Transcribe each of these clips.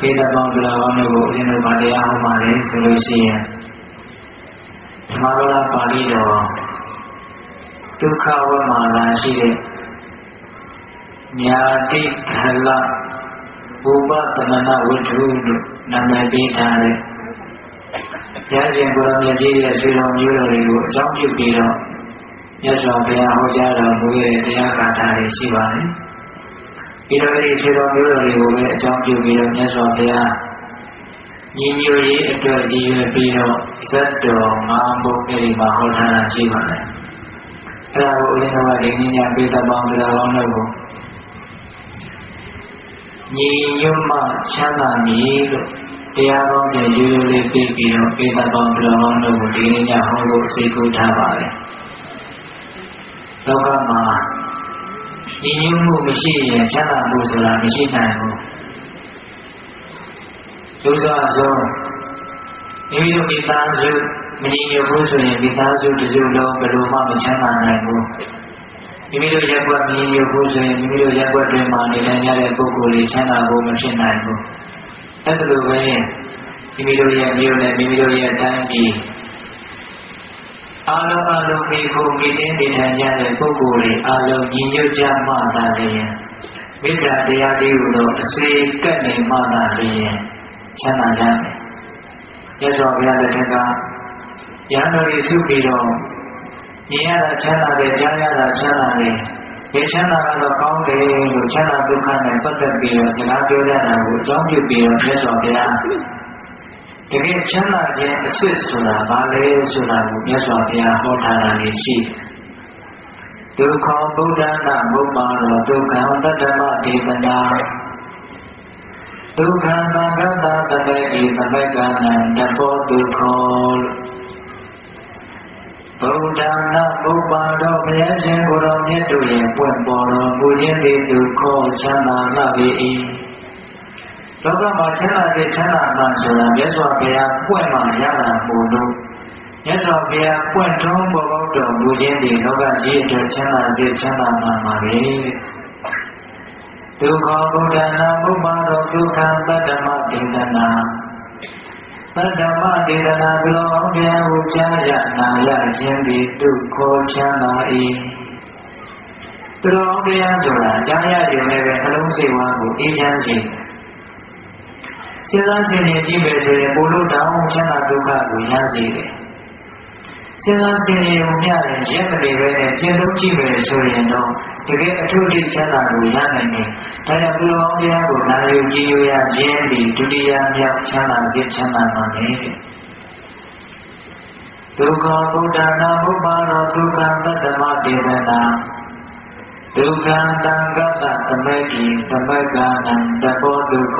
ပေတပေါင်းတရားကောင်းတို့ကိုအရင်ကဗာတရားဟောပါလေဆိုလို့ရှိရင်ဓမ္မရောပါဠိတော်ဒုက္ခဝမာလာရှိတဲ့ညာတိခလဥပသမဏဝတ္ထုလို့နာမည်ပေးထားတဲ့ဘုရားရှင်ကိုရောမြတ်ကြီးရဲ့ဆွေတော်မျိုးတော်တွေကိုအကြောင်းပြုပြီးတော့မြတ်စွာဘုရားဟောကြားတော်မူတဲ့တရားဂါထာတွေရှိပါတယ်။ ဒီလိုဒီဆွေတော်မျိုးတော်တွေကိုလည်းအကြောင်းပြုပြီးတော့မြတ်စွာဘုရားညီညွတ်ရေးအတွက်ရည်ရွယ်ပြီးတော့ဇတ်တော်ငါးဘုတ်အဲဒီမှာဟောထားတာရှိပါတယ်။အဲဒါကိုဦးဇင်းတို့ကဒီနေ့ညပေးတပေါင်းတရားကောင်းတို့ကိုညီညွတ်မှချမ်းသာမည်လို့တရားကောင်းစဉ်ရိုးရိုးလေးပြီးပြီးတော့ပေးတပေါင်းတရားကောင်းတို့ကိုဒီနေ့ညဟောဖို့အစီအကူထားပါတယ်။လောကမှာ ညီညွတ်မှုမရှိရင်ချမ်းသာမှုဆိုတာမရှိနိုင်ဘူးဒုစရဆုံးမိမိတို့မိသားစုမညီညွတ်ဘူးဆိုရင်မိသားစုတစ်စုလုံးဘယ်လိုမှမချမ်းသာနိုင်ဘူးမိမိတို့ရက်ွက်မညီညွတ်ဘူးဆိုရင်မိမိတို့ရက်ွက်တွင်မှာနေနိုင်ကြတဲ့ပုဂ္ဂိုလ်တွေချမ်းသာဖို့မဖြစ်နိုင်ဘူးအဲ့ဒါလိုပဲမိမိတို့ရဲ့မြို့နဲ့မိမိတို့ရဲ့တိုင်းပြည် အာလုံးအလုံးဒီကိုမိတင်းနေထိုင်ကြတဲ့ပုဂ္ဂိုလ်တွေအာလုံးညီညွတ်ကြမှသာလျင်မေတ္တာတရားလေးကိုတော့အစေကပ်နေမှသာလျင်ချမ်းသာကြမယ်။ရသော်ဘုရားလက်ထက်ကရဟန်းတော်တွေစုပြီးတော့မြင်ရတာချမ်းသာတယ်ကြားရတာချမ်းသာတယ်ဒီချမ်းသာကတော့ကောင်းတယ်လို့ချမ်းသာဒုက္ခနဲ့ပတ်သက်ပြီးတော့စကားပြောရတာကိုအကြောင်းပြုပြီးတော့မြတ်စွာဘုရား တကယ်ချမ်းသာခြင်းအစစ်ဆိုတာဘာလဲဆိုတာကိုမြတ်စွာဘုရားဟောထားတာလေးရှိဒုက္ခဗုဒ္ဓနာဘုပ္ပါရောဒုက္ခတတ္တမဒေသနာဒုက္ခသံဃတသဘေဣသဘေကနံတဘောဒုက္ခဗုဒ္ဓနာဘုပ္ပါတော်ဘုရားရှင်ကိုယ်တော်မြတ်တို့ရဲ့ပွင့်ပေါ်တော်မူခြင်းသည်ဒုက္ခချမ်းသာလာပေ၏ လောကမှာချမ်းသာတဲ့ချမ်းသာမှဆိုတာမြတ်စွာဘုရားပွင့်မှရတာမို့လို့မြတ်စွာဘုရားပွင့်ထုံးပေါ်ပေါက်တော်မူခြင်းဒီလောကကြီးအတွက်ချမ်းသာစေချမ်းသာမှာပါပဲဒုက္ခဗုဒ္ဓနာဘုမရောဒုက္ခတတ္တမဒေသနာတတ္တမဒေသနာဘုလောဘုရားဟုကြားရနာရခြင်းဒီဒုက္ခချမ်းသာ၏သူတော်ဘုရားဆိုတာကြားရရုံနဲ့ပဲအလုံးစိတ်ဝါကိုအေးချမ်းစေတယ် စဉ်းစားဆင်ခြင်ကြည့်မယ်ဆိုရင်ပိုလို့တောင်းချမ်းသာဒုက္ခကိုရစေတယ်။စဉ်းစားဆင်ခြင်ုံမျှရင်ရက်မနေပဲနဲ့ကျင့်သုံးကြည့်မယ်ဆိုရင်တော့တကယ်အထုတိချမ်းသာကိုရနိုင်တယ်။ဒါကြောင့်ဘုရားတရားကိုနာယူကြည်ရခြင်းဒီဒုတိယမြောက်ချမ်းသာခြင်းချမ်းသာမှာလေ။ဒုက္ခဗုဒ္ဓနာဘုပ္ပါရောဒုက္ခတတ္တမဒေသနာဒုက္ခတံဂတသမေတိသမက္ကနံတဘောဒုက္ခ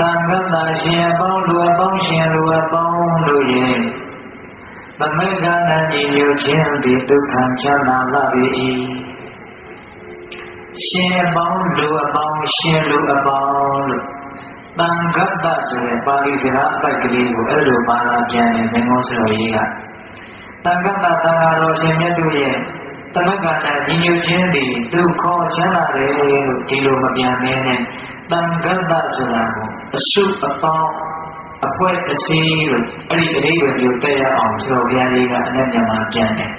တန်ခတ်တာရှင်အပေါင်းလူအပေါင်းရှင်လူအပေါင်းတို့ရဲ့သမေကနာညီညွတ်ခြင်းဒီဒုက္ခချမ်းသာလာပြီရှင်အပေါင်းလူအပေါင်းရှင်လူအပေါင်းလို့တန်ခတ်တာဆိုတဲ့ပါဠိစကားအပိုက်ကလေးကိုအဲ့လိုပါလာပြန်တယ်ငငေါစတော်ကြီးကတန်ခတ်တာတန်ခါတော်ရှင်မြတ်တို့ရဲ့သမက္ကနာညီညွတ်ခြင်းဒီဒုက္ခချမ်းသာတယ်လို့ဒီလိုမပြန်နေနဲ့တန်ခတ်တာဆိုတာကို အစုအပေါင်းအပွဲအစည်းလို့အဲ့ဒီအဓိပ္ပာယ်မျိုးတက်ရအောင်ဆိုတော့ဘုရားကြီးကအနက်မြမှာပြန်တယ်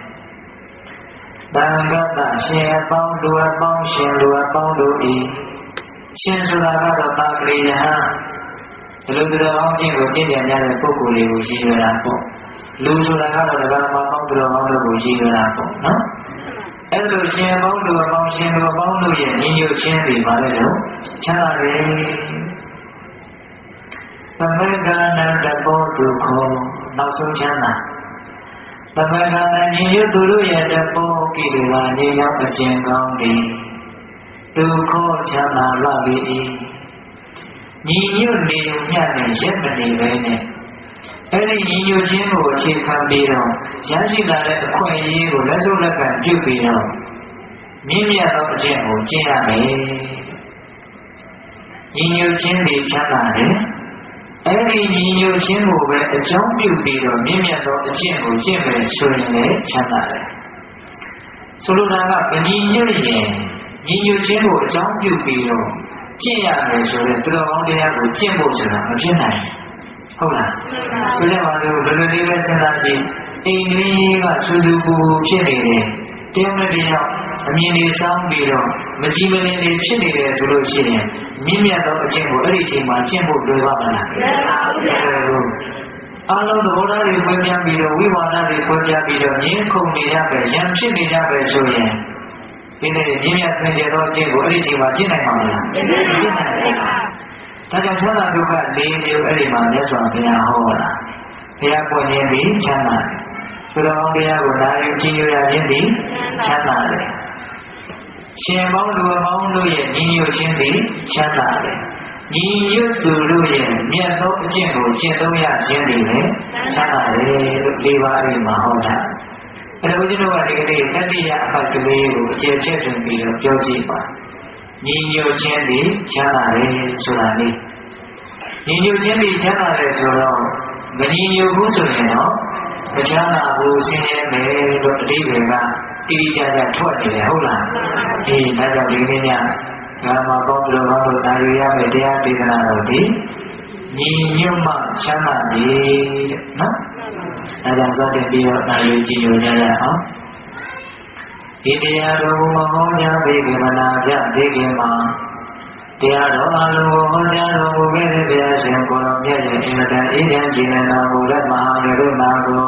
။တန်ခတ်တာရှင်အပေါင်းလူအပေါင်းရှင်လူအပေါင်းတို့ဤရှင်ဆိုတာကတော့ပါပရိယဟဒီလိုတော်အောင်ခြင်းကိုကျင့်ကြံကြတဲ့ပုဂ္ဂိုလ်တွေကိုရှိရတာပေါ့။လူဆိုတာကတော့ဒကာမပေါင်းတော်အောင်တို့ကိုရှိရတာပေါ့နော်။အဲ့လိုရှင်ပေါင်းလူအပေါင်းရှင်လူအပေါင်းတို့ရဲ့ညီညွတ်ခြင်းတွေပါလေတော့ချမ်းသာတယ် သမဂာနတဘောဒုက္ခနောက်ဆုံးချမ်းသာသမဂာနညီညွတ်သူတို့ရဲ့တဘောကိလေသာညီရောက်အကျဉ်းကောင်းသည်ဒုက္ခချမ်းသာလာပြီညီညွတ်နေမြတ်နဲ့ရက်မနေပဲနဲ့အဲ့ဒီညီညွတ်ခြင်းကိုအခြေခံပြီးတော့ရရှိလာတဲ့အခွင့်အရေးကိုလက်စုပ်လက်ကပြုပြီးတော့မြင့်မြတ်သောအကျင့်ကိုကျင့်ရမယ်ညီညွတ်ခြင်းတွေချမ်းသာတယ် အဲ့ဒီညီညွတ်ခြင်းကိုပဲအကြောင်းပြုပြီးတော့မြင့်မြတ်သောအကျင့်ကိုကျင့်မယ်ဆိုရင်လည်းချမ်းသာတယ်ဆိုလိုတာကမညီညွတ်ရင်ညီညွတ်ခြင်းကိုအကြောင်းပြုပြီးတော့ကျင့်ရတယ်ဆိုရင်သူတော်ကောင်းတရားကိုကျင့်ဖို့ဆိုတာမဖြစ်နိုင်ဟုတ်လားဆိုကြပါစို့ဘယ်လိုလေးပဲစဉ်းစားကြည့်အိမ်လေးကဆူဆူပူပူဖြစ်နေတယ်တရားမတရားအမြင်တွေစောင်းပြီးတော့မကြည်မလင်တွေဖြစ်နေတယ်ဆိုလို့ရှိရင် မြင့်မြတ်သောအကျင့်ကိုအဲ့ဒီအချိန်မှာကျင့်ဖို့လွယ်ပါမလားမလွယ်ဘူးအလုံးသဘောထားတွေပွင့်ပြပြီးတော့ဝိဝါဒတွေပွင့်ပြပြီးတော့ငြင်းခုန်နေရပဲရံဖြစ်နေကြပဲဆိုရင်ဒီနေ့မြင့်မြတ်သင်ကျသောအကျင့်ကိုအဲ့ဒီအချိန်မှာကျင့်နိုင်ပါမလားကျင့်နိုင်ပါဘူးဒါကြောင့်ချမ်းသာဒုက္ခ၄မျိုးအဲ့ဒီမှာမြတ်စွာဘုရားဟောတာဘုရားပွင့်ခြင်းပြီးချမ်းသာတယ်သူတော်တရားကိုနာယူကြည်ညိုရခြင်းပြီးချမ်းသာတယ် ရှင်ပေါင်းလူပေါင်းတို့ရဲ့ညီညွတ်ခြင်းသည်ချမ်းသာတယ်။ညီညွတ်သူတို့ရဲ့မြတ်သောအကျင့်ကိုကျင့်သုံးရခြင်းသည်လည်းချမ်းသာတယ်လို့လေးပါးလေးမှာဟောတာ။အဲဒါဦးဇင်းတို့ကဒီကနေ့တတိယအပတ်ကလေးကိုအခြေချက်တွင်ပြီးတော့ပြောကြည့်ပါ။ညီညွတ်ခြင်းသည်ချမ်းသာတယ်ဆိုတာလေး။ညီညွတ်ခြင်းသည်ချမ်းသာတယ်ဆိုတော့မညီညွတ်ဘူးဆိုရင်တော့မချမ်းသာဘူးဆင်းရဲမယ်လို့အတိပ္ပယ်က တိတိကျကျထွက်နေတယ်ဟုတ်လားအေးဒါကြောင့်ဒီနေ့ညငါမှာပေါင်းပြီးတော့တို့တာရီရမယ်တရားဒေသနာတော်ဒီညီညွတ်မှချမ်းသာပြီတဲ့နော်အဲကြောင့်စတင်ပြီးတော့တာရီကြည်ညိုကြရအောင်ဒီတရားတော်မဟောကြားပေကမနာကြဒေခင်မှာတရားတော်အလုံးကိုဟောကြားတော်မူခဲ့တဲ့ဘုရားရှင်ကိုယ်တော်မြတ်ရဲ့အင်မတန်အေးချမ်းကြည်လင်တော်မူတဲ့မဟာကရုဏာကို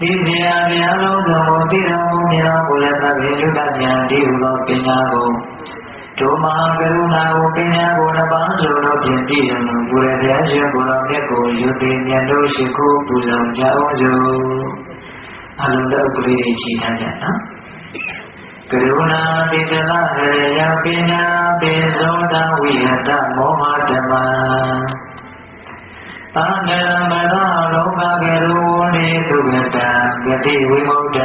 ဒီတရားတရားလုံးစုံကိုသိတော်မူမြတ်ကိုလည်းသဗ္ဗေယုတ္တဉာဏ်ဒီဟုသောပညာကိုဒုမဟာကရုဏာကိုပညာကိုနှစ်ပါးစုံသောဖြင့်ပြည့်စုံမှုကိုလည်းဘုရားရှင်ကိုယ်တော်မြတ်ကိုယုတိမြတ်တို့ရှိခိုးပူဇော်ကြအောင်စို့အလုံးစုံကလေးချီထားကြနော်ကရုဏာပိတလဟရယပညာပိဇောတဝိဟတမောဟဓမ္မ သံဃာမရလောကကရုဏေဒုက္ကတဂတိဝိမု ക്ത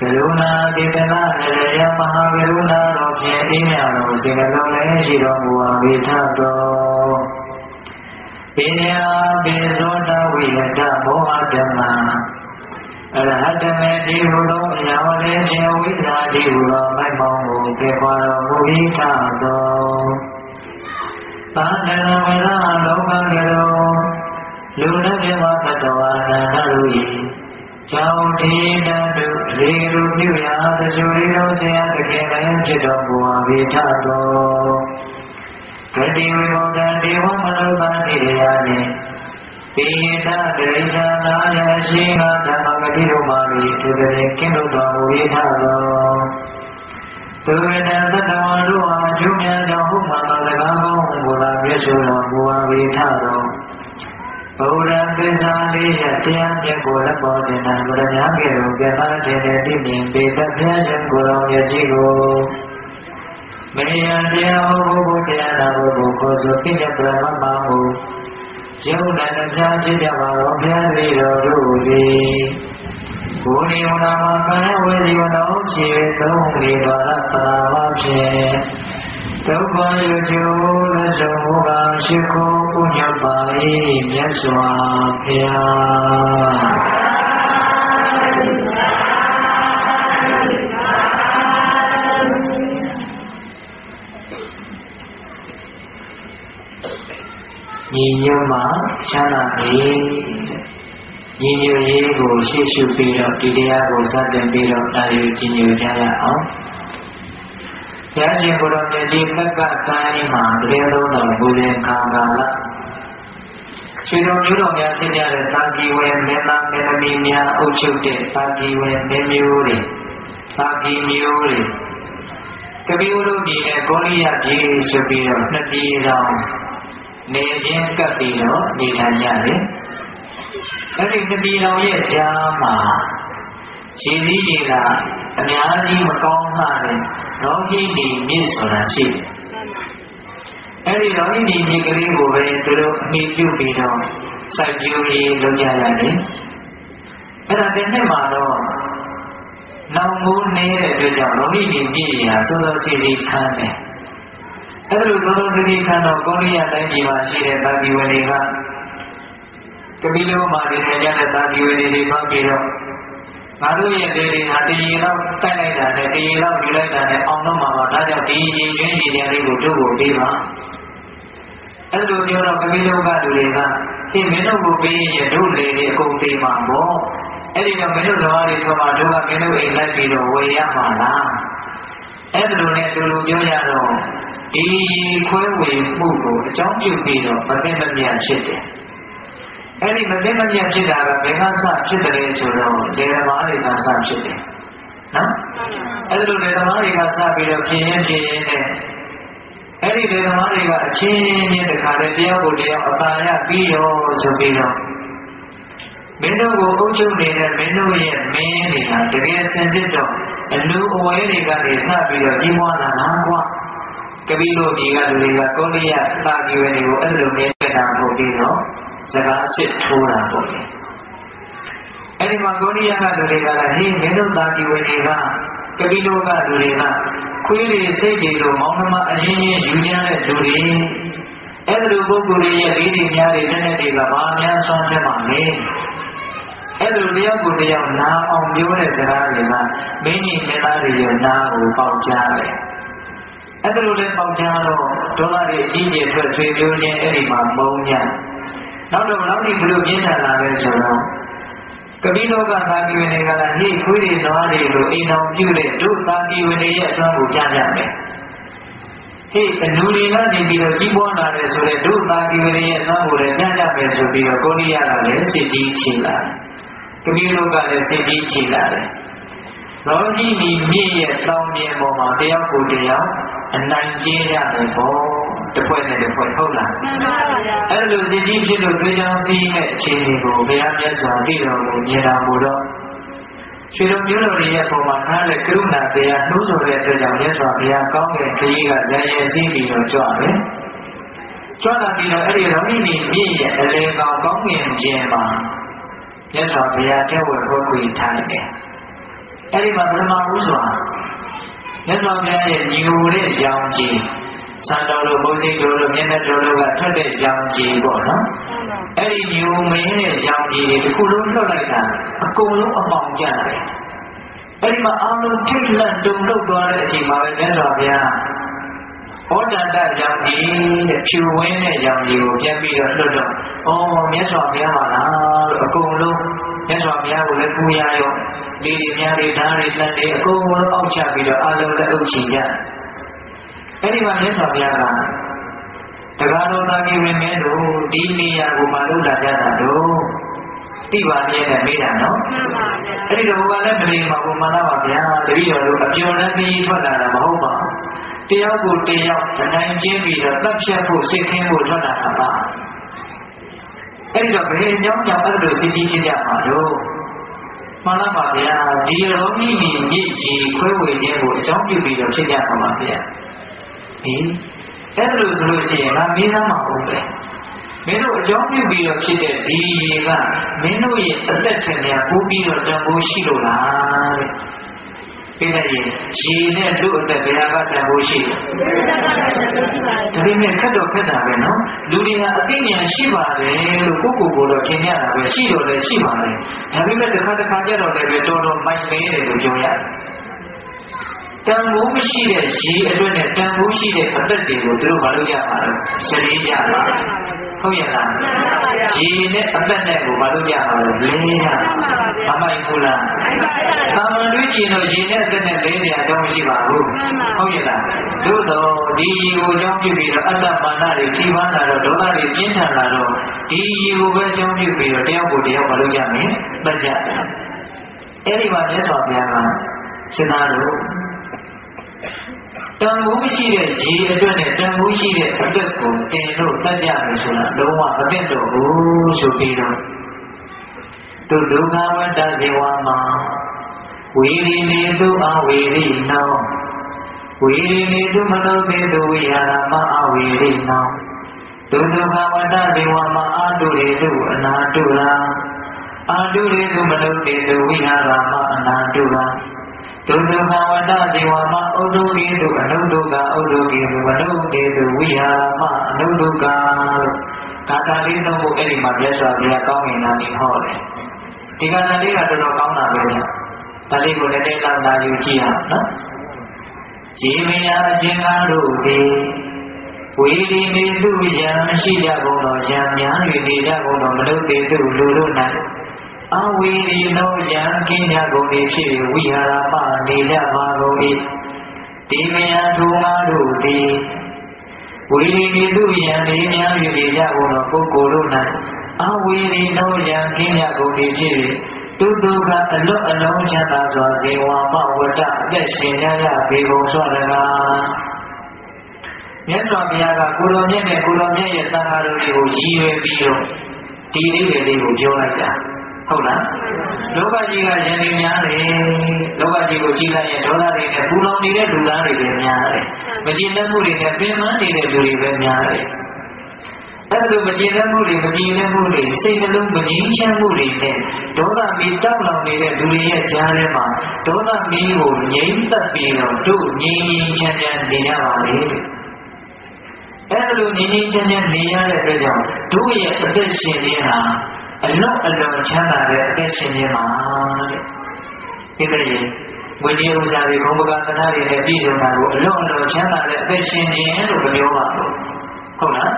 ကရုဏာပိတလဟရယမဟာကရုဏာတော်ဖြင့်အင်းရတော်စေလုံးလည်းရှိတော်မူပါ၏ထတော်ပညာပိဇောတဝိဟတမောဟဓမ္မအရဟတမေတိဟုသောအရာဝလေးဖြင့်ဝိသတိဟုသောမိုက်မောင်းကိုပြေခွာတော်မူ၏ထသော သံဃာဝရလောကကရောလူနဲ့ပြမတတဝါနန္ဒလူ၏ကြောင့်ဒီတတုလေလူပြုရာသဇူရီတော်ဆရာတကယ်လည်းဖြစ်တော်မူပါ၏ထသောဂတိဝိမောဒံဒေဝမနုဿာတိရယနှင့်ပိယတဒေသနာယရှိငါဓမ္မဂတိတို့မှာဤသူတည်းကင်းလို့တော်မူ၏ထသော သူဝေဒသတ္တဝါတို့အားကျုံးများကြောင့်ဟုတ်မှန်သောစကားကောင်းဘုရားပြည့်စုံတော်မူပါ၏ထသောဘုရားပိစာလေးရတရားမြတ်ကိုလက်ပေါ်တင်နာဗရညာကေရောကေမထေရတိမြင်ပေတဖျားရှင်ကိုယ်တော်မြတ်ကြီးကိုမေယံတရားဟောဖို့တရားနာဖို့ကိုဆိုပြည့်ပြပြမမဟုယုံနာနှပြဖြစ်ကြပါတော့ဘုရားလေးတော်တို့သည် ဘုန်းဒီဝနာမှာခံရဝေဒီဝနာဖြင့်သုံးလေပါရပရာမဖြင့်ဒုက္ခယုကျိုးလက်ဆုံးမူကားရှိခိုးပုညပါ၏မြတ်စွာဘုရားညီညွတ်မှချမ်းသာပြီ ညီညွတ်ရေးကိုရှေ့ရှုပြီးတော့ဒီတရားကိုစတင်ပြီးတော့တာယူကြည်ညိုကြရအောင်ဘုရားရှင်ကိုယ်တော်မြတ်ကြီးမက်ကတိုင်းမှာတကယ်လို့တော့ဘုရင်ခါကာလရှင်တော်မျိုးတော်များဖြစ်ကြတဲ့တာကြီးဝဲမင်းသားမင်းသမီးများအုပ်ချုပ်တဲ့တာကြီးဝဲမင်းမျိုးတွေတာကြီးမျိုးတွေကပိဝရုပြည်နဲ့ကောလိယပြည်ဆိုပြီးတော့နှစ်ပြည်တော်နေချင်းကပ်ပြီးတော့နေထိုင်ကြတယ် အဲ့ဒီနှစ်ပြည်တော်ရဲ့ကြားမှာရည်စည်းရည်လာအများကြီးမကောင်းလှတဲ့ရောဂိနေမြစ်ဆိုတာရှိတယ်။အဲဒီရောဂိနေမြစ်ကလေးကိုပဲသူတို့အမိပြုပြီးတော့စိုက်ပျိုးရေးလုပ်ကြရတယ်။အဲ့ဒါတစ်နှစ်မှာတော့နောင်မိုးနေတဲ့အတွက်ကြောင့်ရောဂိနေမြစ်ရာစောစောစီစီခန်းတယ်။အဲ့ဒါလိုစောစောစီစီခန်းတော့ကောရိယတိုင်းပြည်မှာရှိတဲ့ဗာဒီဝတွေက ကပိလောမှာနေကြတဲ့ဗာဒီဝတွေတွေဖတ်ပြီးတော့ငါတို့ရဲ့လေတွေဟာတရေလောက်တိုက်လိုက်တာနဲ့တရေလောက်ယူလိုက်တာနဲ့အောင်တော့မှာပါဒါကြောင့်ဒီရေရင်းရေရင်းလေးကိုတို့ကိုပေးပါအဲ့လိုပြောတော့ကပိလောကလူတွေကဒီမင်းတို့ကိုပေးရင်တို့လေတွေအကုန်သေးမှာပေါ့အဲ့ဒီတော့မင်းတို့ဓမ္မတွေပြောမှာတို့ကမင်းတို့အိမ်လိုက်ပြီးတော့ဝယ်ရမှာလားအဲ့ဒါလိုနဲ့လူလူပြောရတော့ဒီခွဲဝေမှုကိုအကြောင်းပြုပြီးတော့မသိမမြတ်ဖြစ်တယ် အဲ့ဒီမသိမမြတ်ဖြစ်တာကဘယ်ကစဖြစ်တယ်လဲဆိုတော့လေဓမ္မတွေကစဖြစ်တယ်နော်အဲ့ဒီလိုလေဓမ္မတွေကစပြီးတော့ပြင်ရင်ပြင်ရင်နဲ့အဲ့ဒီလေဓမ္မတွေကအချင်းချင်းတခါတည်းတရားကိုတရားအတာရပြီးရောဆိုပြီးတော့မင်းတို့ကိုအုပ်ချုပ်နေတဲ့မင်းတို့ရဲ့မင်းတွေကတကယ်စင်စစ်တော့အလူအဝဲတွေကနေစပြီးတော့ကြီးမွားလာတာကွာကပိလို့မြေကလူတွေကကောလိယတာကြီးဝေတွေကိုအဲ့လိုမြဲတာပို့ပြီးတော့ စကားအစ်စ်ထိုးတာပေါ့လေအဲ့ဒီမှာကောလိယကလူတွေကလည်းဟင်းမင်းတို့တာကြီးဝေတွေကကပိလို့ကလူတွေကခွေးတွေစိတ်တွေလိုမောင်းနှမအရင်ချင်းယူကြတဲ့လူတွေအဲ့ဒီလိုပုဂ္ဂိုလ်တွေရဲ့လေးတွေများတွေတဲ့တဲ့တွေကဘာများဆွမ်းချက်မှလဲအဲ့လိုတယောက်ကိုတယောက်နားအောင်ပြောတဲ့စကားတွေကမင်းကြီးမင်းသားတွေရဲ့နားကိုပေါက်ကြားတယ်အဲ့ဒါလိုလည်းပေါက်ကြားတော့ဒေါသတွေအကြီးကျယ်ထွက်ဆွေမျိုးချင်းအဲ့ဒီမှာမုံည နောက်တော့ဘလောက်ဒီဘလို့ပြင်းထန်လာလဲဆိုတော့ကပိလောကသာကိဝေတွေကလည်းဟိခွေးတွေနွားတွေလိုအိမ်တော်ပြုတဲ့တို့သာကိဝေတွေရဲ့အစွမ်းကိုကြားကြမယ်ဟိအနူတွေကနေပြီးတော့ကြီးပွားလာတယ်ဆိုတဲ့တို့သာကိဝေတွေရဲ့အစွမ်းကိုလည်းကြားကြမယ်ဆိုပြီးတော့ကိုရိယာကလည်းစိတ်ကြီးချလာကပိလောကလည်းစိတ်ကြီးချလာတယ်သောကြီးဒီမြင့်ရဲ့တောင်းမြင်ပေါ်မှာတယောက်ကိုတယောက်အနိုင်ကျင်းရတယ်ပေါ့ တစ်ဖွဲ့နဲ့တစ်ဖွဲ့ဟုတ်လားမှန်ပါဗျာအဲ့လိုစီကြီးဖြစ်လို့တွေ့ကြောင်းစီးမဲ့အခြေအနေကိုဘုရားမြတ်စွာဘုရားကိုမြင်တော်မူတော့ခြေတော်မျိုးတော်ရဲ့ပုံမှာထားတဲ့ကရုဏာတရားနှိုးဆော်တဲ့အတွက်ကြောင့်မြတ်စွာဘုရားကောင်းကင်ခရီးကဇာယစီးပြီးတော့ကြွတယ်ကြွလာပြီးတော့အဲ့ဒီရောဟိနီမြင့်ရဲ့အလေကောင်ကောင်းကင်ခြင်းမှာမြတ်စွာဘုရားတဲ့ဝဲဟောခွေထားတယ်အဲ့ဒီမှာပထမဦးစွာမြတ်စွာဘုရားရဲ့ညီကိုတဲ့ရောင်ကြီး စံတော်လိုဘုဇိတော်လိုမျက်နှာတော်လိုကထွက်တဲ့ရောင်ကြီးပေါ့နော်အဲ့ဒီညီကိုမင်းရဲ့ရောင်ကြီးတွေတစ်ခုလုံးလွတ်လိုက်တာအကုန်လုံးအပေါင်ကျတယ်အဲ့ဒီမှာအာလုံးထိတ်လန့်တုန်လှုပ်သွားတဲ့အချိန်မှာပဲမြတ်စွာဘုရားဟောတန္တရောင်ကြီးတဲ့ဖြူဝင်းတဲ့ရောင်ကြီးကိုပြန်ပြီးတော့လွတ်တော့ဩမြတ်စွာဘုရားပါလားလို့အကုန်လုံးမြတ်စွာဘုရားကိုလည်းပူရရောဒီဒီများတွေဓာတ်တွေလက်တွေအကုန်လုံးအောက်ချပြီးတော့အလုံးလက်အုပ်ချကြ အဲ့ဒီမှာမြတ်စွာဘုရားကတရားတော်သားကြီးဝင်မဲတို့ဒီနေရာကိုမလုပ်လာကြတာတို့သိပါမြဲနဲ့မေးတာနော်အဲ့ဒီတော့ဘုရားလည်းမလီမှာဘုမနာပါဗျာတပည့်တော်တို့အပြော်လည်းကြီးထွက်လာတာမဟုတ်ပါဘူးတယောက်ကိုတယောက်တိုင်းချင်းပြီးတော့တပ်ဖြတ်ဖို့စိတ်ခင်းဖို့ထွက်လာတာပါအဲ့ဒီတော့ဘယ်အကြောင်းကြောင့်အဲ့လိုစိတ်ကြီးဖြစ်ကြမှာတော့မှန်လားပါဗျာဒီရောမိမိမြင့်ရှိခွဲဝေခြင်းကိုအကြောင်းပြုပြီးတော့ဖြစ်ကြပါမှာဗျာ ဟင်အဲ့ဒါလို့ဆိုလို့ရှိရင်ငါမင်းသားမှာဟုတ်ပဲမင်းတို့အကြောင်းပြုပြီးတော့ဖြစ်တဲ့ဒီရေကမင်းတို့ရဲ့အသက်ထင်များပိုးပြီးတော့တန်ဖိုးရှိလို့လားတဲ့ပြတဲ့ရေရေနဲ့လူအသက်ဘယ်ဟာကတန်ဖိုးရှိလဲဒါပေမဲ့ခက်တော့ခက်တာပဲနော်လူတွေကအသိဉာဏ်ရှိပါတယ်လို့ကိုယ့်ကိုယ်ကိုယ်တော့ထင်ရတာပဲရှိတော့လည်းရှိပါတယ်ဒါပေမဲ့တစ်ခါတစ်ခါကျတော့လည်းတော်တော်မိုက်မဲတယ်လို့ပြောရတယ် တန်ဖိုးမရှိတဲ့ရေအတွက်နဲ့တန်ဖိုးရှိတဲ့အသက်တွေကိုသူတို့မလုပ်ကြပါဘူးစရိကြပါဟုတ်ရဲ့လားရေနဲ့အသက်နဲ့ကိုမလုပ်ကြပါဘူးလင်းရမမိုက်ဘူးလားသာမန်တွေ့ကြည့်တော့ရေနဲ့အသက်နဲ့လင်းနေရတော့မရှိပါဘူးဟုတ်ရဲ့လားသို့တော့ဒီရေကိုအကြောင်းပြုပြီးတော့အတ္တမာနတွေကြီးပွားလာတော့ဒေါသတွေပြင်းထန်လာတော့ဒီရေကိုပဲအကြောင်းပြုပြီးတော့တယောက်ကိုတယောက်မလုပ်ကြမယ်တတ်ကြတယ်အဲ့ဒီမှာမြတ်စွာဘုရားကစဉ်းစားလို့ တန်ဖိုးမရှိတဲ့ရေအတွက်နဲ့တန်ဖိုးရှိတဲ့အသက်ကိုတင်လို့တတ်ကြမယ်ဆိုတာလုံးဝမသိတော့ဘူးဆိုပြီးတော့သူဒုက္ခဝတ္တဇေဝမှာဝေရီနေသူအဝေရိနောဝေရီနေသူမနောပေသူဝိဟာရမအဝေရိနောသူဒုက္ခဝတ္တဇေဝမှာအာတုရေသူအနာတုရာအာတုရေသူမနောပေသူဝိဟာရမအနာတုရာ ဒုဒုက္ခဝတ္တဇေဝမဩဒုကေတုအနုဒုက္ခဩဒုကေတုမနုကေတုဝိဟာမအနုဒုက္ခလို့ကာတာလေးတော့ဘုအဲ့ဒီမှာမြတ်စွာဘုရားကောင်းငင်နာနေဟောတယ်ဒီကာတာလေးကတော်တော်ကောင်းတာပဲဗျဒါလေးကိုလည်းတိတ်လောက်လာယူကြည့်အောင်နော်ရေမယာအချင်းကားတို့သည်ဝေဒီနေသူယံမရှိကြကုန်သောယံများ၍နေကြကုန်သောမလုတေသူလူတို့၌ အဝေဒီနောယံကင်းကြကုန်၏ဖြစ်ဝိဟာရပနေကြပါကုန်၏ဒီမယသူငါတို့သည်ဝေဒီနေသူယံလေးများ၍နေကြကုန်သောပုဂ္ဂိုလ်တို့၌အဝေဒီနောယံကင်းကြကုန်၏ဖြစ်သူတို့ကအလွတ်အလုံးချမ်းသာစွာဇေဝမဝတ္တအသက်ရှင်ရရပေကုန်စွာတကားမြတ်စွာဘုရားကကိုလိုမြတ်နဲ့ကိုလိုမြတ်ရဲ့တန်ခါတော်တွေကိုရည်ရွယ်ပြီးတော့ဒီလေးတွေလေးကိုပြောလိုက်တာ ဟုတ်လားလောကကြီးကယန္တိများတယ်လောကကြီးကိုကြည်လိုက်ရင်ဒေါသတွေနဲ့ပူလောင်နေတဲ့လူသားတွေပဲများတယ်မကြည်လက်မှုတွေနဲ့ပင်ပန်းနေတဲ့လူတွေပဲများတယ်အဲ့လိုမကျေနပ်မှုတွေမကြည်နပ်မှုတွေစိတ်နှလုံးမငြိမ်းချမ်းမှုတွေနဲ့ဒေါသမီးတောက်လောင်နေတဲ့လူတွေရဲ့ကြားထဲမှာဒေါသမီးကိုငြိမ်းသက်ပြီးတော့တို့ငြိမ်းငြိမ်းချမ်းချမ်းနေကြပါလေအဲ့လိုငြိမ်းငြိမ်းချမ်းချမ်းနေရတဲ့အတွက်ကြောင့်တို့ရဲ့အသက်ရှင်ခြင်းဟာ အလွတ်အလွန်ချမ်းသာတဲ့အသက်ရှင်ခြင်းပါတဲ့ဒီတဲ့ဝိညာဉ်ဥစ္စာတွေဘုံပကသနာတွေနဲ့ပြည့်စုံတာကိုအလွန်အလွန်ချမ်းသာတဲ့အသက်ရှင်ခြင်းလို့ပြောပါလို့ဟုတ်လား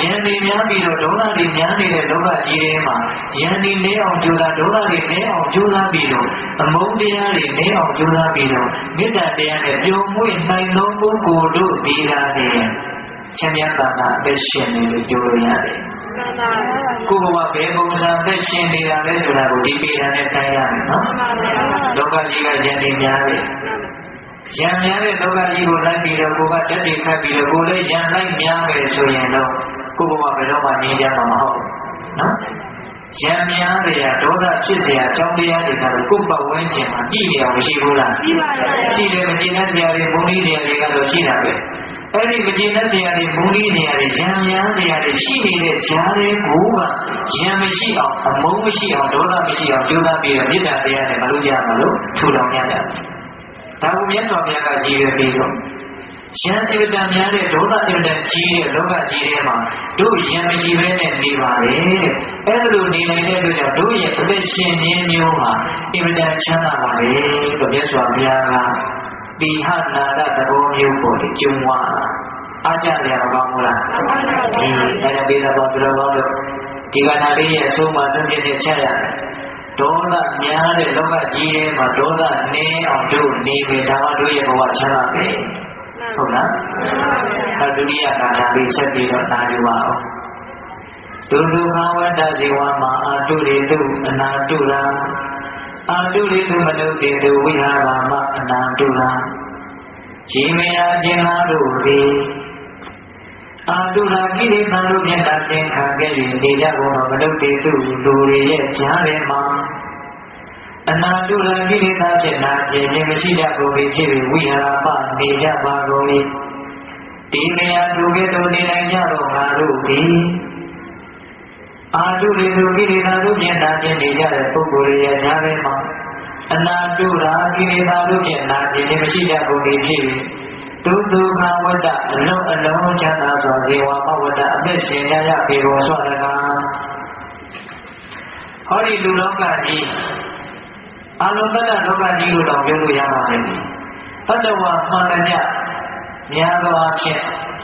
ယန္တိများပြီးတော့ဒေါသတွေများနေတဲ့လောကကြီးထဲမှာယန္တိလဲအောင်ကြိုးစားဒေါသတွေလဲအောင်ကြိုးစားပြီးတော့အမုန်းတရားတွေလဲအောင်ကြိုးစားပြီးတော့မေတ္တာတရားနဲ့ပျော်မွေ့နိုင်သောပုဂ္ဂိုလ်တို့ဒီလာတဲ့ချမ်းသာတာအသက်ရှင်နေလို့ပြောရရတယ် ကိုယ်ကဘယ်ပုံစံသက်ရှင်နေတာလဲဆိုတာကိုဒီပေတာနဲ့တိုင်းရမယ်နော်လောကကြီးကယန္တိများတယ်ရံများတဲ့လောကကြီးကိုလိုက်ပြီးတော့ကိုကတက်တိခတ်ပြီးတော့ကိုလည်းရံလိုက်များမယ်ဆိုရင်တော့ကိုဘဝဘယ်တော့မှငြိမ်းချမ်းမှာမဟုတ်ဘူးနော်ရံများတဲ့ဒေါသဖြစ်เสียအကြောင်းတရားတွေကတော့ကိုယ်ပတ်ဝန်းကျင်မှာပြည့်နေအောင်မရှိဘူးလားရှိပါရဲ့ရှိတယ်မကျေနပ်စရာတွေဘုံနည်းတွေတွေကတော့ရှိတာပဲ အဲ့ဒီမကျေနပ်စရာတွေဘုံနည်းတွေတွေရံများစရာတွေရှိနေတဲ့ဈာတွေကိုကရံမရှိအောင်အမုန်းမရှိအောင်ဒေါသမရှိအောင်ကြိုးစားပြီးတော့မေတ္တာတရားနဲ့မလုပ်ကြမလို့ထူထောင်ကြရတယ်ဒါကိုမြတ်စွာဘုရားကကြည်ရပြီးတော့ယံအင်တန်များတဲ့ဒေါသအင်တန်ကြီးတဲ့လောကကြီးထဲမှာတို့ယံမရှိဘဲနဲ့နေပါလေတဲ့အဲ့ဒါလိုနေနိုင်တဲ့အတွက်ကြောင့်တို့ရဲ့အသက်ရှင်ခြင်းမျိုးမှာအင်တန်ချမ်းသာပါလေလို့မြတ်စွာဘုရားက တိဟနာရသဘောမျိုးပေါ်တယ်ကျုံဝါအားကြရမကောင်းဘူးလားဒီအဲ့ဒါပေးတော့သူတော်ကောင်းတို့ဒီကထာလေးရဲ့အဆုံးမှာဆုံးဖြတ်ချက်ချက်ရတယ်ဒေါသများတဲ့လောကကြီးထဲမှာဒေါသနည်းအောင်တို့နေပြီဒါမှတို့ရဲ့ဘဝချမ်းသာပဲဟုတ်လားအဲဒုတိယကာလလေးဆက်ပြီးတော့နာယူပါအောင်ဒုဒုခဝတ္တဇေဝမှာအာတုရိတုအနာတုရာ အာတုရိတုမနုတေတုဝိဟာရမအနာတုရာရေမယာခြင်းသားတို့သည်အာတုရာကိလေသာတို့မျက်တာခြင်းခံခဲ့၍နေကြကုန်သောမနုတေတုလူတွေရဲ့ကြားထဲမှာအနာတုရာကိလေသာဖြင့်နာခြင်းခြင်းမရှိကြကုန်၏ဖြစ်၍ဝိဟာရပနေကြပါကုန်၏ဒီနေရာဒုက္ခတို့နေနိုင်ကြသောငါတို့သည် အာတုရေသူကိလေသာတို့ဖြင့်နာခြင်းနေကြတဲ့ပုဂ္ဂိုလ်ရဲ့ကြားထဲမှာအနာတုရာကိလေသာတို့ဖြင့်နာခြင်းခြင်းမရှိကြကုန်၏ဖြစ်၍ဒုဒုက္ခဝတ္တအလုံးအလုံးချမ်းသာစွာဇေဝမဝတ္တအသက်ရှင်ရရပေပေါ်စွာတကားဟောဒီလူလောကကြီးအလုံးတတလောကကြီးလို့တော့ပြောလို့ရပါတယ်တတဝမှန်တဲ့များသောအားဖြင့်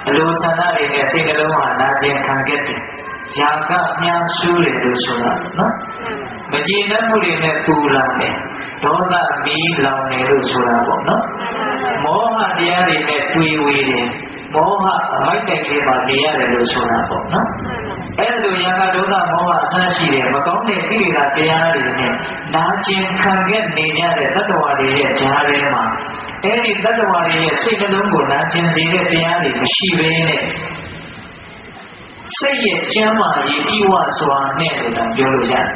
အလိုဆန္ဒတွေနဲ့စိတ်နှလုံးဟာနာကျင်ခံခဲ့တယ်။ ຢာကမြန်းဆူးတယ်လို့ဆိုတာနော်။မကြည်နပ်မှုတွေနဲ့ပူလာတယ်။ဒေါသမီးလောင်တယ်လို့ဆိုတာပေါ့နော်။မောဟတရားတွေနဲ့တွေးဝေးတယ်။မောဟအမိုက်တိုင်တွေမှာနေရတယ်လို့ဆိုတာပေါ့နော်။အဲလိုရာဂဒေါသမောဟအဆန်းရှိတယ်မကောင်းတဲ့ကိလေသာတရားတွေနဲ့နာကျင်ခံခဲ့နေရတဲ့တတ္တဝါတွေရဲ့ဈာထဲမှာအဲ့ဒီတတ္တဝါတွေရဲ့စိတ်နှလုံးကိုနာကျင်စေတဲ့တရားတွေမရှိဘဲနဲ့ စိတ်ရဲ့ကျမ်းမာရေးဤဝစွာနဲ့လို့တော့ပြောလို့ရတယ်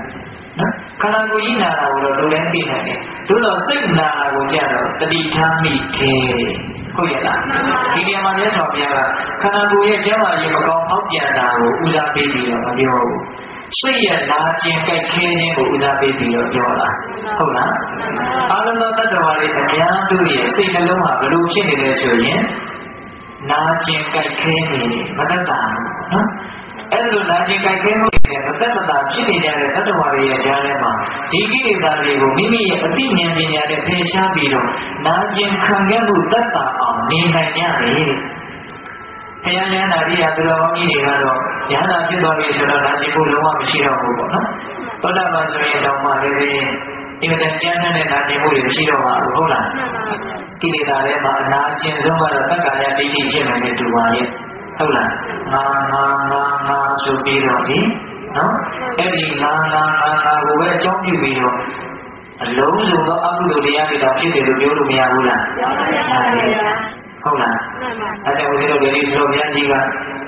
နော်ခန္ဓာကိုယ်ကြီးနာတာကိုတော့လူတိုင်းသိနိုင်တယ်တို့တော့စိတ်နာတာကိုကြတော့တတိထားမိခဲဟုတ်ရဲ့လားဒီနေရာမှာမြတ်စွာဘုရားကခန္ဓာကိုယ်ရဲ့ကျမ်းမာရေးမကောင်းအောက်ပြန်တာကိုဦးစားပေးပြီးတော့မပြောဘူးစိတ်ရဲ့နာကျင်ကြိုက်ခဲခြင်းကိုဦးစားပေးပြီးတော့ပြောတာဟုတ်လားအာလုံးသောတတ္တဝါတွေအများတို့ရဲ့စိတ်နှလုံးဟာဘလို့ဖြစ်နေလဲဆိုရင်နာကျင်ကြိုက်ခဲနေမတတ်တာ နော်အဲ့လိုနာကျင်ကြိုက်ခဲမှုတွေနဲ့မသက်မသာဖြစ်နေကြတဲ့တတ္တဝါတွေရဲ့ကြားထဲမှာဒီကိလေသာတွေကိုမိမိရဲ့အသိဉာဏ်ပညာနဲ့ဖယ်ရှားပြီးတော့နာကျင်ခံခဲ့မှုသက်သာအောင်နေနိုင်ကြတယ်ဘုရားဉာဏ်နာရိယသူတော်ကောင်းကြီးတွေကတော့ဉာဏ်နာဖြစ်သွားပြီဆိုတော့နာကျင်ဖို့လုံးဝမရှိတော့ဘူးပေါ့နော်သောတာပန်ဆိုရင်တောင်မှလည်းအင်မတန်ကြမ်းတမ်းတဲ့နာကျင်မှုတွေမရှိတော့ပါဘူးဟုတ်လားကိလေသာထဲမှာအနာကျင်ဆုံးကတော့တက္ကာယဒိဋ္ဌိဖြစ်နေတယ်တူပါရဲ့ ဟုတ်လားငါငါငါငါဆိုပြီးတော့ဒီနော်အဲ့ဒီငါငါငါငါကိုပဲအကြောင်းပြုပြီးတော့အလုံးစုံသောအကုသိုလ်တရားတွေတော့ဖြစ်တယ်လို့ပြောလို့မရဘူးလားပြောပါဗျာဟုတ်လားအဲ့ဒါကိုဒီလိုဒီဆိုမြတ်ကြီးက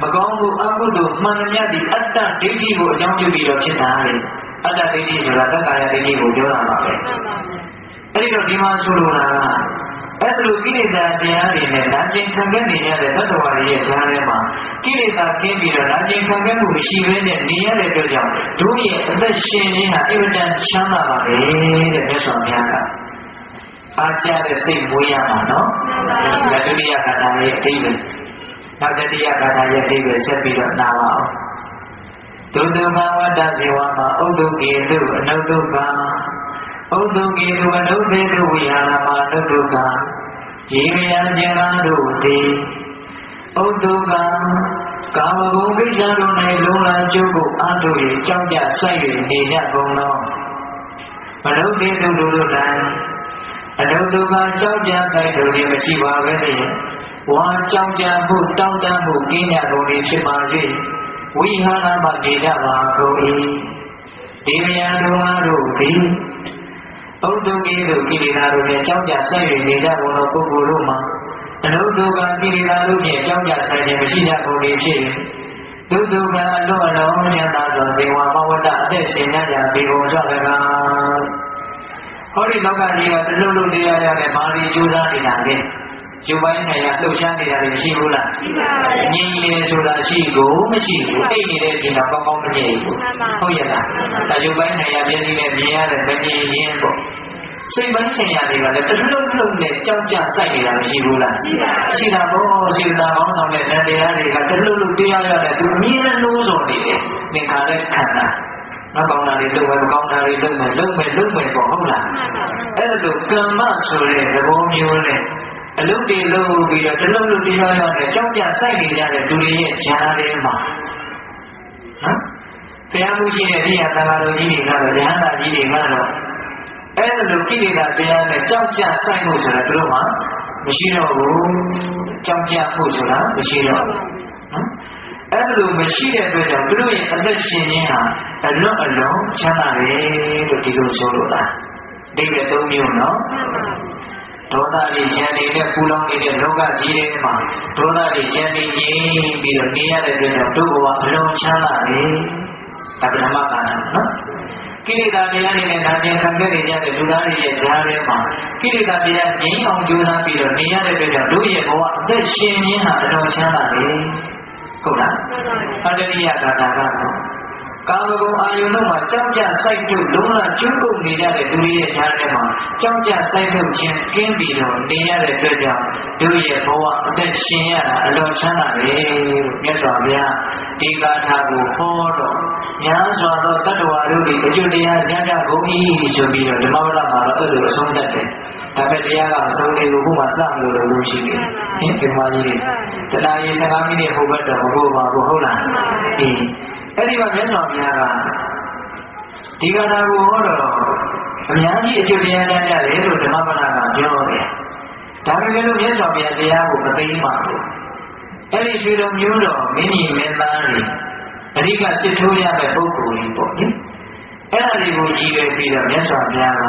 မကောင်းဘူးအကုသိုလ်မှန်မြတ်ဒီအတ္တဒိဋ္ဌိကိုအကြောင်းပြုပြီးတော့ဖြစ်တာလေအတ္တဒိဋ္ဌိဆိုတာတက္ကာယဒိဋ္ဌိကိုပြောတာပါပဲအဲ့ဒီတော့ဒီမှာဆိုလိုတာက အဲ့လိုကိလေသာတရားတွေနဲ့နာကျင်ခံခဲ့နေရတဲ့ဘတ်တော်ရရဲ့ဈာထဲမှာကိလေသာကင်းပြီးတော့နာကျင်ခံခဲ့မှုမရှိဘဲနဲ့နေရတဲ့အတွက်ကြောင့်တို့ရဲ့အသက်ရှင်ခြင်းဟာအင်မတန်ချမ်းသာပါပဲတဲ့မြတ်စွာဘုရားကအားကြတဲ့စိတ်မွေးရမှာနော်။ဒါဒုတိယကထာရဲ့အတိတ်ပဲ။နောက်တတိယကထာရဲ့အတိတ်ပဲဆက်ပြီးတော့နာပါအောင်။ဒုဒုကဝတ္တဇေဝမှာဥဒ္ဒကေတုအနုဒ္ဒက ဥဒ္ဒကေတုအနုဒေတုဝိဟာရမနုဒ္ဒကရေမယကျင်္ဂတို့သည်ဥဒ္ဒကကာမဂုဏ်ကိစ္စတို့၌လုံလကျုပ်ကိုအားထုတ်၍ကြောက်ကြဆိုင်၍နေကြကုန်သောမနုဒေတုတို့တို့တိုင်အနုဒ္ဒကကြောက်ကြဆိုင်တို့သည်မရှိပါဘဲနှင့်ဝါကြောက်ကြမှုတောင်းတမှုကင်းကြကုန်၏ဖြစ်ပါ၍ဝိဟာရမနေကြပါကုန်၏ဒီမြတ်တို့အားတို့သည် ဥဒ္ဒကိတို့ကိလေသာတို့နဲ့ကြောင်းကြဆိုင်ရနေကြကုန်သောပုဂ္ဂိုလ်တို့မှာအနုဒ္ဒကကိလေသာတို့နဲ့ကြောင်းကြဆိုင်ခြင်းမရှိကြကုန်လေဖြစ်ဒုဒုကအလွတ်အလုံးညတာသောဒေဝဘဝတအသက်ရှင်ကြကြပေကုန်စွာတကားဟောဒီလောကကြီးကတလူလူတရားရတဲ့မာရီကျူးစားနေတာလေ ရုပ်ပိုင်းဆိုင်ရာလှုပ်ရှားနေတာတွေမရှိဘူးလားရှိပါပါငြိမ်နေဆိုတာရှိကိုမရှိဘူးအိတ်နေတဲ့အချိန်တော့ကောင်းကောင်းမငြိမ်ဘူးဟုတ်ရဲ့လားဒါရုပ်ပိုင်းဆိုင်ရာမျက်စိနဲ့မြင်ရတဲ့မငြိမ်ရင်ပေါ့စိတ်ပိုင်းဆိုင်ရာတွေကလည်းတလှုပ်လှုပ်နဲ့ကြောက်ကြစိုက်နေတာမရှိဘူးလားရှိတာပေါ့စေတနာကောင်းဆောင်တဲ့တရားတွေကတလှုပ်လှုပ်တရားရတဲ့သူမြင်တဲ့နှိုးစော်နေတယ်သင်္ခါရခန္ဓာမကောင်းတာတွေလုပ်မယ်မကောင်းတာတွေလုပ်မယ်လုပ်မယ်လုပ်မယ်ပေါ့ဟုတ်လားအဲ့ဒါလိုကမ္မဆိုတဲ့သဘောမျိုးနဲ့ အလုပ်တွေလုပ်ပြီးတော့တလုံးလုံးတရားရောက်တဲ့ကြောက်ကြစိုက်နေကြတဲ့လူတွေရဲ့ဈာထဲမှာနော်တရားမှုရှိတဲ့ဒီဟာသံဃာတော်ကြီးတွေကတော့ဉာဏ်သာကြီးတွေကတော့အဲ့ဒါလိုကိလေသာတရားနဲ့ကြောက်ကြစိုက်မှုဆိုတာသူတို့မှမရှိတော့ဘူးကြောက်ကြဖို့ဆိုတာမရှိတော့ဘူးနော်အဲ့လိုမရှိတဲ့အတွက်ကြောင့်သူတို့ရဲ့အသက်ရှင်ခြင်းဟာအလွတ်အလုံးချမ်းသာတယ်လို့ဒီလိုဆိုလို့လားဒီပဲသုံးမျိုးနော် ဒေါသတွေဉာဏ်တွေနဲ့ပူလောင်နေတဲ့လောကကြီးထဲမှာဒေါသတွေဉာဏ်တွေငြိမ်းပြီးတော့နေရတဲ့အတွက်ကြောင့်ဒုက္ခဝအလုံးချမ်းသာတယ်ဒါပထမကဏ္ဍနော်ကိလေသာတရားတွေနဲ့နာကျင်ခံခဲ့နေကြတဲ့လူသားတွေရဲ့ဈာထဲမှာကိလေသာတရားငြိမ်းအောင်ကြိုးစားပြီးတော့နေရတဲ့အတွက်ကြောင့်တို့ရဲ့ဘဝအသက်ရှင်ခြင်းဟာအလုံးချမ်းသာတယ်ဟုတ်လားအတ္တရိယကာတာကတော့ ကာမဂုဏ်အာယုန်တို့မှာကြောက်ကြစိုက်ထုတ်လုံးဝကျွတ်ကုန်နေကြတဲ့သူတွေရဲ့ဈာထဲမှာကြောက်ကြစိုက်ထုတ်ခြင်းကင်းပြီးတော့နေရတဲ့အတွက်ကြောင့်တို့ရဲ့ဘဝအသက်ရှင်ရတာအလွန်ချမ်းသာတယ်လို့မြတ်စွာဘုရားဒီကာထာကိုဟောတော့များစွာသောတတ္တဝါတို့ဒီအကျိုးတရားကြားကြကုန်၏ဆိုပြီးတော့ဓမ္မဝရမှာတော့အဲ့လိုအဆုံးသတ်တယ်ဒါပေမဲ့တရားကအဆုံးလေးကိုခုမှစမလို့လို့ရှိတယ်။ဟင်ဒီမှာကြီးတနာရီ15မိနစ်ဟိုဘက်တော့မဟုတ်ပါဘူးဟုတ်လား။အေး အဲ့ဒီမှာမြတ်စွာဘုရားကဒီကထာကိုဟောတော့အများကြီးအကျိုးတရားများကြတယ်လို့ဓမ္မပဒကပြောတယ်။ဒါပေမဲ့လို့မြတ်စွာဘုရားတရားကိုမသိမှဘူး။အဲ့ဒီရွှေတော်မျိုးတော်မင်းကြီးမင်းသားတွေအဓိကစစ်ထိုးရမယ့်ပုဂ္ဂိုလ်ကြီးပေါ့နိ။အဲ့ဒါတွေကိုကြည့်ရပြီးတော့မြတ်စွာဘုရားက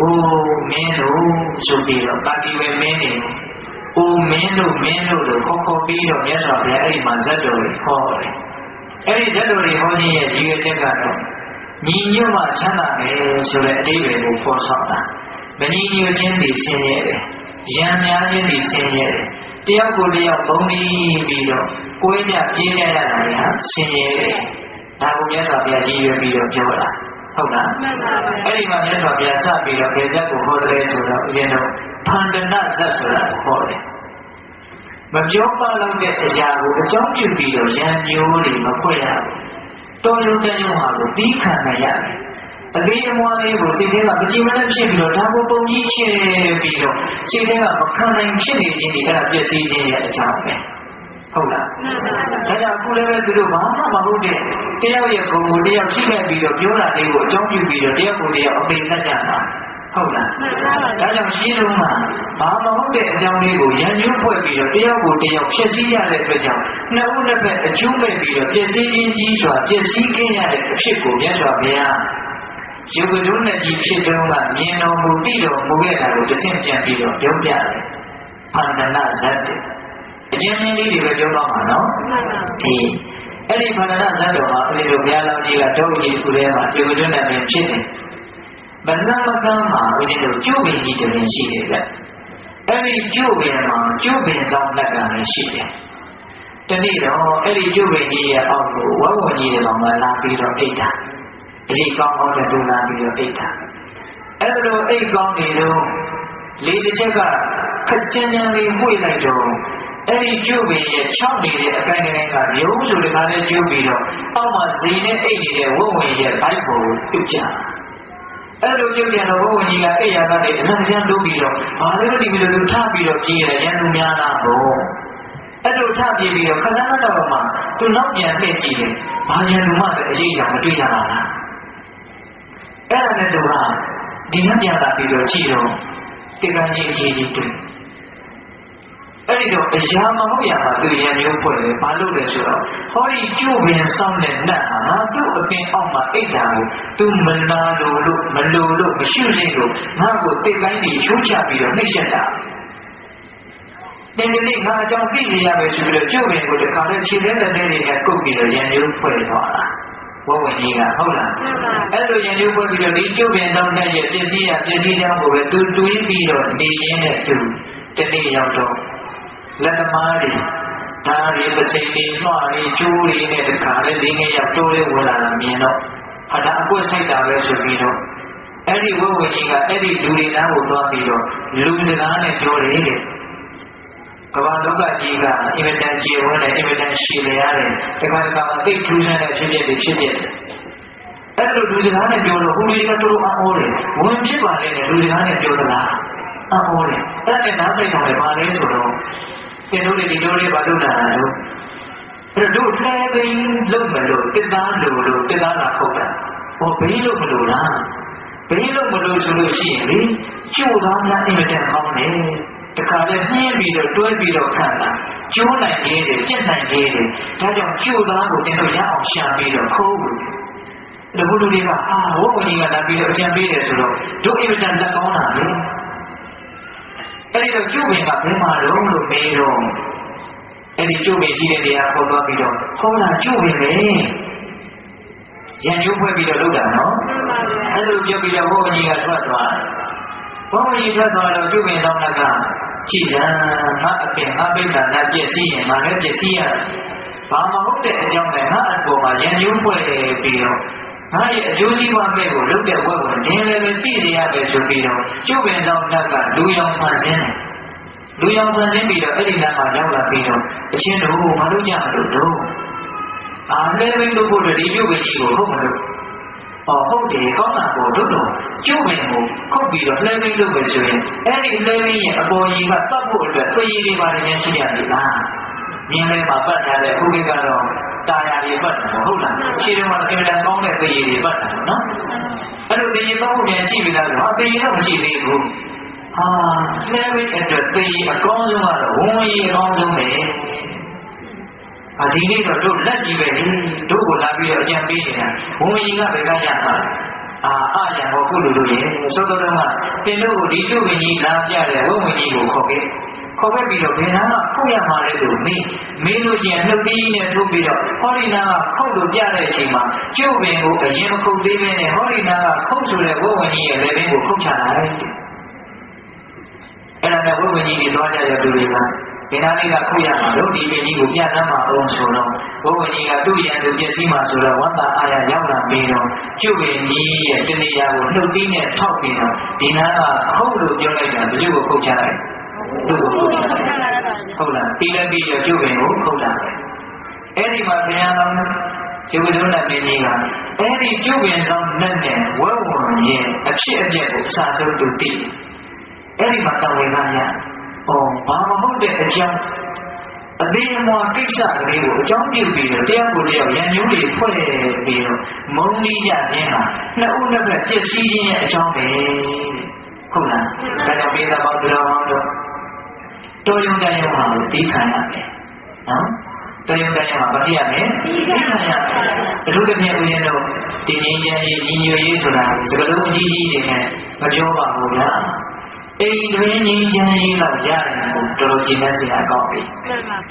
အိုးမင်းတို့ဆိုပြီးတော့ပါတိဝေမင်းတွေအိုးမင်းတို့မင်းတို့လို့ခေါ်ခေါ်ပြီးတော့မြတ်စွာဘုရားအဲ့ဒီမှာဇတ်တော်တွေဟောတယ် အဲ့ဒီဇတ်တော်တွေဟောခြင်းရဲ့ရည်ရွယ်ချက်ကတော့ညီညွတ်မှချမ်းသာမယ်ဆိုတဲ့အတိပ္ပယ်ကိုဖော်ဆောင်တာမညီညွတ်ခြင်းတွေဆင်းရဲတယ်ရံများခြင်းတွေဆင်းရဲတယ်တယောက်ကိုတယောက်ပုံပြီးပြီးတော့ကိုယ်ညပြေးကြရတာတွေဟာဆင်းရဲတယ်ဒါကိုမြတ်စွာဘုရားရည်ရွယ်ပြီးတော့ပြောတာဟုတ်လားအဲ့ဒီမှာမြတ်စွာဘုရားစပြီးတော့ဘယ်ဇက်ကိုဟောတယ်ဆိုတော့ဦးဇင်းတို့ဖန္ဒနဇက်ဆိုတာကိုဟောတယ် မမပြောပါတော့တဲ့အရာကိုအကြောင်းပြုပြီးတော့ရံမျိုးတွေမဖွင့်ရဘူးတော်ရုံတန်ရုံဟာကိုပြီးခံနိုင်ရတယ်အသေးအမွှားလေးကိုစိတ်ထဲကမကြည်မနဲ့ဖြစ်ပြီးတော့ဒါကိုပုံကြီးချဲပြီးတော့စိတ်ထဲကမခံနိုင်ဖြစ်နေခြင်းတွေအဲ့ဒါပျက်စီးခြင်းရဲ့အကြောင်းပဲဟုတ်လားဒါကြောင့်အခုလည်းပဲသူတို့ဘာမှမဟုတ်တဲ့တယောက်ရဲ့ဂုဏ်ကိုတယောက်ဖြစ်ခဲ့ပြီးတော့ပြောတာလေးကိုအကြောင်းပြုပြီးတော့တယောက်ကိုတယောက်အသိတတ်ကြတာ ဟုတ်လားဒါကြောင့်ရှင်းလုံးမှာဘာမဟုတ်တဲ့အကြောင်းလေးကိုရန်ကျိုးဖွဲ့ပြီးတော့တယောက်ကိုတယောက်ဖြစ်စည်းရတဲ့အတွက်ကြောင့်နှစ်ဦးနှစ်ဖက်အကျိုးမဲ့ပြီးတော့ပျက်စီးခြင်းကြီးစွာပျက်စီးခြင်းရတဲ့အဖြစ်ကိုမြတ်စွာဘုရားယုဂရုနဲ့ကြီးဖြစ်တုန်းကမြင်တော်မူသိတော်မူခဲ့တာကိုတဆင့်ပြန်ပြီးတော့ပြောပြတယ်။ဖန္ဒနာဇတ်တယ်။အချင်းချင်းလေးတွေပဲပြောတော့မှာနော်။ဒီအဲ့ဒီဖန္ဒနာဇတ်တော်မှာအဲ့ဒီလိုဘုရားလောင်းကြီးကတောကြီးတစ်ခုထဲမှာယုဂရုနဲ့ပြင်ဖြစ်တယ်။ ဗလမကမ်းမှာဦးဇင်းတို့ကျုပ်ပင်ကြီးတရင်ရှိတယ်ဗျ။အဲ့ဒီကျုပ်ပင်မှာကျုပ်ပင်ဆောင်လက်ကလည်းရှိတယ်။တနေ့တော့အဲ့ဒီကျုပ်ပင်ကြီးရဲ့အောက်ကိုဝဝကြီးတွေကောင်မှလာပြီးတော့အိတ်တာ။အရေးကောင်းကောင်းနဲ့ဒုလာပြီးတော့အိတ်တာအဲ့လိုအိတ်ကောင်းနေတော့လေတစ်ချက်ကခက်ချမ်းချမ်းလေးဝှေ့လိုက်တော့အဲ့ဒီကျုပ်ပင်ရဲ့၆နေတဲ့အကိုင်းတိုင်းကမျိုးစုတကားနဲ့ကျုပ်ပြီးတော့အောက်မှာဇီနဲ့အိတ်နေတဲ့ဝုံဝင်ရဲ့ဘိုက်ပေါ်ကိုပြုတ်ချ အဲ့လိုပြုတ်ပြန်တော့ဘုန်းကြီးကအိယာကနေအလံချမ်းလုပ်ပြီးတော့ဘာလဲမသိဘူးလို့သူထပြီးတော့ပြေးရရန်သူများလားပေါ့အဲ့လိုထပြေးပြီးတော့ခလန်းတော့မှသူနောက်ပြန်လှည့်ကြည့်တယ်ဘာရန်သူမှလည်းအရေးအရာမတွေ့ရတာလားအဲ့ဒါနဲ့သူကဒီမပြန်လာပြီးတော့ကြည့်တော့တေကံကြီးအခြေကြီးတွေ့ အဲ့ဒီတော့အရာမဟုတ်ရမှာသူရံမျိုးဖွဲ့တယ်ဘာလို့လဲဆိုတော့ဟောဒီကျုပ်ပင်ဆောင်တဲ့နတ်ဟာငါသူ့အပင်အောက်မှာအိတ်တာကိုသူမနာလို့လို့မလို့လို့မရှိစေလို့ငါ့ကိုတိတ်ကိုင်းပြီးချိုးချပြီးတော့နှိမ့်ဆက်တာတင်ဒီနေ့ငါအကြောင်းသိစေရမယ်ဆိုပြီးတော့ကျုပ်ပင်ကိုတခါတည်းခြေထဲလက်ထဲတွေနဲ့ကုတ်ပြီးတော့ရံမျိုးဖွဲ့သွားတာဝဝကြီးကဟုတ်လားအဲ့လိုရင်ယူဖွဲ့ပြီးတော့ဒီကျုပ်ပင်တော့တဲ့ရဲ့ပစ္စည်းရပစ္စည်းကြောင့်ကိုပဲသူတွေးပြီးတော့နေရင်းနဲ့သူတနေ့ရောက်တော့ လက်သမားတွေဒါတွေပစိန်တွေနှွားတွေကျိုးတွေနဲ့တခါလေဒီငယ်ရောက်တိုးလေးဝင်လာတာမြင်တော့ဟာဒါအကွက်ဆိုင်တာပဲဆိုပြီးတော့အဲ့ဒီဝဝကြီးကအဲ့ဒီလူတွေနားကိုသွားပြီးတော့လူစကားနဲ့ပြောတယ်တဲ့ကမ္ဘာလောကကြီးကအင်မတန်ကြည်ဝန်းတယ်အင်မတန်ရှည်လျားတယ်တခါတခါမှာသိထူးဆန်းတဲ့ဖြစ်ဖြစ်တွေဖြစ်ဖြစ်အဲ့လိုလူစကားနဲ့ပြောလို့ဟိုလူတွေကတော်တော်အော်တယ်ဝင်ဖြစ်ပါလေနဲ့လူစကားနဲ့ပြောသလားအော်တယ်အဲ့ဒါနဲ့နားဆိုင်တော်တယ်ပါလဲဆိုတော့ တင်တို့တွေဒီတို့တွေဘာလို့လာတာလို့အဲ့တို့လှဲပင်လုံးမလို့တစ်သားလို့လို့တစ်သားလာခုတ်တာဟောဘေးလို့မလို့လားဘေးလို့မလို့ဆိုလို့ရှိရင်လေကျို့သားများအင်မတန်ကောင်းတယ်တခါလဲနှင်းပြီးတော့တွဲပြီးတော့ခံတာကျိုးနိုင်နေတယ်ပြက်နိုင်နေတယ်ဒါကြောင့်ကျိုးသားကိုတင်တော့ရအောင်ရှာပြီးတော့ခိုးလို့ဒီဘုလူတွေကအာဝဝကြီးကလာပြီးတော့အကြံပေးတယ်ဆိုတော့တို့အင်မတန်လက်ကောင်းတာလေ အဲ့ဒီတော့ကျုပ်ပင်ကဘယ်မှာတော့လို့မေးတော့အဲ့ဒီကျုပ်ပင်ရှိတဲ့နေရာပေါ်သွားပြီးတော့ဟောလာကျုပ်ပင်ပဲရန်ကျိုးဖွဲ့ပြီးတော့လုပ်တာနော်အဲ့လိုပြောပြီးတော့ဘုန်းကြီးကထွက်သွားတယ်ဘုန်းကြီးထွက်သွားတော့ကျုပ်ပင်တော်ကကြည်စံငါအပင်ငါပိဋကနာပြည့်စည်ရင်ငါလည်းပြည့်စည်ရဘာမဟုတ်တဲ့အကြောင်းနဲ့ငါအပေါ်မှာရန်ကျိုးဖွဲ့ပြီးတော့ ငါရဲ့အကျိုးစီးပွားမဲ့ကိုလုပ်တဲ့ဝက်ကိုဒင်းလည်းပဲသိစေရပဲဆိုပြီးတော့ကျုပ်ပင်တော်ကလူရောင်ဖန်ဆင်းတယ်လူရောင်ဖန်ဆင်းပြီးတော့အဲ့ဒီနာမှာရောက်လာပြီးတော့အချင်းတို့မလုပ်ကြမလို့တို့အားလည်းပဲလုပ်ဖို့ဒီကျုပ်ပင်ကြီးကိုဟုတ်မလို့ဟောဟုတ်တယ်ကောင်းတာကိုတို့တော့ကျုပ်ဝင်ကိုခုတ်ပြီးတော့လှဲသိလို့ပဲဆိုရင်အဲ့ဒီလှဲသိရဲ့အပေါ်ကြီးကတတ်ဖို့အတွက်သွေးရည်တွေပါနေရှိရပြီလားမြင်းလေးမှာပတ်ထားတဲ့ဥက္ကကတော့ တာယာတွေပတ်တယ်ဟုတ်လားခြေထဲမှာအင်မတန်ကောင်းတဲ့သွေးရည်တွေပတ်တယ်နော်အဲ့လိုသွေးရည်ပတ်ဖို့မြန်ရှိပြီလားဆိုတော့သွေးရည်တော့မရှိသေးဘူးဟာလှဲသိအတွက်သွေးရည်အကောင်းဆုံးကတော့ဝန်းရည်အကောင်းဆုံးပဲအဒီနေ့တော့တို့လက်ကြီးပဲလေတို့ကိုလာပြီးတော့အကြံပေးနေတာဘုံကြီးကဘယ်ကရမှာအာအရံဟောကုလူတို့ရဲ့သို့တော်တော့ကတင်တို့ကိုဒီလူဝင်ကြီးလာပြတဲ့ဝုံဝင်ကြီးကိုခေါ်ခဲ့ ခေါ်ခဲ့ပြီးတော့ဘယ်နာမှခုတ်ရမှာလဲလို့မေးမေးလို့ချင်းနှုတ်ပြီးနဲ့ထိုးပြီးတော့ဟောဒီနာကခုတ်လို့ပြတဲ့အချိန်မှာကျုပ်ပင်ကိုအရင်မခုတ်သေးဘဲနဲ့ဟောဒီနာကခုတ်ဆိုတဲ့ဝုံဝင်ကြီးရဲ့လက်ပင်ကိုခုတ်ချလာတယ်အဲ့ဒါကဝုံဝင်ကြီးတွေသွားကြရတူတွေကဒီနာလေးကခုရမှာလို့ဒီပင်ကြီးကိုပြတ်တမ်းမှာအောင်ဆိုတော့ဘုဝကြီးကသူ့ရန်သူပျက်စီးမှာဆိုတော့ဝန္တာအာရရောက်လာပြီးတော့ကျုပ်ပင်ကြီးရဲ့တနေရာကိုနှုတ်သီးနဲ့ထောက်ပြီးတော့ဒီနာကဟုတ်လို့ပြောလိုက်တာတချို့ကိုပုတ်ချလိုက် သူ့ကိုပုတ်ချလိုက်ဟုတ်လားပြီးလည်းပြီးရကျုပ်ပင်ကိုခုတ်တာပဲအဲ့ဒီမှာဘုရားတော်ကျေဝိဒုဏမင်းကြီးကအဲ့ဒီကျုပ်ပင်ဆောင်နဲ့နဲ့ဝဲဝင်ရင်အဖြစ်အပျက်ကိုအစာဆုံးသူသိအဲ့ဒီမှာတဝေကညာဩဘာမဟုတ်တဲ့အကြောင်းအသေးအမွာကိစ္စကလေးကိုအကြောင်းပြုပြီးတော့တရားကိုတရားရန်ညွှန်းတွေဖွဲ့ပြီးတော့မုံနီးရခြင်းဟာနှစ်ဦးနှစ်ဖက်ပြည့်စည်ခြင်းရဲ့အကြောင်းပဲဟုတ်လားဒါကြောင့်ပေးတာပေါ့သူတော်ကောင်းတို့ တော်ရုံတန်ရုံမှာသိခံရမယ်နော်တော်ရုံတန်ရုံမှာမဖြစ်ရမယ်သိခံရမယ်အထူးသဖြင့်ဦးဇင်းတို့ဒီငင်းရဲ့ညီညွတ်ရေးဆိုတာစကလုံးအကြီးကြီးတွေနဲ့မပြောပါဘူးလား အိမ်တွင်ငြိမ်းချမ်းရေးတော့ရတယ်ကိုတော်တော်ကြည်နဲ့စရာကောင်းပြီ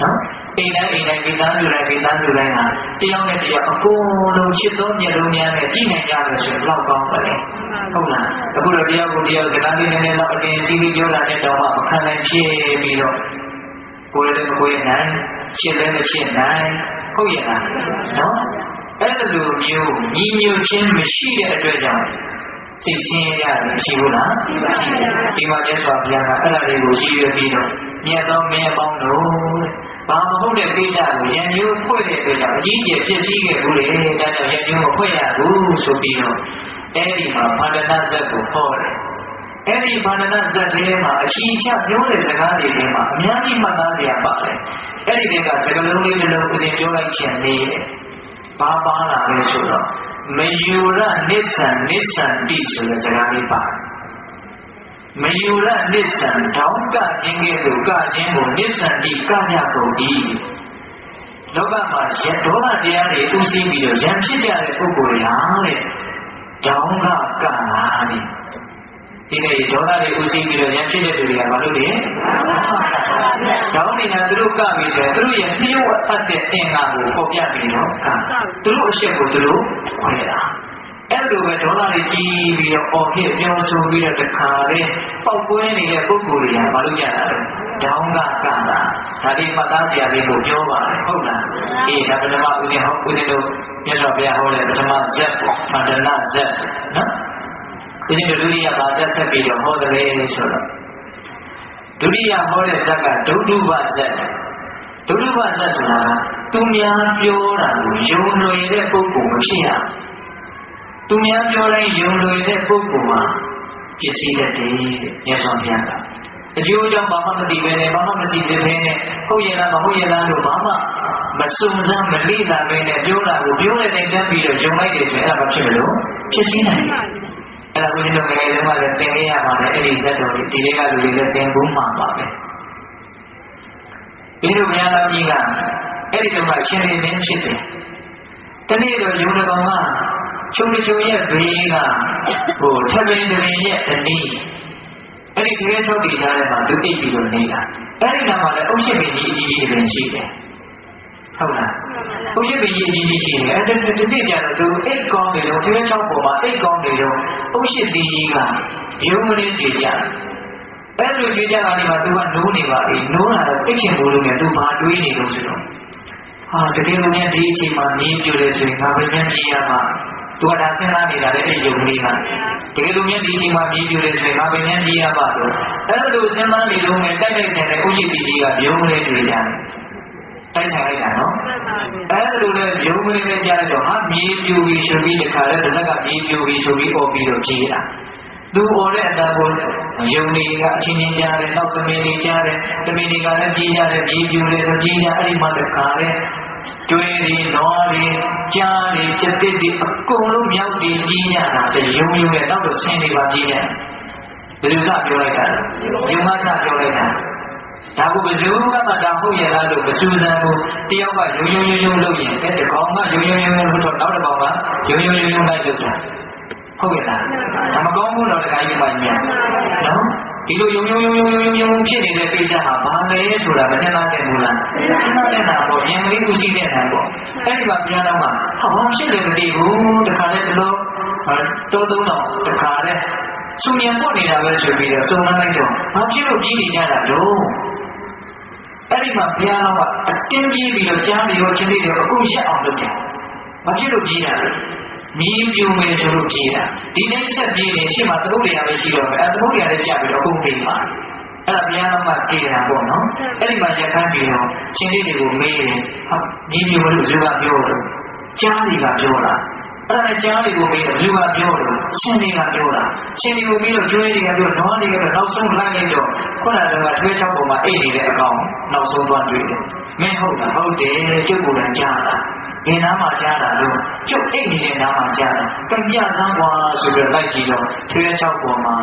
နော်အိမ်တိုင်းအိမ်တိုင်းမိသားစုတိုင်းမိသားစုတိုင်းဟာတယောက်နဲ့တယောက်အကုန်လုံးချစ်သောမျက်လုံးများနဲ့ကြည်နိုင်ကြလို့ဆိုရင်ဘလောက်ကောင်းပါလဲဟုတ်လားအခုတော့တယောက်ကိုတယောက်စကားလေးနည်းနည်းတော့အတင်းစီးပြီးပြောတာနဲ့တော့မှမခံနိုင်ဖြစ်ပြီးတော့ကိုယ်လည်းမကိုယ်နိုင်ချစ်လည်းမချစ်နိုင်ဟုတ်ရဲ့လားနော်အဲ့လိုမျိုးညီညွတ်ခြင်းမရှိတဲ့အတွက်ကြောင့် စိတ်ဆင်းရဲရတယ်မရှိဘူးလားရှိတယ်ဒီမှာမြတ်စွာဘုရားကအဲ့ဒါလေးကိုရှိရပြီးတော့မြတ်သောမင်းပေါင်းတို့ဘာမဟုတ်တဲ့ကိစ္စကိုရန်မျိုးဖွဲ့တဲ့အတွက်ကြောင့်အကြီးကျယ်ပြည့်စည်ခဲ့ဘူးလေဒါကြောင့်ရန်မျိုးမဖွဲ့ရဘူးဆိုပြီးတော့အဲ့ဒီမှာဗန္ဒနာဇက်ကိုဟောတယ်အဲ့ဒီဗန္ဒနာဇက်လေးမှာအချင်းချပြောတဲ့စကားတွေထဲမှာအများကြီးမှတ်သားရပါတယ်အဲ့ဒီတွေကစကားလုံးလေးတစ်လုံးဦးစဉ်ပြောလိုက်ခြင်းလေးဘာပါလာလဲဆိုတော့ မယူရနိစ္စံနိစ္စံတိဆိုတဲ့စကားလေးပါမယူရနိစ္စံတောင်းကခြင်းကဲ့သို့ကခြင်းကိုနိစ္စံတိကကြကုန်၏လောကမှာရဒေါသတရားတွေဥသိပြီးတော့ရံဖြစ်ကြတဲ့ပုဂ္ဂိုလ်တွေဟာတဲ့တောင်းကကလာတယ်ဒီနေ့ဒေါသတွေဥသိပြီးတော့ရံဖြစ်တဲ့လူတွေကဘာလို့လဲတောင်းနေတာသူတို့ကပြီးဆိုရင်သူတို့ရဲ့ပြည့်ဝအပ်တဲ့အင်္ဂါကိုပေါ်ပြပြီးတော့ကသူတို့အရှက်ကိုသူတို့ ခွဲတာအဲ့လိုပဲဒေါသတွေကြီးပြီးတော့အော်ဖြစ်ပြောဆိုပြီးတော့တခါလေပောက်ကွဲနေတဲ့ပုဂ္ဂိုလ်တွေကဘာလို့ရတာလဲတောင်းကကတာဒါဒီမှတ်သားစရာလေးကိုပြောပါတယ်ဟုတ်လားအေးဒါပထမဦးဇင်းဟောဦးဇင်းတို့မြတ်စွာဘုရားဟောတဲ့ပထမဇက်ပန္ဒနာဇက်နော်ဒီနေ့ဒုတိယဘာဇက်ဆက်ပြီးတော့ဟောတယ်ဆိုတော့ဒုတိယဟောတဲ့ဇက်ကဒုဒုဘဇက် ဒုဒုဘဇက်ဆိုတာကသူများပြောတာကိုယုံလွယ်တဲ့ပုဂ္ဂိုလ်မဖြစ်ရသူများပြောတိုင်းယုံလွယ်တဲ့ပုဂ္ဂိုလ်မှာပြည့်စည်တတ်တယ်တဲ့မြတ်စွာဘုရားကအကျိုးအကြောင်းဘာမှမသိပဲနဲ့ဘာမှမစီစစ်ဘဲနဲ့ဟုတ်ရဲ့လားမဟုတ်ရဲ့လားလို့ဘာမှမစုံစမ်းမလေ့လာပဲနဲ့ပြောတာကိုပြောတဲ့တိုင်တန်းပြီးတော့ဂျုံလိုက်တယ်ဆိုရင်အဲ့ဒါမဖြစ်မလို့ဖြစ်စည်းနိုင်တယ်အဲ့ဒါဘုရားတို့ငယ်ငယ်တုန်းကလည်းသင်ခဲ့ရပါတယ်အဲ့ဒီဇက်တော်တွေဒီတွေကလူတွေလည်းသင်ဖို့မှာပါပဲ ဒီလိုများတော်ကြီးကအဲ့ဒီတုန်းကရှင်ရင်းမင်းဖြစ်တယ်တနေ့တော့ယုံတော်ကချုံချုံရဲ့ဘေးကဟိုထမင်းတရင်ရဲ့အနီးအဲ့ဒီတကယ်ချုပ်တည်ထားတဲ့မှာသူအိပ်ပြီးတော့နေတာအဲ့ဒီနာမှာလည်းအုပ်ရှိပင်ကြီးအကြီးကြီးတွေရှိတယ်ဟုတ်လားအုပ်ရှိပင်ကြီးအကြီးကြီးရှိတယ်အဲ့ဒီဒီနေ့ကျတော့သူအိတ်ကောင်းနေတော့တကယ်ချုပ်ပေါ်မှာအိတ်ကောင်းနေတော့အုပ်ရှိပင်ကြီးကယုံမနေကြကြ အဲ့လိုကြွေးကြတာဒီမှာသူကနိုးနေပါပြီနိုးလာတော့အိတ်ချင်ဘူးလို့နဲ့သူဘာတွေးနေလို့ဆိုတော့ဟာတကယ်လို့များဒီအချိန်မှာမြင်းပြလဲဆိုရင်ငါပဲပြန်ကြည့်ရမှာသူကဒါစဉ်းစားနေတာလေအဲ့ဒီယုံလေးကတကယ်လို့မြတ်ဒီအချိန်မှာမြည်ပြတယ်ဆိုရင်ငါပဲဉာဏ်ကြီးရပါတော့အဲ့လိုစဉ်းစားနေလို့ငယ်တက်တဲ့ချိန်နဲ့ဥจิตတိကြီးကမြုံမလေးတွေ့ကြတယ်တိုက်ဆိုင်လိုက်တာနော်အဲ့လိုလေမြုံမလေးနဲ့ကြားတော့ဟာမြည်ပြူပြီးဆိုပြီးတခါလဲတစ်စက်ကမြည်ပြူပြီးဆိုပြီးပေါ်ပြီးတော့ဖြေးတာ သူអော်တဲ့အတန်ကိုယုံနေကအချင်းချင်းကြားတယ်နောက်သမီးတွေကြားတယ်သမီးတွေကလည်းပြေးကြတယ်ပြေးပြူတယ်ဆိုပြေးကြအဲ့ဒီမှာတခါလဲကျွေးတွေနွားတွေကြားတွေစက်တစ်တွေအကုန်လုံးမြောက်တွေကြီးညတာတယုံယုံနဲ့တော့တော့ဆင်းနေပါကြီးညဘယ်လိုစပြောလိုက်တာလဲယုံမစပြောလိုက်တာဒါကိုဘယ်သူကမှဒါဟုတ်ရဲ့လားလို့မစူးစမ်းဘူးတယောက်ကယုံယုံယုံယုံလုပ်ရင်တဲ့တကောင်ကယုံယုံယုံယုံလို့တော့နောက်တစ်ကောင်ကယုံယုံယုံယုံလိုက်လုပ်တာ ဟုတ်ရဲ့လားဒါမကောင်းဘူးတော့တခါကြီးမှညာနော်ဒီလိုယုံယုံယုံယုံယုံယုံဖြစ်နေတဲ့ကိစ္စဟာဘာလဲဆိုတာမစဉ်းစားခဲ့ဘူးလားစဉ်းစားတဲ့နာပေါ့ဉာဏ်လေးကိုရှိတဲ့နာပေါ့အဲ့ဒီမှာဘုရားတော်ကဟာဘာဖြစ်တယ်မသိဘူးတခါတည်းဒီလိုတိုးသုံးတော့တခါတည်းစုံဉဏ်ပွနေတာပဲဆိုပြီးတော့စုံနှမ်းလိုက်တော့ဘာဖြစ်လို့ပြီးနေကြတာတော့အဲ့ဒီမှာဘုရားတော်ကအတင်းပြေးပြီးတော့ကြားနေရောချင်းလေးတွေအကုန်ရက်အောင်လုပ်တယ်ဘာဖြစ်လို့ပြေးတာ လဲမီးပြူမယ်ဆိုလို့ပြေးတာဒီနေ့ဆက်ပြေးနေရှေ့မှာသမုဒ္ဒရာပဲရှိတော့မယ်အဲသမုဒ္ဒရာလည်းကြပြီးတော့ကုန်ပြေးမှာအဲ့ဒါဘုရားတော်ကတည်တာပေါ့နော်အဲ့ဒီမှာရခိုင်ပြည်တော့ရှင်လေးတွေကိုမေးတယ်ဟုတ်ညီမျိုးမလို့ဇုကပြောတယ်ကြားတွေကပြောတာအဲ့ဒါနဲ့ကြားတွေကိုမေးတယ်ဇုကပြောတယ်ရှင်တွေကပြောတာရှင်တွေကိုမေးတော့ကျွေးတွေကပြောတော့တွေကပြောနောက်ဆုံးလိုက်လိုက်တော့ခုနကထွေးချောက်ပေါ်မှာအိတ်နေတဲ့အကောင်နောက်ဆုံးသွားတွေ့တယ်မင်းဟုတ်လားဟုတ်တယ်ကျုပ်ကိုယ်တိုင်ကြားတာ ဘယ်နားမှာကြားတာလို့ကျုပ်အိတ်နေတဲ့နားမှာကြားတာကံပြစမ်းကွာဆိုပြီးလိုက်ကြည့်တော့ထွေးချောက်ပေါ်မှာ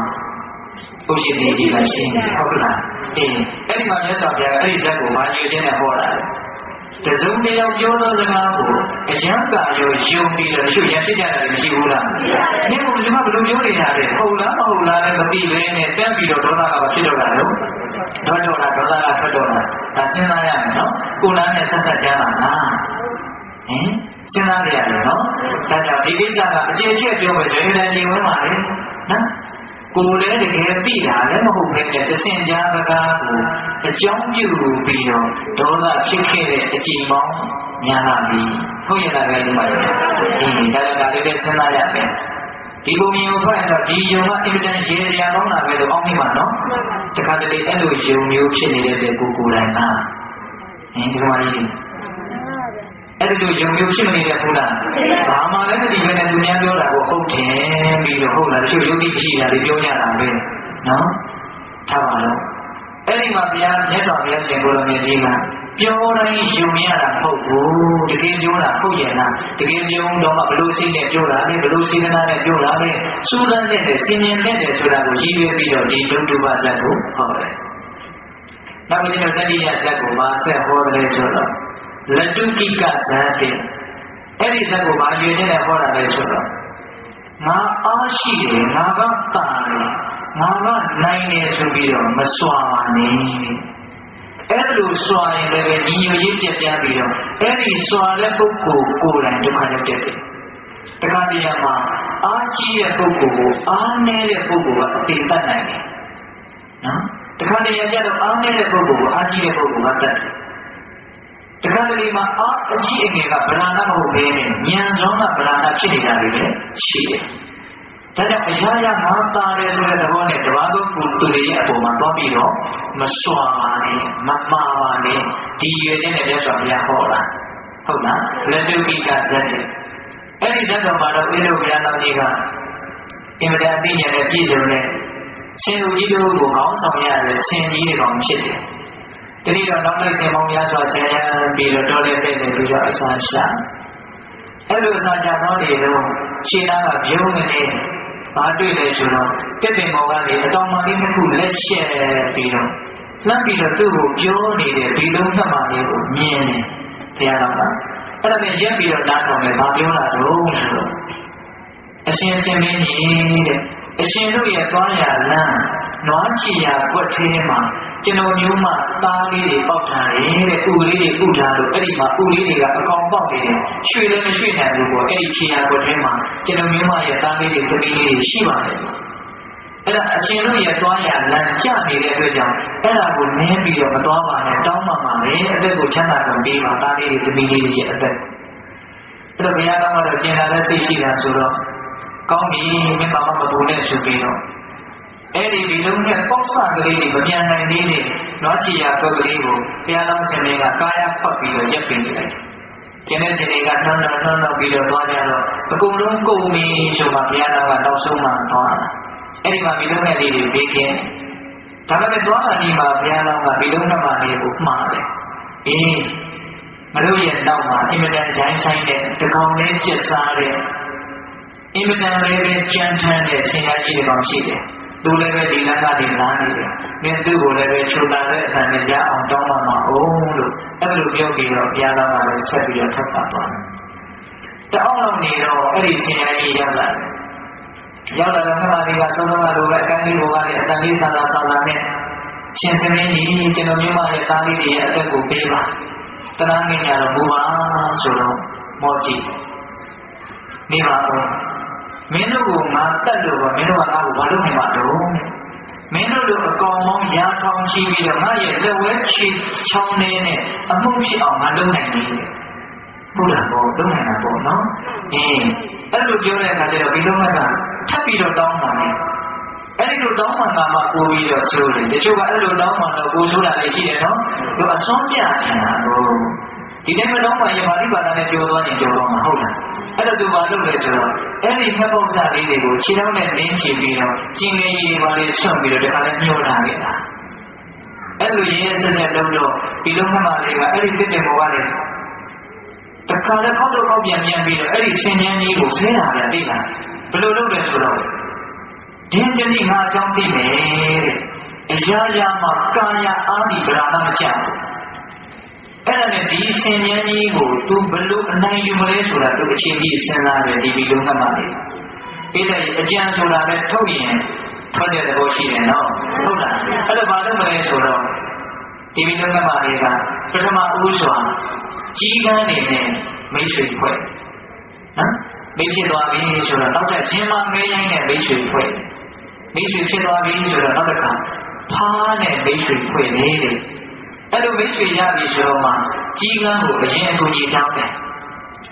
ပုရှိသေးကြီးကရှင်းတယ်ဟုတ်လားအေးအဲ့ဒီမှာမြတ်စွာဘုရားအဲ့ဒီဇက်ကိုဘာညွှန်ခြင်းနဲ့ဟောတာလဲတစုံတယောက်ပြောသောစကားကိုအကျမ်းကာရောယုံပြီးတော့ရှုရဖြစ်ကြတယ်မရှိဘူးလား။ဒီကိုဒီမှာဘယ်လိုပြောနေတာလဲ။ဟုတ်လားမဟုတ်လားလည်းမသိဘဲနဲ့တက်ပြီးတော့ဒေါသကဖြစ်တော့တာလို့ဒေါတော့တာဒေါသကထွက်တော့တာဒါစဉ်းစားရမယ်နော်။ကိုယ်လားနဲ့ဆက်ဆက်ကြတာလား။ ဟင်စဉ်းစားရရတယ်နော်။ဒါကြောင့်ဒီကိစ္စကအကျဉ်းချက်ပြောမယ်ဆိုရင်လည်းနေဝင်ပါလေ။နော်။ကိုယ်လည်းတကယ်သိတာလည်းမဟုတ်ဘဲနဲ့တစင်ကြားစကားကိုအကြောင်းပြုပြီးတော့ဒေါသဖြစ်ခဲ့တဲ့အကြိမ်ပေါင်းများလာပြီဟုတ်ရလားလည်းဒီမှာဒီဒါကြောင့်ဒါလေးပဲစဉ်းစားရမယ်ဒီပုံမြင်ကိုဖတ်ရင်တော့ဒီယုံကအင်မတန်ရေရာကောင်းတာပဲလို့အောင်းမိမှာနော်တခါတလေအဲ့လိုယုံမျိုးဖြစ်နေတဲ့ကိုကိုယ်တိုင်ကဟင်ဒီမှာကြီး အဲ့ဒီလိုယုံမျိုးဖြစ်မနေတဲ့ဘုရားဘာမှလည်းမသိဘဲနဲ့သူများပြောတာကိုဟုတ်တယ်ပြီးတော့ဟုတ်လားတချို့ယုံကြည်ရှိတာတွေပြောကြတာပဲနော်ထားပါတော့အဲ့ဒီမှာဘုရားမြတ်စွာဘုရားရှင်ကိုယ်တော်မြတ်ကြီးကပြောတိုင်းယုံရတာမဟုတ်ဘူးတကယ်ပြောတာဟုတ်ရဲ့လားတကယ်ပြောတော့မှဘလို့စိတ်နဲ့ပြောတာလဲဘလို့စေတနာနဲ့ပြောတာလဲစူးစမ်းတဲ့နဲ့စင်ញင်တဲ့တယ်ဆိုတာကိုရည်ရွယ်ပြီးတော့ဒီဒုတုပဇတ်ကိုဟောတယ်နောက်ပြီးတော့တတိယဇတ်ကိုမဆက်ဟောတယ်ဆိုတော့ လတုကိကဇာတိအဲ့ဒီဇက်ကိုဘာရွေနဲ့ဟောတာလဲဆိုတော့ငါအားရှိတယ်ငါကတာတယ်ငါကနိုင်တယ်ဆိုပြီးတော့မစွာပါနဲ့အဲ့ဒါလိုစွာရင်လည်းပဲညီညွတ်ရေးပြတ်ပြားပြီးတော့အဲ့ဒီစွာတဲ့ပုဂ္ဂိုလ်ကိုယ်တိုင်ဒုက္ခရောက်တတ်တယ်တခါတည်းမှာအားကြီးတဲ့ပုဂ္ဂိုလ်ကိုအားနည်းတဲ့ပုဂ္ဂိုလ်ကအသေးတတ်နိုင်တယ်နော်တခါတည်းကျတော့အားနည်းတဲ့ပုဂ္ဂိုလ်ကိုအားကြီးတဲ့ပုဂ္ဂိုလ်ကတတ်တယ် တခါတလေမှာအာအကြီးအငယ်ကဗလာဏမဟုတ်ဘဲနဲ့ဉာဏ်ဆုံးကဗလာဏဖြစ်နေတာတွေလည်းရှိတယ်။ဒါကြောင့်အရာရာငါတာတယ်ဆိုတဲ့သဘောနဲ့တဘာသောပုသူတွေရဲ့အပေါ်မှာသွားပြီးတော့မစွာပါနဲ့မမှားပါနဲ့ဒီရွယ်တဲ့နဲ့မြတ်စွာဘုရားဟောတာဟုတ်လားလက်တုကိကဇတ်တယ်အဲ့ဒီဇတ်တော်မှာတော့ဥိလုဘုရားတော်ကြီးကအင်မတန်အသိဉာဏ်နဲ့ပြည့်စုံတဲ့ရှင်လူကြီးတို့ကိုကောင်းဆောင်ရတဲ့ရှင်ကြီးတွေကောင်ဖြစ်တယ် တတိတော့နောက်လိုက်စင်ပေါင်းများစွာခြံရပြီးတော့တော်လေးတဲ့ပြီးတော့အစာရှာအဲ့လိုအစာရှာတော့နေတော့ရှင်းသားကပြုံးနေတယ်ဘာတွေ့လဲဆိုတော့တက်တင်မောင်ကနေအတော်မလေးတစ်ခုလက်ရှက်ပြီးတော့လှမ်းပြီးတော့သူ့ကိုပြောနေတဲ့ဒီလုံးနှစ်ပါးလေးကိုမြင်တယ်ဘုရားတော်ကအဲ့ဒါနဲ့ရက်ပြီးတော့နားထောင်မယ်ဘာပြောတာတော့ဆိုတော့အရှင်ရှင်မင်းကြီးတဲ့အရှင်တို့ရဲ့သွားရလမ်းနွားချီရာကွက်သေးမှာ ကျွန်တော်မျိုးမှသားလေးတွေပေါက်ထားတယ်တဲ့ဥကလေးတွေဥထားလို့အဲ့ဒီမှာဥလေးတွေကအကောင်ပေါက်နေတယ်ရွှေလည်းမရွှေနိုင်ဘူးပေါ့အဲ့ဒီချီရာကွက်သေးမှာကျွန်တော်မျိုးမှရဲ့သားလေးတွေသမီးလေးတွေရှိပါတယ်အဲ့ဒါအရှင်တို့ရဲ့သွားရလမ်းကျနေတဲ့အတွက်ကြောင့်အဲ့ဒါကိုနင်းပြီးတော့မသွားပါနဲ့တောင်းပါမှာလေအသက်ကိုချမ်းသာကုန်ပြီးပါသားလေးတွေသမီးလေးတွေရဲ့အသက်အဲ့တော့ဘုရားတော်ကတော့ကျင်လာတဲ့စိတ်ရှိတာဆိုတော့ကောင်းပြီမင်းမမမပူနဲ့ဆိုပြီးတော့ အဲ့ဒီဒီလုံးနဲ့ပေါက်ဆကလေးတွေမပြန်နိုင်သေးတဲ့နွားချီယာပုတ်ကလေးကိုဘုရားတော်ရှင်တွေကကာယဖတ်ပြီးတော့ရပ်ပင်နေလိုက်တယ်။ကျန်တဲ့ရှင်တွေကနှောင်းနှောင်းနှောင်းနှောင်းပြီးတော့သွားကြတော့အကုန်လုံးကုန်ပြီဆိုမှဘုရားတော်ကနောက်ဆုံးမှသွားတာ။အဲ့ဒီမှာဒီလုံးနဲ့လေးတွေပေးခြင်းဒါပေမဲ့သွားတာဒီမှာဘုရားတော်ကဒီလုံးနဲ့မှလေးကိုမှားတယ်။အေးမလို့ရဲ့နောက်မှာအင်မတန်ရိုင်းဆိုင်တဲ့တကောင်လေးကျက်စားတဲ့အင်မတန်လေးပဲကြမ်းတမ်းတဲ့ဆင်ရကြီးတွေကောင်ရှိတယ်။ သူလည်းပဲဒီလမ်းကနေလာနေတယ်။မင်းသူ့ကိုလည်းပဲချုပ်တာတဲ့အတန်နဲ့ရအောင်တောင်းမှမအောင်လို့အဲ့လိုပြောပြီးတော့ဘုရားတော်ကလည်းဆက်ပြီးတော့ထပ်ပါသွားတယ်။တအောင်လောက်နေတော့အဲ့ဒီဆင်ရကြီးရောက်လာတယ်။ရောက်လာတဲ့ခါလေးကသုံးလုံးကလိုပဲအကန်းလေးဘောကလည်းအတန်လေးဆန္ဒဆန္ဒနဲ့ရှင်စမင်းကြီးကျွန်တော်မျိုးမရဲ့သားလေးတွေရဲ့အသက်ကိုပေးပါ။တနာငင်ရတော့ဘူပါဆိုတော့မောကြည့်နေပါတော့ မင်းတို့ကိုငါတတ်လို့ပါမင်းတို့ကငါ့ကိုဘာလုပ်နေမှာတော့မင်းတို့လိုအကောင်မောင်းရာထောင်ချီပြီးတော့ငါရဲ့လက်ဝဲချီချောင်းနေနဲ့အမှုဖြစ်အောင်ငါလုပ်နိုင်ပြီဘုရားဘောလုပ်နိုင်တာပေါ့နော်အင်းအဲ့လိုပြောတဲ့အခါကျတော့ဒီလုံးကထပ်ပြီးတော့တောင်းပါမယ်အဲ့ဒီလိုတောင်းပန်တာမှပို့ပြီးတော့ဆိုးတယ်တချို့ကအဲ့လိုတောင်းပန်တော့ကိုဆိုးတာလည်းရှိတယ်နော်သူအစွန်းပြချင်တာကိုဒီတိုင်းမတောင်းပန်ရင်ဗာတိပါဒနဲ့ကြောသွားရင်ကြောတော့မှာဟုတ်လား အဲ့တော့သူဘာလုပ်လဲဆိုတော့အဲ့ဒီငှက်ပုတ်စားလေးတွေကိုခြေထောက်နဲ့နင်းချပြီးတော့ကျင်ငယ်ကြီးတွေပါလေးဆွန့်ပြီးတော့တခါလဲညှို့လာခဲ့တာအဲ့လိုရင်းဆက်ဆက်လုပ်တော့ဒီလုံးခမလေးကအဲ့ဒီတစ်တင်ဘောကလည်းတခါလဲခောက်တော့ခောက်ပြန်ပြန်ပြီးတော့အဲ့ဒီဆင်ញန်းကြီးကိုဆင်းလာပြန်သိလားဘယ်လိုလုပ်လဲဆိုတော့ဒီတနေ့ငါအကြောင်းသိမယ်တဲ့အရာရာမှာကာယအာဒီဗราဏမကြဘူး အဲ့ဒါနဲ့ဒီဆင်ញန်းကြီးကိုသူဘလို့အနိုင်ယူမလဲဆိုတာသူအချင်းကြီးစဉ်းစားတယ်ဒီဒီလုံးကမှလေပြီးတဲ့အကြံဆိုတာလည်းထုတ်ရင်ထွက်တဲ့သဘောရှိတယ်နော်ဟုတ်လားအဲ့တော့ဘာလို့မလဲဆိုတော့ဒီဒီလုံးကမှလေးကပထမဦးစွာကြီးကန်းနေနဲ့မိတ်ဆွေဖွဲ့နော်မိဖြစ်သွားပြီဆိုတော့နောက်တဲ့ချင်းမမဲရိုင်းနဲ့မိတ်ဆွေဖွဲ့မိတ်ဆွေဖြစ်သွားပြီဆိုတော့နောက်တစ်ခါဖားနဲ့မိတ်ဆွေဖွဲ့နေတယ် အဲ့လိုမိတ်ဆွေရပြီဆိုတော့မှကြီးကန်းကိုအရင်အကူကြီးတောင်းတယ်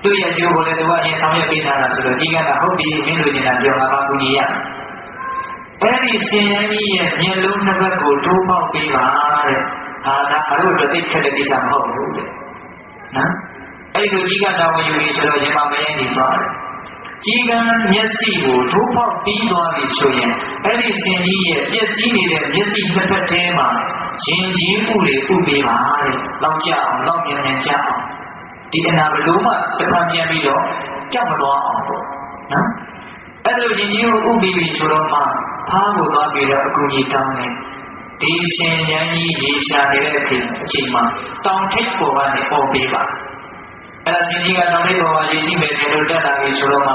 သူ့ရဲ့ကြိုးကိုလည်းသူကအရင်ဆောင်ရွက်ပေးထားတာဆိုတော့ကြီးကန်းကဟုတ်ပြီမင်းတို့ကျင်တာပြောငါပါကူညီရအဲ့ဒီရှင်ရင်းကြီးရဲ့မျက်လုံးတစ်ဘက်ကိုထိုးပေါက်ပေးပါတဲ့ဟာဒါအလို့တသိခက်တဲ့ကိစ္စမဟုတ်ဘူးတဲ့နော်အဲ့ဒီကြီးကတောင်းယူပြီးဆိုတော့ရင်မမရင်နေသွားတယ်ကြီးကန်းမျက်စိကိုထိုးပေါက်ပြီးသွားပြီဆိုရင်အဲ့ဒီရှင်ကြီးရဲ့ပျက်စီးနေတဲ့မျက်စိတစ်ဖက်ထဲမှာ ရင်ကြီးမှုတွေဥပေးပါတဲ့လောက်ကြအောင်လောက်မြန်မြန်ကြအောင်ဒီအနာဘလို့မှတစ်ခါပြန်ပြီးတော့ကြောက်မသွားအောင်ပေါ့နော်အဲ့လိုရင်ကြီးကိုဥပေးပြီဆိုတော့မှဖားကိုသွားပြီးတော့အကူကြီးတောင်းတယ်ဒီရှင်ဉာဏ်ကြီးရေရှာနေတဲ့အချိန်အချိန်မှာတောင်ထိပ်ပေါ်ကနေပေါ်ပေးပါအဲ့ဒါရှင်ကြီးကတောင်ထိပ်ပေါ်မှာရေကြီးမယ်တယ်လို့တက်လာပြီဆိုတော့မှ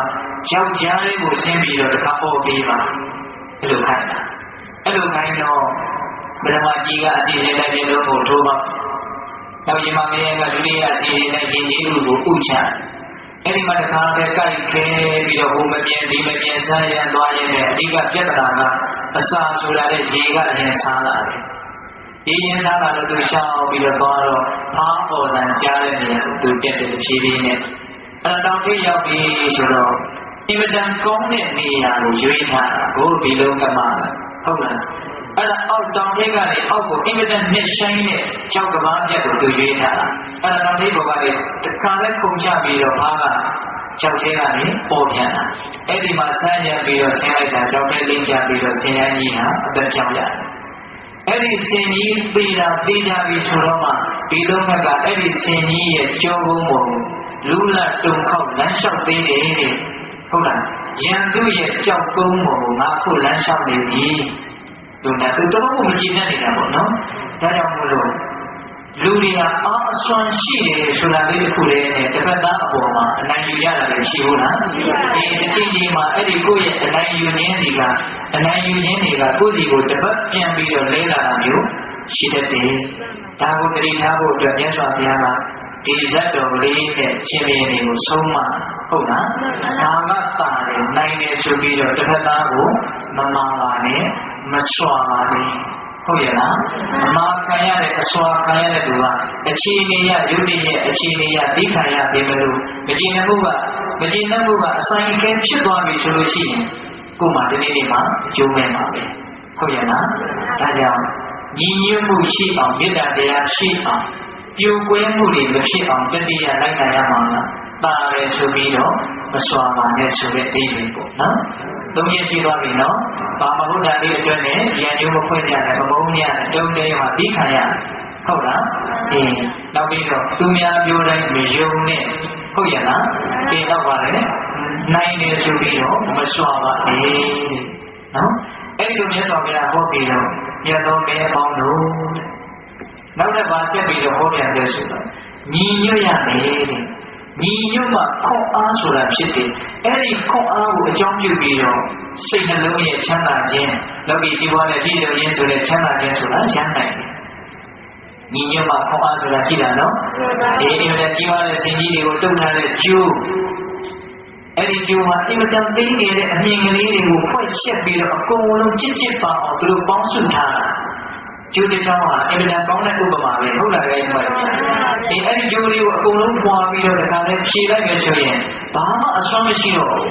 ယောက်ျားလေးကိုဆင်းပြီးတော့တခါပေါ်ပေးပါအဲ့လိုခိုင်းတာအဲ့လိုခိုင်းတော့ ဘုရားကြီးကအစီအစဉ်နဲ့ပြလို့ကိုထိုးပါနောက်ရင်မမင်းကဒုတိယအစီအစဉ်နဲ့ယဉ်ကျေးမှုကိုဥချအဲ့ဒီမှာတခါတည်းကြိုက်ခဲပြီးတော့ဟိုမပြင်းဒီမပြင်းဆန်းရန်သွားရင်လည်းအဓိကပြဿနာကအစာဆိုတာတဲ့ရေကအရင်ဆန်းလာတယ်။ရေရင်ဆန်းလာတော့သူရှောင်းပြီးတော့သွားတော့ဖားပေါ်တန်ကြားတဲ့နေရာကိုသူတက်တယ်ဖြည်းဖြည်းနဲ့အဲ့တော့တောင်ထိပ်ရောက်ပြီဆိုတော့အင်မတန်ကောင်းတဲ့နေရာကိုရွေးထားတာဘိုးဒီလုံးကမှဟုတ်လား အဲ့ဒါအောက်တောင်ထိပ်ကနေအောက်ကိုအင်မတန်နှစ်ဆိုင်တဲ့ကြောက်ကဘာပြက်ကိုသူရွေးထားတာအဲ့ဒါတောင်ထိပ်ပေါ်ကနေတခါလဲခုန်ချပြီးတော့ဘာကကြောက်သေးကနေပေါ်ပြန်တာအဲ့ဒီမှာဆန်းရပြီးတော့ဆင်းလိုက်တာကြောက်တဲ့လင်းချပြီးတော့ဆင်းရန်ကြီးဟာအသက်ပြောင်းရတယ်အဲ့ဒီဆင်ကြီးပေးတာပေးကြပြီဆိုတော့မှဒီလုံးကအဲ့ဒီဆင်ကြီးရဲ့ကြောကုန်းပေါ်လူလတုံခောက်လမ်းလျှောက်သေးတယ်တဲ့ဟုတ်လားရန်သူရဲ့ကြောက်ကုန်းပေါ်ကိုငါခုလမ်းလျှောက်နေပြီ သူကသူတော်တော်မကြည်နဲ့နေတာပေါ့နော်ဒါကြောင့်မို့လို့လူတွေကအားအစွမ်းရှိတယ်ဆိုတာလေးတစ်ခုလေးနဲ့တစ်ဖက်သားအပေါ်မှာအနိုင်ယူရတာလည်းရှိဘူးလားဒီတစ်ချိန်ဒီမှာအဲ့ဒီကိုယ့်ရဲ့အနိုင်ယူခြင်းတွေကအနိုင်ယူခြင်းတွေကကိုယ့်ဒီကိုတစ်ပတ်ပြန်ပြီးတော့လဲလာတာမျိုးရှိတတ်တယ်ဒါကိုတတိထားဖို့အတွက်မြတ်စွာဘုရားကဒီဇတ်တော်ကလေးနဲ့ရှင်မင်းတွေကိုဆုံးမဟုတ်လားဒါကတာတယ်နိုင်တယ်ဆိုပြီးတော့တစ်ဖက်သားကိုမမာပါနဲ့ မစွာပါနဲ့ဟုတ်ရဲ့လားအမှားခံရတဲ့အစွာခံရတဲ့သူကအခြေအနေရယုတ်တည်းရဲ့အခြေအနေရသိခံရပြီမလို့မကြည်နမှုကမကြည်နမှုကအဆိုင်ကဲဖြစ်သွားပြီဆိုလို့ရှိရင်ကိုယ်မှဒီနေ့နေ့မှအကျိုးမဲ့ပါပဲဟုတ်ရဲ့လားဒါကြောင့်ညီညွတ်မှုရှိအောင်မေတ္တာတရားရှိအောင်ပြိုကွဲမှုတွေမဖြစ်အောင်တတိယလိုက်နိုင်ရမှာလားတာရယ်ဆိုပြီးတော့မစွာပါနဲ့ဆိုတဲ့အိဗေပေါ့နော် သုံးရက်ရှိသွားပြီနော်ဘာမဟုတ်တာလေးအတွက်နဲ့ရန်ကျိုးမဖွင့်ကြနဲ့မမုန်းကြနဲ့တုံးနေမှာပြီးခံရဟုတ်လားအင်းနောက်ပြီးတော့သူများပြောတိုင်းမယုံနဲ့ဟုတ်ရလားဒီတော့ပါလေနိုင်တယ်ဆိုပြီးတော့မစွာပါနဲ့နော်အဲ့ဒီလိုမြတ်စွာဘုရားဟောပြီးတော့မြတ်သောမဲပေါင်းတို့နောက်တစ်ပါးချက်ပြီးတော့ဟောပြန်တယ်ဆိုတော့ညီညွတ်ရမယ်တဲ့ ညီညွတ်မှခွန်အားဆိုတာဖြစ်တယ်အဲ့ဒီခွန်အားကိုအကြောင်းပြုပြီးတော့စိတ်နှလုံးရဲ့ချမ်းသာခြင်းလောကီစီးပွားနဲ့ပြည်တော်ခြင်းဆိုတဲ့ချမ်းသာခြင်းဆိုတာရမ်းနိုင်တယ်ညီညွတ်မှခွန်အားဆိုတာရှိတာနော်ဒီအင်မတန်ကြီးမားတဲ့ရှင်ကြီးတွေကိုတုံထားတဲ့ကျိုးအဲ့ဒီကျိုးမှာအင်မတန်သေးနေတဲ့အမြင်ကလေးတွေကိုဖွဲ့ရှက်ပြီးတော့အကုန်လုံးချစ်ချစ်ပါအောင်သူတို့ပေါင်းစုထားတာ ကျိုးတစ်ချောင်းဟာအင်မတန်ကောင်းတဲ့ဥပမာပဲဟုတ်လားကြိုင်းပါဒီအဲ့ဒီကျိုးလေးကိုအကုန်လုံးပွားပြီးတော့တခါလဲဖြေလိုက်မယ်ဆိုရင်ဘာမှအစွမ်းမရှိတော့ဘူး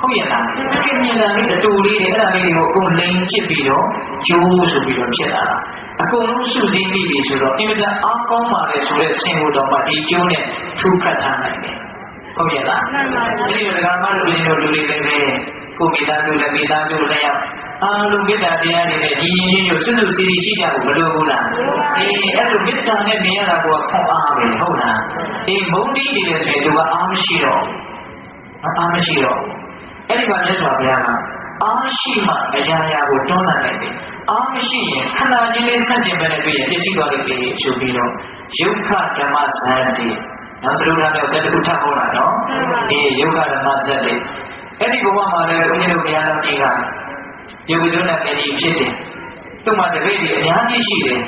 ဟုတ်ရဲ့လားတကယ်မြင်တာလေးအတူလေးတွေအဲ့ဒါလေးတွေကိုအကုန်လိန်ချစ်ပြီးတော့ကျိုးဆိုပြီးတော့ဖြစ်လာတာအကုန်လုံးစုစည်းမိပြီဆိုတော့အင်မတန်အားကောင်းပါလေဆိုတဲ့ဆင်ကိုတော့မှဒီကျိုးနဲ့ထူဖတ်ထားနိုင်တယ်ဟုတ်ရဲ့လားမှန်ပါပါဒီလိုဒကာမတို့ရှင်တို့လူတွေလည်းပဲကိုမိသားစုလည်းမိသားစုလည်းရောက် အားလုံးမေတ္တာတရားတွေနဲ့ညီညီညွတ်စွတ်စွတ်စီစီရှိကြဖို့မလိုဘူးလားအေးအဲ့လိုမေတ္တာနဲ့နေရတာကခွန်အားပဲဟုတ်လားအေးမုန်းတီးနေတယ်ဆိုရင်သူကအားမရှိတော့အားမရှိတော့အဲ့ဒီမှာမြတ်စွာဘုရားကအားရှိမှအရာရာကိုတွန်းလှန်နိုင်တယ်အားမရှိရင်ခန္ဓာကြီးလေးဆက်ကျင်ပဲနဲ့တွေ့ရင်ပစ္စည်းသွားလိမ့်မယ်ဆိုပြီးတော့ယုတ်ခဓမ္မဇန်တိနောက်စရုပ်နာတော့ဆက်တစ်ခုထပ်ဟောတာနော်အေးယုတ်ခဓမ္မဇန်တိအဲ့ဒီဘဝမှာလည်းဦးဇင်းတို့ဘုရားတော်ကြီးက ယုတ်ဇုံနဲ့ပြည်ဖြစ်တယ်သူ့မှာတပည့်တွေအများကြီးရှိတယ်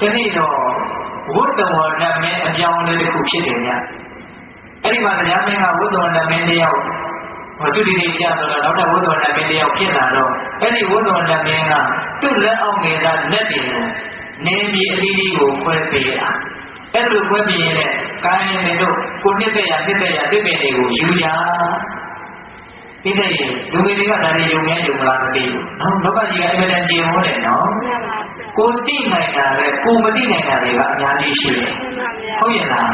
ဒီနေ့တော့ဝတ္တဝရဏမင်းအပြောင်းလဲတစ်ခုဖြစ်တယ်ညအဲ့ဒီမှာတရားမင်းကဝတ္တဝရဏမင်းတယောက်ဟောသူဒီနေ့ကြာတော့နောက်တဲ့ဝတ္တဝရဏမင်းတယောက်ဖြစ်လာတော့အဲ့ဒီဝတ္တဝရဏမင်းကသူ့လက်အောက်ငယ်ကလက်တွေကိုနေပြီးအလီလီကိုခွဲပေးတာအဲ့လိုခွဲပြီးရင်လည်းကာယနေတို့ကိုနှစ်သက်ရနှစ်သက်ရပြည့်ပင်တွေကိုယူကြ ဒီတဲ့လူငယ်တွေကဒါတွေယုံမြဲယုံမလားမသိဘူးနော်လောကကြီးကအင်မတန်ကြည်ဝန်းတယ်နော်ကိုတိနိုင်တာလေကိုမတိနိုင်တာတွေကအများကြီးရှိတယ်ဟုတ်ရဲ့လား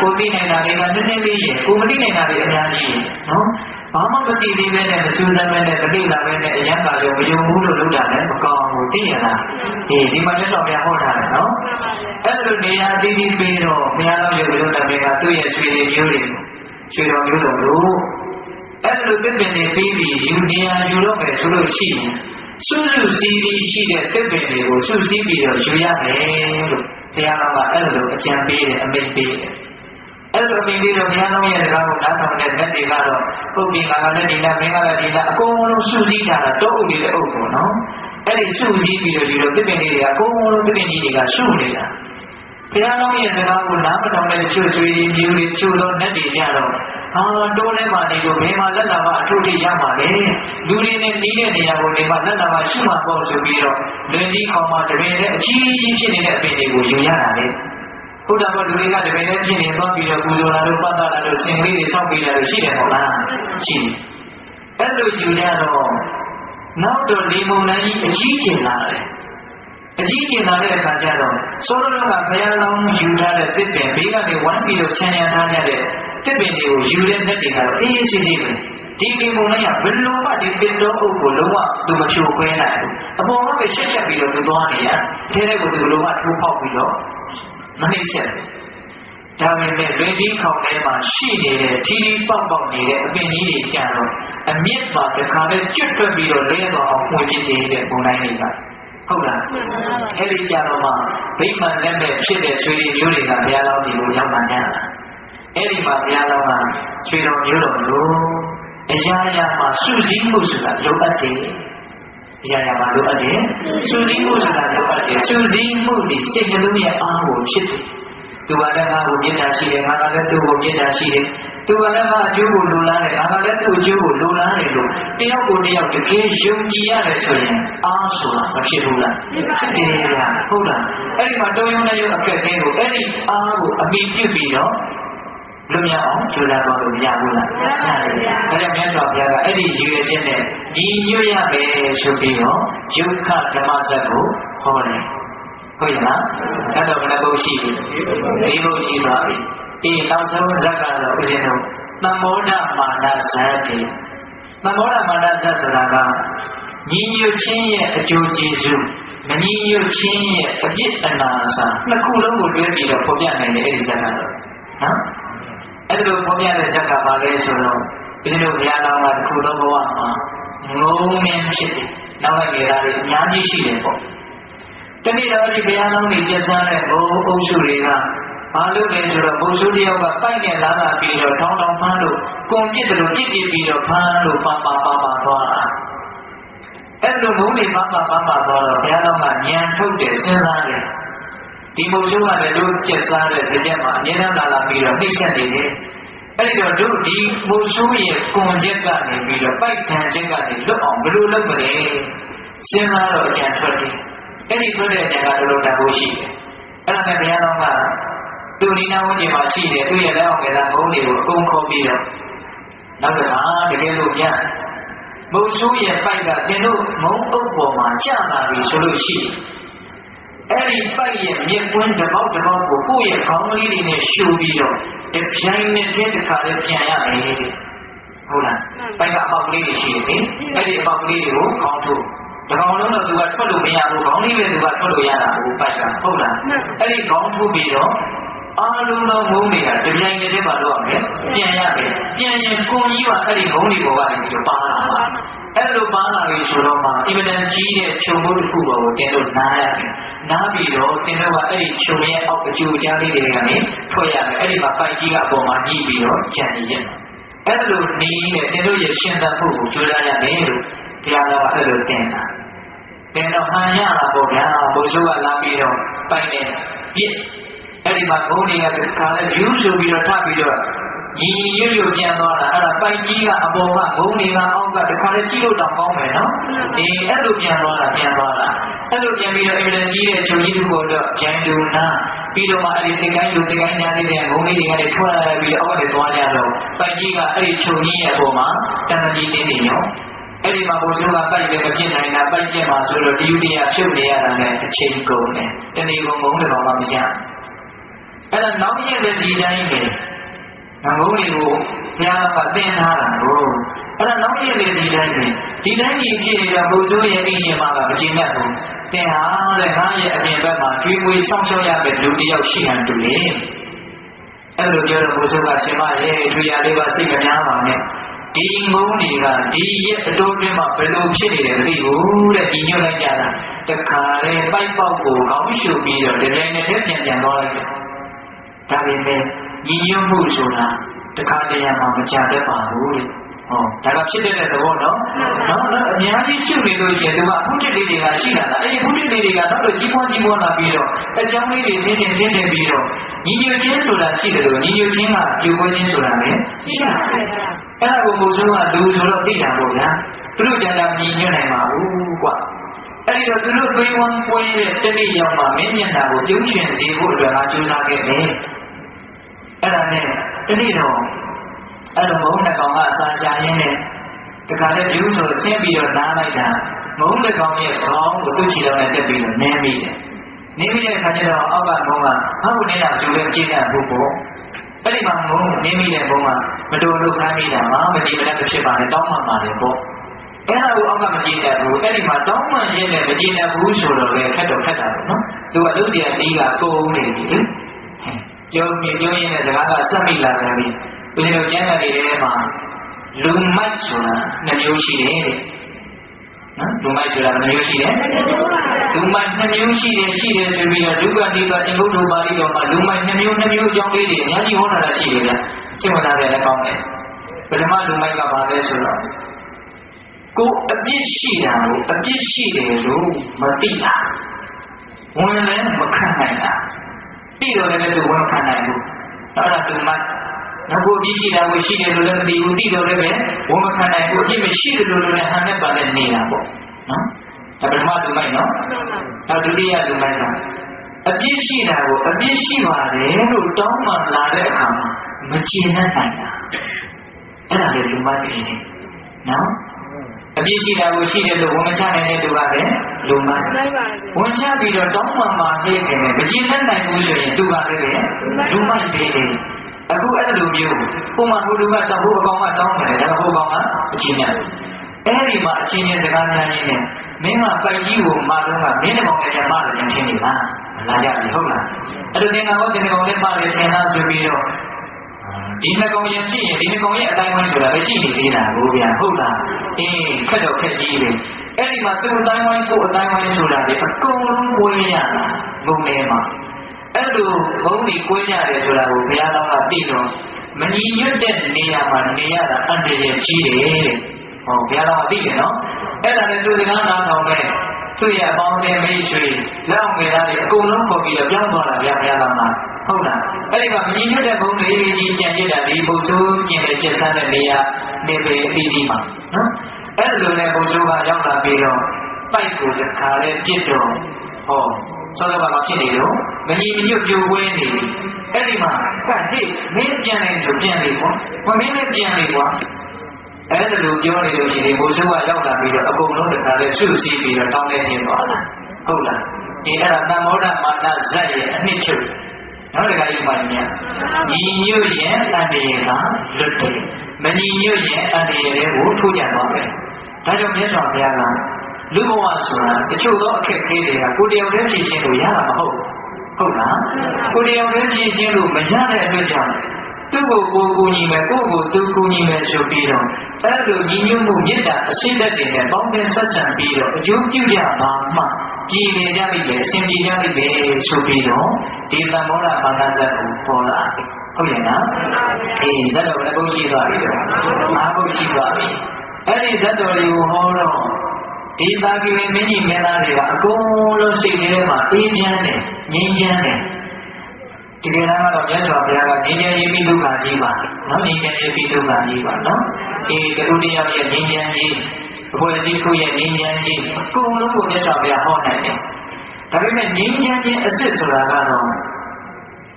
ကိုတိနိုင်တာတွေကနည်းနည်းလေးရဲ့ကိုမတိနိုင်တာတွေအများကြီးနော်ဘာမှမသိသေးပဲနဲ့မစူးစမ်းပဲနဲ့မသိလာပဲနဲ့အရန်ကရောမယုံဘူးလို့လုပ်တာလည်းမကောင်းဘူးသိရလားအေးဒီမှာလက်တော်များဟောထားတယ်နော်အဲ့လိုနေရာအသီးသီးပြီးတော့ဘုရားတော်ရုပ်ရုပ်တပင်ကသူ့ရဲ့ဆွေတွေမျိုးတွေဆွေတော်မျိုးတော်တို့ အဲ့လိုသစ်ပင်တွေပြီးပြီးယူနေရာယူတော့မယ်ဆိုလို့ရှိရင်စုစုစည်းပြီးရှိတဲ့သစ်ပင်တွေကိုစုစည်းပြီးတော့ယူရမယ်လို့ဘုရားတော်ကအဲ့လိုအကြံပေးတယ်အမိန့်ပေးတယ်အဲ့လိုပြီးပြီးတော့ဘုရားတော်ရဲ့စကားကိုနားထောင်တဲ့လက်တွေကတော့ပုတ်ပြီးငါကလည်းဒီလားမင်းကလည်းဒီလားအကုန်လုံးစုစည်းကြတာတော့ဥပ္ပေတဲ့အုပ်ပေါ့နော်အဲ့ဒီစုစည်းပြီးတော့ဒီလိုသစ်ပင်တွေကအကုန်လုံးသစ်ပင်ကြီးတွေကစုနေတာဘုရားတော်ရဲ့စကားကိုနားမထောင်တဲ့ချို့ဆွေတွေမျိုးတွေချို့တော့နဲ့တွေကြတော့ အာတိုးထဲမှာနေလို့ဘယ်မှာလက်လာမအထုထိရမှာလဲလူတွေနဲ့နီးတဲ့နေရာကိုနေမှာလက်လာမရှိမှာပေါ့ဆိုပြီးတော့လင်းကြီးကောင်မတပင်နဲ့အကြီးကြီးဖြစ်နေတဲ့အပင်တွေကိုယူရတာလေဘုရားကလူတွေကတပင်နဲ့ဖြစ်နေသွားပြီးတော့ပူဇော်လာလို့ပတ်တာလာလို့စင်ကလေးတွေဆောက်ပေးတာလို့ရှိတယ်ဟုတ်လားရှိတယ်အဲ့လိုယူရတော့နောက်တော့ဒီမုံနိုင်ကြီးအကြီးကျယ်လာတယ်အကြီးကျယ်လာတဲ့အခါကျတော့သောတော်ကဘုရားလောင်းယူထားတဲ့တစ်ပင်ဘေးကနေဝမ်းပြီးတော့ခြံရံထားကြတဲ့ တစ်ပင်တွေကိုယူတဲ့လက်တွေကတော့အေးအေးဆေးဆေးပဲဒီဒီမုံလိုက်ရဘယ်လိုမှဒီပင်တော်အုပ်ကိုလုံးဝသူမဖြိုခွဲနိုင်ဘူးအပေါ်ကပဲရှက်ချက်ပြီးတော့သူသွားနေရအဲတဲ့ကိုသူလုံးဝထိုးပေါက်ပြီးတော့မနှိမ့်ဆက်ဒါပေမဲ့လွင်ပြီးခေါင်ထဲမှာရှိနေတဲ့ထီထီပေါက်ပေါက်နေတဲ့အပင်ကြီးတွေကြံတော့အမြင့်ပါတခါလဲကျွတ်တွက်ပြီးတော့လဲသွားအောင်ဝင်ပြနေတဲ့ပုံတိုင်းတွေကဟုတ်လားအဲ့ဒီကြတော့မှဗိမာန်လက်မဲ့ဖြစ်တဲ့ဆွေတွေမျိုးတွေကဘုရားတော်ဒီကိုရောက်မှကြတာ အဲ့ဒီမှာဘုရားတော်ကရွှေတော်မျိုးတော်လို့အရာရာမှာစုစည်းမှုဆိုတာလိုအပ်တယ်အရာရာမှာလိုအပ်တယ်စုစည်းမှုဆိုတာလိုအပ်တယ်စုစည်းမှုဒီစိတ်နှလုံးရဲ့အားကိုဖြစ်တယ်သူကလည်းငါ့ကိုမြင်တာရှိတယ်ငါကလည်းသူ့ကိုမြင်တာရှိတယ်သူကလည်းငါအကျိုးကိုလိုလားတယ်ငါကလည်းသူ့အကျိုးကိုလိုလားတယ်လို့တယောက်ကိုတယောက်တကယ်ယုံကြည်ရတယ်ဆိုရင်အားဆိုတာမဖြစ်ဘူးလားဖြစ်တယ်ဗျာဟုတ်လားအဲ့ဒီမှာတုံးယုံနဲ့ယုံအခက်အခဲကိုအဲ့ဒီအားကိုအမိပြုပြီးတော့ လွတ်မြောက်အောင်ကြိုးစားသွားလို့မရဘူးလားရတယ်ဗျာဒါကြောင့်မြတ်စွာဘုရားကအဲ့ဒီရည်ရွယ်ချက်နဲ့ညီညွတ်ရမယ်ဆိုပြီးတော့ယုခဓမ္မဇတ်ကိုဟောတယ်ဟုတ်ရဲ့လားဇတ်တော်ဘယ်နှပုဒ်ရှိပြီ၄ပုဒ်ရှိပါပြီအေးနောက်ဆုံးဇတ်ကတော့ဦးဇင်းတို့သမောဒမာနဇတ်တည်းသမောဒမာနဇတ်ဆိုတာကညီညွတ်ခြင်းရဲ့အကျိုးကျေးဇူးမညီညွတ်ခြင်းရဲ့အပြစ်အနာစာနှစ်ခုလုံးကိုတွဲပြီးတော့ဖော်ပြနိုင်တယ်အဲ့ဒီဇတ်ကတော့နော် အဲ့လိုဖော်ပြတဲ့ဇက်ကပါလဲဆိုတော့ဒီလိုဘုရားတော်ကတစ်ခုသောဘဝမှာငုံမင်းဖြစ်တယ်နောက်လိုက်နေတာတွေအများကြီးရှိတယ်ပေါ့တနေ့တော့ဒီဘုရားတော်တွေပြည့်စမ်းတဲ့ဘုံအုပ်စုတွေကဘာလို့လဲဆိုတော့ဘုံစုတယောက်ကပိုက်နဲ့လာလာပြီးတော့ထောင်းထောင်းဖမ်းလို့ကုံပြစ်တယ်လို့ပြစ်ပြစ်ပြီးတော့ဖမ်းလို့ပါပါပါပါသွားတာအဲ့လိုဘုံတွေပါပါပါပါသွားတော့ဘုရားတော်ကဉာဏ်ထုတ်တယ်စဉ်းစားတယ် ဒီမုံရှုံးကလည်းတို့ကျက်စားတဲ့စကြက်မှာအမြဲတမ်းလာလာပြီးတော့နှိမ့်ဆက်နေတယ်အဲ့ဒီတော့တို့ဒီမုံရှုံးရဲ့ကွန်ချက်ကနေပြီးတော့ပိုက်ထန်ချက်ကနေလွတ်အောင်ဘယ်လိုလုပ်မလဲစဉ်းစားတော့အကြံထွက်တယ်အဲ့ဒီထွက်တဲ့အကြံကတို့လိုတန်ဖို့ရှိတယ်အဲ့ဒါနဲ့ဘုရားတော်ကသူနိနာဝန်းကျင်မှာရှိတယ်သူ့ရဲ့လက်အောင်ကစားဘုံတွေကိုအကုန်ခေါ်ပြီးတော့နောက်တစ်ခါတကယ်လို့များမုတ်ဆိုးရဲ့ပိုက်ကတင်တို့မုံအုပ်ပေါ်မှာကျလာပြီဆိုလို့ရှိ အဲ့ဒီပိုက်ရဲ့မြစ်ကွင်းတစ်ပေါက်တစ်ပေါက်ကိုကိုယ့်ရဲ့ခေါင်းကလေးတွေနဲ့ရှူပြီးတော့တပြိုင်နက်တည်းတစ်ခါလေးပြန်ရမယ်တဲ့ဟုတ်လားပိုက်ကအပေါက်ကလေးတွေရှိတယ်အဲ့ဒီအပေါက်ကလေးတွေကိုခေါင်းထုတ်တကောင်လုံးတော့သူကထွက်လို့မရဘူးခေါင်းလေးပဲသူကထွက်လို့ရတာဟိုပိုက်ကဟုတ်လားအဲ့ဒီခေါင်းထုတ်ပြီးတော့အားလုံးသောငုံတွေကတပြိုင်တည်းပါတော့မယ်ပြန်ရမယ်ပြန်ရင်ကိုကြီးကအဲ့ဒီငုံတွေပေါ်ကနေပြီးတော့ပါလာမှာအဲ့လိုပါလာပြီဆိုတော့မှအင်မတန်ကြီးတဲ့ခြုံမိုးတစ်ခုပေါ်ကိုတင်လို့နားရတယ် နားပြီးတော့တင်တော့ကအဲ့ဒီခြုံရဲ့အောက်အကျိုးကြားလေးတွေကနေထွက်ရမယ်အဲ့ဒီမှာပိုက်ကြီးကအပေါ်မှာညှိပြီးတော့ကြံရည်အဲ့လိုနေနဲ့တင်တို့ရဲ့ရှင်သန်ဖို့ကိုကြိုးစားရမယ်လို့ဘုရားတော်ကအဲ့လိုတင်တာတင်တော့ဟန်ရတာပေါ့ဗျာဘုရားကလာပြီးတော့ပိုက်နဲ့ပြစ်အဲ့ဒီမှာဘုန်းကြီးကခါလဲယူဆိုပြီးတော့ထပ်ပြီးတော့ ညီရွရွပြန်သွားတာအဲ့ဒါပိုက်ကြီးကအပေါ်ကဘုံတွေကအောက်ကတခါလေကြည့်လို့တော့ကောင်းမယ်နော်အေးအဲ့လိုပြန်သွားတာပြန်သွားတာအဲ့လိုပြန်ပြီးတော့အင်မတန်ကြီးတဲ့ချုပ်ကြီးတစ်ခုတော့ဂျန်ဒူနာပြီးတော့မှအဲ့ဒီတကိုင်းလူတကိုင်းညာလေးတဲ့ဘုံလေးတွေကလည်းထွက်ပြီးတော့အောက်ကနေသွားကြတော့ပိုက်ကြီးကအဲ့ဒီချုပ်ကြီးရဲ့အပေါ်မှာတန်တကြီးတင်းနေရောအဲ့ဒီမှာဘုရားကပိုက်တယ်မပြစ်နိုင်တာပိုက်ပြစ်မှာဆိုတော့တယူတရားဖြုတ်နေရတာနဲ့အချိန်ကုန်တယ်တဏီကုံကုန်းတယ်တော့မှမရအဲ့ဒါနောက်ရက်တဲ့ဒီတိုင်းပဲ ငငုံးတွေကိုဘုရားကသင်ထားတာကိုအဲ့ဒါနောက်ရက်တဲ့ဒီတိုင်းပဲဒီတိုင်းကြီးဖြစ်နေတာဘုရားရဲ့အရှင်မကမကြည့်မဲ့ဘူးတင်ဟာတဲ့ငါရဲ့အပြင်ဘက်မှာကျွေးမွေးစောင့်ရှောက်ရမယ့်လူတစ်ယောက်ရှိဟန်တူလေအဲ့လိုပြောတော့ဘုရားကရှင်မရဲ့ထွေရလေးပါစိတ်မများပါနဲ့ဒီငုံတွေကဒီရဲ့အတိုးတွင်းမှာဘယ်လိုဖြစ်နေတယ်မသိဘူးတဲ့ဒီညွှန်လိုက်ကြတာတခါလေပိုက်ပေါက်ကိုကောင်းရှုပြီးတော့ဒီနေ့နဲ့ပြန်ပြန်သွားလိုက်တယ်ဒါပေမဲ့ ညီညွတ်မှုဆိုတာတခါတည်းမှာမကြတတ်ပါဘူးလေဟောဒါကဖြစ်တဲ့သဘောနော်နော်နော်အများကြီးရှုနေလို့ရှိရင်သူကဘုဒ္ဓလေးတွေကရှိလာတာအဲဒီဘုဒ္ဓလေးတွေကတော့ကြီးပွားကြီးပွားလာပြီးတော့အကြောင်းလေးတွေတင်းတင်းတင်းတင်းပြီးတော့ညီညွတ်ခြင်းဆိုတာရှိတယ်လို့ညီညွတ်ခြင်းကပြုပွဲခြင်းဆိုတာလည်းရှိတာအဲ့ဒါကိုဘုရားကလူဆိုတော့သိတာပေါ့ဗျာသူတို့ကြံတာညီညွတ်နိုင်ပါဘူးကွာအဲ့ဒီတော့သူတို့တွေးဝန်းပွဲတဲ့တနေ့ရောက်မှမင်းမျက်နှာကိုပြုံးချင်စေဖို့အတွက်ငါကြိုးစားခဲ့တယ် အဲ့ဒါနဲ့တနေ့တော့အဲ့လိုမုန်းတဲ့ကောင်ကအစာရှာရင်းနဲ့တခါလေပြူးဆိုဆင်းပြီးတော့နားလိုက်တာမုန်းတဲ့ကောင်ရဲ့ခေါင်းကိုသူ့ချီတော့နဲ့တက်ပြီးတော့နင်းမိတယ်နင်းမိတဲ့အခါကျတော့အောက်ကမုန်းကဟောက်နေရကျူလဲကျင်းတဲ့ဘုဘောအဲ့ဒီမှာမုန်းနင်းမိတဲ့ဘုံကမတူလို့ခိုင်းမိတာမှမကြည့်မနဲ့ဖြစ်ပါနဲ့တောင်းမှမှာတယ်ပေါ့အဲ့ဒါကိုအောက်ကမကြည့်တတ်ဘူးအဲ့ဒီမှာတောင်းမှရင်းနဲ့မကြည့်တတ်ဘူးဆိုတော့လေခက်တော့ခက်တာပေါ့နော်သူကလုပ်စီရတီးကကုန်နေပြီလေ ပြောမြင်ပြောရင်းနဲ့စကားကဆက်မိလာတယ်ပြီဦးဇင်းတို့ကျမ်းစာတွေထဲမှာလူမိုက်ဆိုတာနှမျိုးရှိတယ်တဲ့နော်လူမိုက်ဆိုတာနှမျိုးရှိတယ်လူမိုက်နှမျိုးရှိတယ်ရှိတယ်ဆိုပြီးတော့ဒုက္ခတိကအင်္ဂုတ္တပါဠိတော်မှာလူမိုက်နှမျိုးနှမျိုးအကြောင်းလေးတွေအများကြီးဟောတာရှိတယ်ဗျစိတ်ဝင်စားတယ်လည်းကောင်းတယ်ပထမလူမိုက်ကဘာလဲဆိုတော့ကိုအပြစ်ရှိတာကိုအပြစ်ရှိတယ်လို့မသိတာဝင်လည်းမခံနိုင်တာ သိတော့လည်းသူဝန်ခံနိုင်ဘူးအဲ့ဒါလူမိုက်ငါကိုအပြစ်ရှိတာကိုရှိတယ်လို့လည်းမသိဘူးသိတော့လည်းပဲဝန်မခံနိုင်ဘူးအပြစ်မရှိတယ်လို့လည်းဟန်နဲ့ပါနဲ့နေတာပေါ့နော်ဒါပထမလူမိုက်နော်နောက်ဒုတိယလူမိုက်ကအပြစ်ရှိတာကိုအပြစ်ရှိပါတယ်လို့တောင်းမှလာတဲ့အခါမှာမချင်နိုင်တာအဲ့ဒါလေလူမိုက်ဖြစ်ခြင်းနော် အပြစ်ရှိတာကိုရှိတယ်လို့ဝန်မချနိုင်တဲ့သူကလည်းလူမိုက်ဝန်ချပြီးတော့တောင်းမှမှာနေတယ်မချင်နိုင်ဘူးဆိုရင်သူကလည်းပဲလူမိုက်ပဲတယ်အခုအဲ့လိုမျိုးပုံမှန်ဘုလူကတောင်းဖို့အကောင်ကတောင်းတယ်ဒါပေမဲ့ဟိုကောင်ကအချင်းညာအဲ့ဒီမှာအချင်းချင်းစကားများရင်းနဲ့မင်းကပိုက်ကြီးကိုမာတော့ကမင်းနဲ့ကောင်နဲ့မလို့ရင်ချင်းနေလားလာကြပြီဟုတ်လားအဲ့လိုသင်္ကန်းဟောသင်္ကန်းလေးပါလေသင်သားဆိုပြီးတော့ ဒီနှကောင်ရင်ဖြစ်ရင်ဒီနှကောင်ရဲ့အတိုင်းဝိုင်းဆိုတာပဲရှိနေသေးတာဘိုးဗျာဟုတ်လားအေးခက်တော့ခက်ကြီးတယ်အဲ့ဒီမှာသူ့အတိုင်းဝိုင်းကိုအတိုင်းဝိုင်းဆိုတာလေအကုန်လုံးကိုရရတာဘုံထဲမှာအဲ့လိုဘုံကြီးကိုရတယ်ဆိုတာကိုဘုရားတော်ကသိတော့မညီညွတ်တဲ့နေရာမှာနေရတာအန္တရာယ်ကြီးတယ်တဲ့ဟောဘုရားတော်ကသိတယ်နော်အဲ့ဒါနဲ့သူစကားနားထောင်မဲ့သူ့ရဲ့အပေါင်းအသင်းမိတ်ဆွေလက်ငယ်သားတွေအကုန်လုံးပေါ်ပြီးတော့ပြောင်းသွားတာဗျာဘုရားတော်က ဟုတ်လားအဲ့ဒီမှာမညီညွတ်တဲ့ဘုံလေးကြီးကြံရတာဒီဘုဆိုးကျင်တဲ့ကျက်ဆန်းတဲ့နေရာနေပေအသီးသီးမှာနော်အဲ့လိုနဲ့ဘုဆိုးကရောက်လာပြီးတော့ပိုက်ကိုတစ်ခါလဲပြစ်တော့ဟောစောစောကမှဖြစ်နေတော့မညီမညွတ်ပြိုကွဲနေပြီအဲ့ဒီမှာကဟေ့မင်းပြန်နေဆိုပြန်နေကွာမမင်းလည်းပြန်နေကွာအဲ့ဒါလိုပြောနေလို့ရှိရင်ဘုရားကရောက်လာပြီးတော့အကုန်လုံးတခါလဲဆုစီးပြီးတော့တောင်းနေခြင်းသွားတာဟုတ်လားဒီအဲ့ဒါတမောဒမာနဇတ်ရဲ့အနှစ်ချုပ် နော်တခါယူပါညာညီညွတ်ရင်တန်တရေကလွတ်တယ်မညီညွတ်ရင်တန်တရေတွေကိုထိုးကြသွားမယ်ဒါကြောင့်မြတ်စွာဘုရားကလူဘဝဆိုတာတချို့သောအခက်အခဲတွေကကိုယ်တယောက်တည်းဖြေရှင်းလို့ရတာမဟုတ်ဟုတ်လားကိုယ်တယောက်တည်းဖြေရှင်းလို့မရတဲ့အတွက်ကြောင့် သူ့ကိုကိုယ်ကူညီမယ်ကိုယ့်ကိုသူကူညီမယ်ဆိုပြီးတော့အဲ့လိုညီညွတ်မှုမေတ္တာအစိတ်သက်တွေနဲ့ပေါင်းတင်ဆက်ဆံပြီးတော့အကျိုးပြုကြပါမှပြည်နေကြလိမ့်မယ်အစဉ်ပြေကြလိမ့်မယ်ဆိုပြီးတော့ဒီတမောရဘာသာဇတ်ကိုပေါ်လာဟုတ်ရဲ့နော်အေးဇတ်တော်လည်းဘုန်းရှိသွားပြီတော့အားဘုန်းရှိသွားပြီအဲ့ဒီဇတ်တော်တွေကိုဟောတော့ဒီတာကိဝေမင်းကြီးမင်းသားတွေကအကုန်လုံးစိတ်ထဲမှာအေးချမ်းတယ်ငြိမ်းချမ်းတယ် ဒီကနေ့ကတော့မြတ်စွာဘုရားကငြိမ်းချမ်းရေးပြီးဒုက္ခကြီးပါနော်ငြိမ်းချမ်းရေးပြီးဒုက္ခကြီးပါနော်အေးတခုတယောက်ရဲ့ငြိမ်းချမ်းရေးအဖွဲ့အစည်းခုရဲ့ငြိမ်းချမ်းရေးအကုန်လုံးကိုမြတ်စွာဘုရားဟောနိုင်တယ်ဒါပေမဲ့ငြိမ်းချမ်းခြင်းအစစ်ဆိုတာကတော့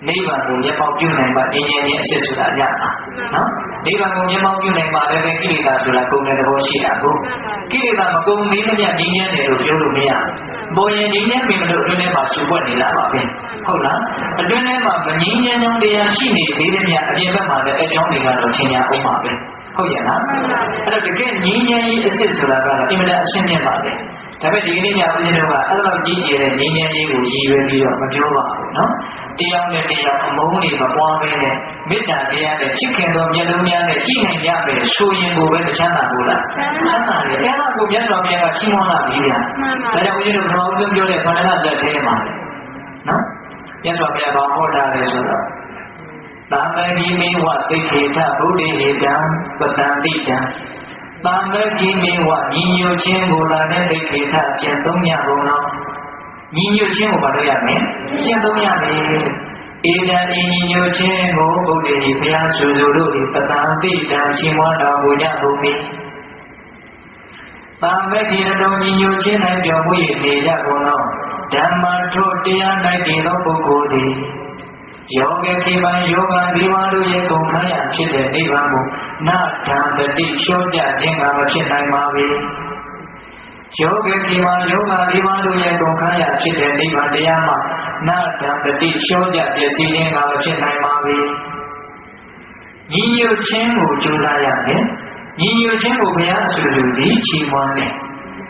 နိဗ္ဗာန်ကိုမျက်ပေါက်ပြုနိုင်ပါငြိမ်းချမ်းခြင်းအစစ်ဆိုတာရတာနော်နိဗ္ဗာန်ကိုမျက်ပေါက်ပြုနိုင်ပါလည်းပဲကိလေသာဆိုတာကုန်တဲ့သဘောရှိတာကိုကိလေသာမကုန်သေးသမျှငြိမ်းချမ်းတယ်လို့ပြောလို့မရဘူး ပေါ်ရင်ငြိမ်းချမ်းပြီမလို့အတွင်းထဲမှာရှုပ်ွက်နေလာပါပဲဟုတ်လားအတွင်းထဲမှာမငြိမ်းချမ်းကြောင်းတရားရှိနေသေးသမျှအပြင်ဘက်မှာလည်းအကြောင်းတွေကတော့သင်ညာအောင်ပါပဲဟုတ်ရဲ့လားအဲ့တော့တကယ်ငြိမ်းချမ်းရေးအစစ်ဆိုတာကတော့အင်မတန်အရှင်းမြတ်ပါပဲ ဒါပေမဲ့ဒီကနေ့ညဦးဇင်းတို့ကအဲ့လိုကြီးကျယ်တဲ့ငြိမ်းချမ်းရေးကိုရည်ရွယ်ပြီးတော့မပြောပါဘူးနော်တရားနဲ့တရားအမုန်းတွေမပွားပဲနဲ့မေတ္တာတရားနဲ့ချစ်ခင်သောမျက်လုံးများနဲ့ကြည်နိုင်ကြပဲဆိုရင်ကိုပဲချမ်းသာဘူးလားချမ်းသာတယ်အဲ့ဒါကိုမြတ်စွာဘုရားကချီးမွမ်းလာပြီဗျာဒါကြောင့်ဦးဇင်းတို့ဘုရားဦးဇင်းပြောတဲ့ခန္ဓာဇတ်ထဲမှာနော်မြတ်စွာဘုရားကဟောတာလေဆိုတော့သာမဏိမေဝသိခေထဗုဒ္ဓေတံပတံတိတံ သာမဏိမေဝညီညွတ်ခြင်းကိုလာတဲ့သိခေထကျင့်သုံးရကုန်တော့ညီညွတ်ခြင်းကိုမလုပ်ရမယ်ကျင့်သုံးရမယ်ဧတံညီညွတ်ခြင်းကိုဗုဒ္ဓေဘုရားဆိုလိုတို့ပတံတိတံချီးမွမ်းတော်မူကြကုန်၏သာမဏိတော်ညီညွတ်ခြင်း၌ပြောမှု၏နေကြကုန်တော့ဓမ္မထိုတရား၌တည်သောပုဂ္ဂိုလ်သည် ယောဂကိပံယောဂဒီဝါတို့ရဲ့ကုန်ခါရဖြစ်တဲ့နိဗ္ဗာန်ကိုနာဓမ္မတိလျှော့ကြခြင်းကမဖြစ်နိုင်ပါဘူးယောဂကိပံယောဂဒီဝါတို့ရဲ့ကုန်ခါရဖြစ်တဲ့နိဗ္ဗာန်တရားမှာနာဓမ္မတိလျှော့ကြပြည့်စည်ခြင်းကမဖြစ်နိုင်ပါဘူးညီညွတ်ခြင်းကိုကြိုးစားရမယ်ညီညွတ်ခြင်းကိုဘုရားဆိုလိုသည်ချီးမွမ်းတယ်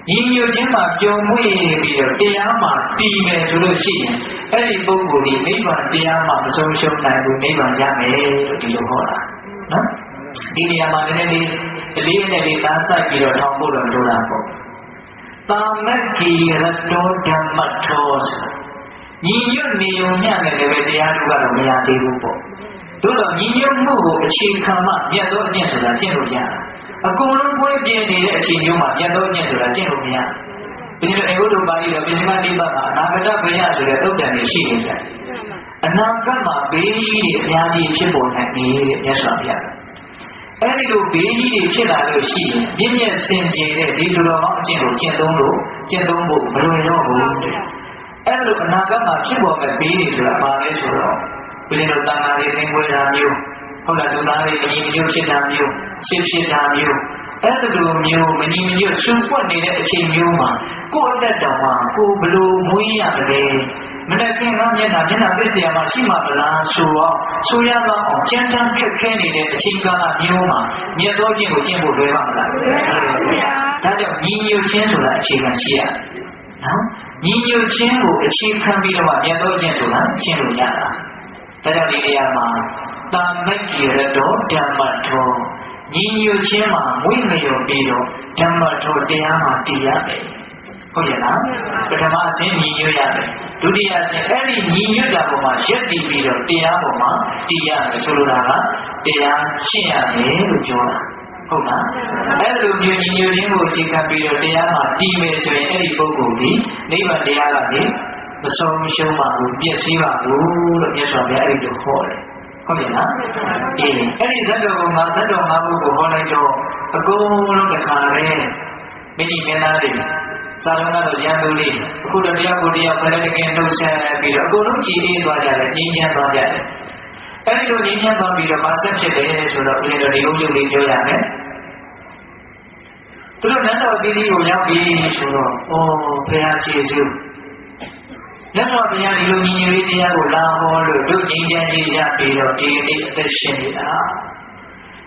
ညီညွတ်ခြင်းမှာပျော်မွေ့ပြီးတော့တရားမှာတည်မယ်ဆိုလို့ရှိရင်အဲ့ဒီပုဂ္ဂိုလ်ဒီနိဗ္ဗာန်တရားမှာမဆုံးရှုံးနိုင်ဘူးနိဗ္ဗာန်ရမယ်လို့ဒီလိုဟောတာနော်ဒီနေရာမှာနည်းနည်းလေးအလေးနဲ့လေးသားဆိုင်ပြီးတော့ထောင်ဖို့တော့လိုတာပေါ့တာမက္ခိရတောဓမ္မထောညီညွတ်နေုံညနဲ့လည်းပဲတရားထုကတော့မရသေးဘူးပေါ့တို့တော့ညီညွတ်မှုကိုအခြေခံမှမြတ်သောအကျင့်ဆိုတာကျင့်လို့ရတယ် အကုန်လုံးပွဲပြင်းနေတဲ့အချိန်မျိုးမှာမြတ်သောအကျင့်ဆိုတာကျင့်လို့မရဘူးဒီလိုအေဂုတ္တပါဠိတော်ပိစကတိပတ်မှာအနာဂတဘယဆိုတဲ့သုတ်တန်တွေရှိနေတယ်အနာဂတ်မှာဘေးကြီးတွေအများကြီးဖြစ်ပေါ်နိုင်တယ်တဲ့မြတ်စွာဘုရားအဲ့ဒီလိုဘေးကြီးတွေဖြစ်လာလို့ရှိရင်မြင့်မြတ်စင်ကြယ်တဲ့ဒီလူတော်အကျင့်ကိုကျင့်သုံးလို့ကျင့်သုံးဖို့မလွယ်တော့ဘူးတဲ့အဲ့လိုအနာဂတ်မှာဖြစ်ပေါ်မဲ့ဘေးတွေဆိုတာဘာလဲဆိုတော့ဘုရားတို့တန်ခါးတွေသင်္ကွေတာမျိုး ဟုတ်လားလူသားတွေအရင်မျိုးဖြစ်တာမျိုးရှင်းဖြစ်တာမျိုးအဲ့ဒီလိုမျိုးမညီမညွတ်ဆူပွက်နေတဲ့အချိန်မျိုးမှာကိုယ့်အသက်တော်မှာကိုဘလို့မွေးရမလဲမနေ့ကငါမျက်နှာမျက်နှာသိစရာမှာရှိမှာမလားဆိုတော့ဆိုရတော့အောင်ကြမ်းကြမ်းခက်ခဲနေတဲ့အချိန်ကာလမျိုးမှာမြတ်တော်ခြင်းကိုကျင့်ဖို့လွယ်ပါမလားဒါကြောင့်ညီညွတ်ခြင်းဆိုတာအခြေခံရှိရနော်ညီညွတ်ခြင်းကိုအခြေခံပြီးတော့မြတ်တော်ခြင်းဆိုတာကျင့်လို့ရတာဒါကြောင့်ဒီနေရာမှာ တာမက္ကိရတောဓမ္မထောညီညွတ်ခြင်းမှာမွေးလျော်ပြီးတော့ဓမ္မထောတရားမှာတည်ရတယ်ဟုတ်ရဲ့လားပထမအဆင့်ညီညွတ်ရတယ်ဒုတိယအဆင့်အဲ့ဒီညီညွတ်တာပေါ်မှာရက်တည်ပြီးတော့တရားပေါ်မှာတည်ရတယ်ဆိုလိုတာကတရားရှင်းရတယ်လို့ပြောတာဟုတ်လားအဲ့လိုမျိုးညီညွတ်ခြင်းကိုအခြေခံပြီးတော့တရားမှာတည်မယ်ဆိုရင်အဲ့ဒီပုဂ္ဂိုလ်ဒီနိဗ္ဗာန်တရားကနေမဆုံးရှုံးပါဘူးပြည့်စည်ပါဘူးလို့မြတ်စွာဘုရားအဲ့ဒီလိုဟောတယ် ဟုတ်ရဲ့လားအေးအဲ့ဒီဇတ်တော်ကငါဇတ်တော်ငါဘုကိုဟောလိုက်တော့အကုန်လုံးတခါလဲမိကြီးမင်းသားတွေစာလုံးကတော့ရန်သူလေးအခုတော့တရားကိုတရားဖလည်းတကယ်နှုတ်ဆက်ပြီးတော့အကုန်လုံးကြည်အေးသွားကြတယ်ငြိမ်းချမ်းသွားကြတယ်အဲ့ဒီလိုငြိမ်းချမ်းသွားပြီးတော့မဆက်ဖြစ်တယ်ဆိုတော့ဦးဇင်းတို့ဒီဥယျာဉ်လေးပြောရမယ်သူတို့နန်းတော်တိတိကိုရောက်ပြီဆိုတော့ဩဘုရားကျေးဇူး မြတ်စွာဘုရားဒီလိုညီညွတ်ရေးတရားကိုလာဟောလို့တို့ငြိမ်းချမ်းရေးရပြီးတော့ဒီနေ့အသက်ရှင်နေတာ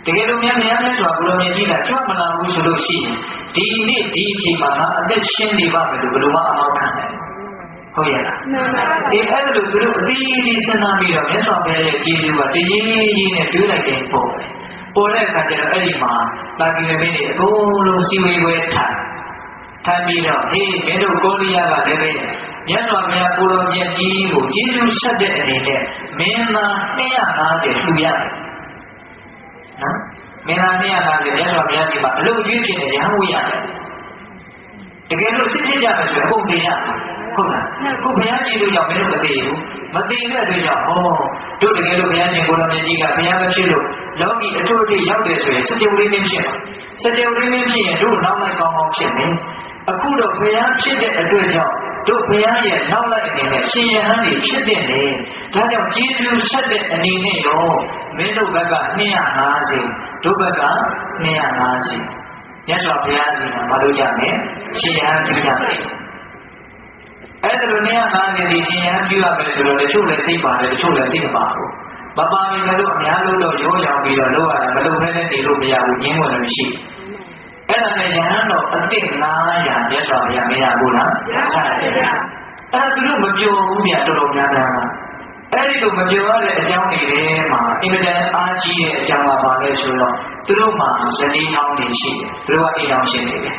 တကယ်လို့များများမြတ်စွာဘုရားမြတ်ကြီးကကြွမလာဘူးဆိုလို့ရှိရင်ဒီနေ့ဒီအချိန်မှာငါအသက်ရှင်နေပါမယ်လို့ဘယ်လိုမှအမောက်ခံနိုင်ဟုတ်ရဲ့လားမှန်ပါပါဒီအဲ့လိုသူတို့အသေးသေးစဉ်းစားပြီးတော့မြတ်စွာဘုရားရဲ့ကျေးဇူးကတရင်းရင်းနဲ့တွေးလိုက်တဲ့ပုံပဲပေါ်တဲ့အခါကျတော့အဲ့ဒီမှာတာကီမင်းတွေအကုန်လုံးစီဝေဝဲထိုင် ထိုင်ပြီးတော့ဟေးမင်းတို့ကိုရိယာကလည်းပဲမြတ်စွာဘုရားကိုရောမြတ်ကြီးကိုကျေးဇူးဆက်တဲ့အနေနဲ့မင်းသား250လှူရတယ်နော်မင်းသား250မြတ်စွာဘုရားဒီမှာအလို့အကျွေးဖြစ်နေရဟန်းဝေးရတယ်တကယ်လို့စစ်ဖြစ်ကြမယ်ဆိုရင်အကုန်တင်ရဟုတ်လားခုဘုရားကြည့်လို့ကြောင့်မင်းတို့မသိဘူးမသိတဲ့အတွက်ကြောင့်ဟောတို့တကယ်လို့ဘုရားရှင်ကိုရောမြတ်ကြီးကဘုရားမဖြစ်လို့လောကီအထွတ်အထိပ်ရောက်တယ်ဆိုရင်စကြဝဠာမင်းဖြစ်မှာစကြဝဠာမင်းဖြစ်ရင်တို့နောက်လိုက်ကောင်းကောင်းဖြစ်မယ် အခုတော့ဘုရားဖြစ်တဲ့အတွက်ကြောင့်တို့ဘုရားရဲ့နောက်လိုက်အနေနဲ့ရှင်ယဟန်တွေဖြစ်တဲ့နေဒါကြောင့်ကျေးဇူးဆက်တဲ့အနေနဲ့ရောမင်းတို့ဘက်က250တို့ဘက်က250မြတ်စွာဘုရားရှင်ကမလုပ်ကြနဲ့ရှင်ယဟန်ပြုကြမယ်အဲ့ဒါလို250ဒီရှင်ယဟန်ပြုရမယ်ဆိုတော့တချို့လည်းစိတ်ပါတယ်တချို့လည်းစိတ်မပါဘူးမပါရင်လည်းအများလို့တော့ရောရောင်ပြီးတော့လောက်ရတာမလုပ်ဖဲနဲ့နေလို့မရဘူးငင်းဝင်လို့ရှိ အဲ့ဒါနဲ့ယဟန်တော်အစ်စ်900မြတ်စွာဘုရားမရဘူးလားဆရာအဲ့ဒါသူတို့မပြောဘူးဗျတော်တော်များများပါအဲ့ဒီလိုမပြောရတဲ့အကြောင်းတွေထဲမှာအင်မတန်အားကြီးတဲ့အကြောင်းကပါလဲဆိုတော့သူတို့မှာဇနီးဟောင်းတွေရှိတယ်သူတို့ကအိမ်အောင်ရှင်နေတယ်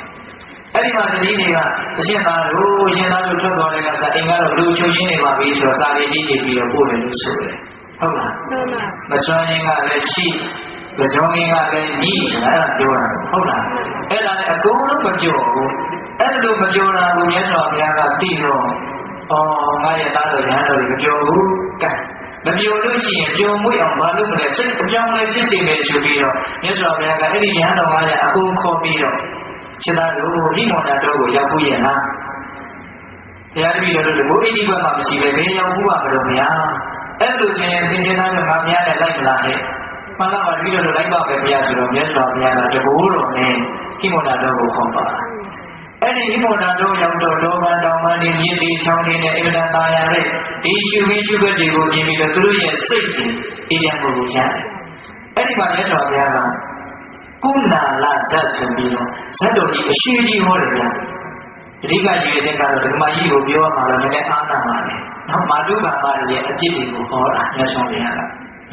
အဲ့ဒီမှာဇနီးတွေကအရှင်သားတို့အရှင်သားတို့ထွက်တော်တဲ့ကစားအိမ်ကတော့လူချိုချင်းနေပါပြီဆိုတော့စာလေးကြီးနေပြီးတော့ပို့တယ်လို့ဆိုတယ်ဟုတ်လားမှန်ပါမစွမ်းရင်ကလည်းရှိ ကြောင်းရင်းကလည်းညီဆိုတာအဲ့ဒါပြောတာဟုတ်လားအဲ့ဒါလည်းအကုန်လုံးမပြောဘူးအဲ့လိုမပြောတာကိုမြတ်စွာဘုရားကသိတော့အော်ငါရဲ့သားတော်ရဟန်းတော်တွေမပြောဘူးကဲမပြောလို့ရှိရင်ကြုံမွေ့အောင်မလုပ်မလဲစိတ်အပြောင်းလဲဖြစ်စေမယ်ဆိုပြီးတော့မြတ်စွာဘုရားကအဲ့ဒီရဟန်းတော်ကလည်းအကုန်ခေါ်ပြီးတော့ခြေသားတို့ဒီမော်တာတော်ကိုရောက်ဖို့ရဲ့လားဘုရားတပည့်တော်တို့ဘုရားအိဒီဘက်မှာမရှိပဲဘယ်ရောက်ဘူးပါမလို့ဗျာအဲ့လိုဆိုရင်သင်္ချင်သားတို့ငါများနဲ့လိုက်မလားဟဲ့ မှန်လားပါတပည့်တော်တို့လိုက်ပါပဲဘုရားဆိုတော့မြတ်စွာဘုရားကတကူတော်နဲ့ကိမောတာတော်ကိုခေါ်ပါအဲ့ဒီဣမောတာတို့ရောက်တော့လောဘတောင်ပန်းတွေမြစ်တွေချောင်းတွေနဲ့အင်မတန်သာယာတဲ့ဒီရှုခင်းရှုခက်တွေကိုမြင်ပြီးတော့သူတို့ရဲ့စိတ်တွေအေးရမှုကိုကြားတယ်အဲ့ဒီမှာမြတ်စွာဘုရားကကုဏလာဇတ်ဆိုပြီးတော့ဇတ်တော်ကြီးအရှိကြီးဟောတယ်ဗျာအဓိကရည်ရတဲ့ကတော့ဓမ္မကြီးကိုပြောရမှာတော့လည်းအားနာပါလေနော်မာတုကာမရဲ့အပြစ်တွေကိုဟောတာမြတ်စွာဘုရားက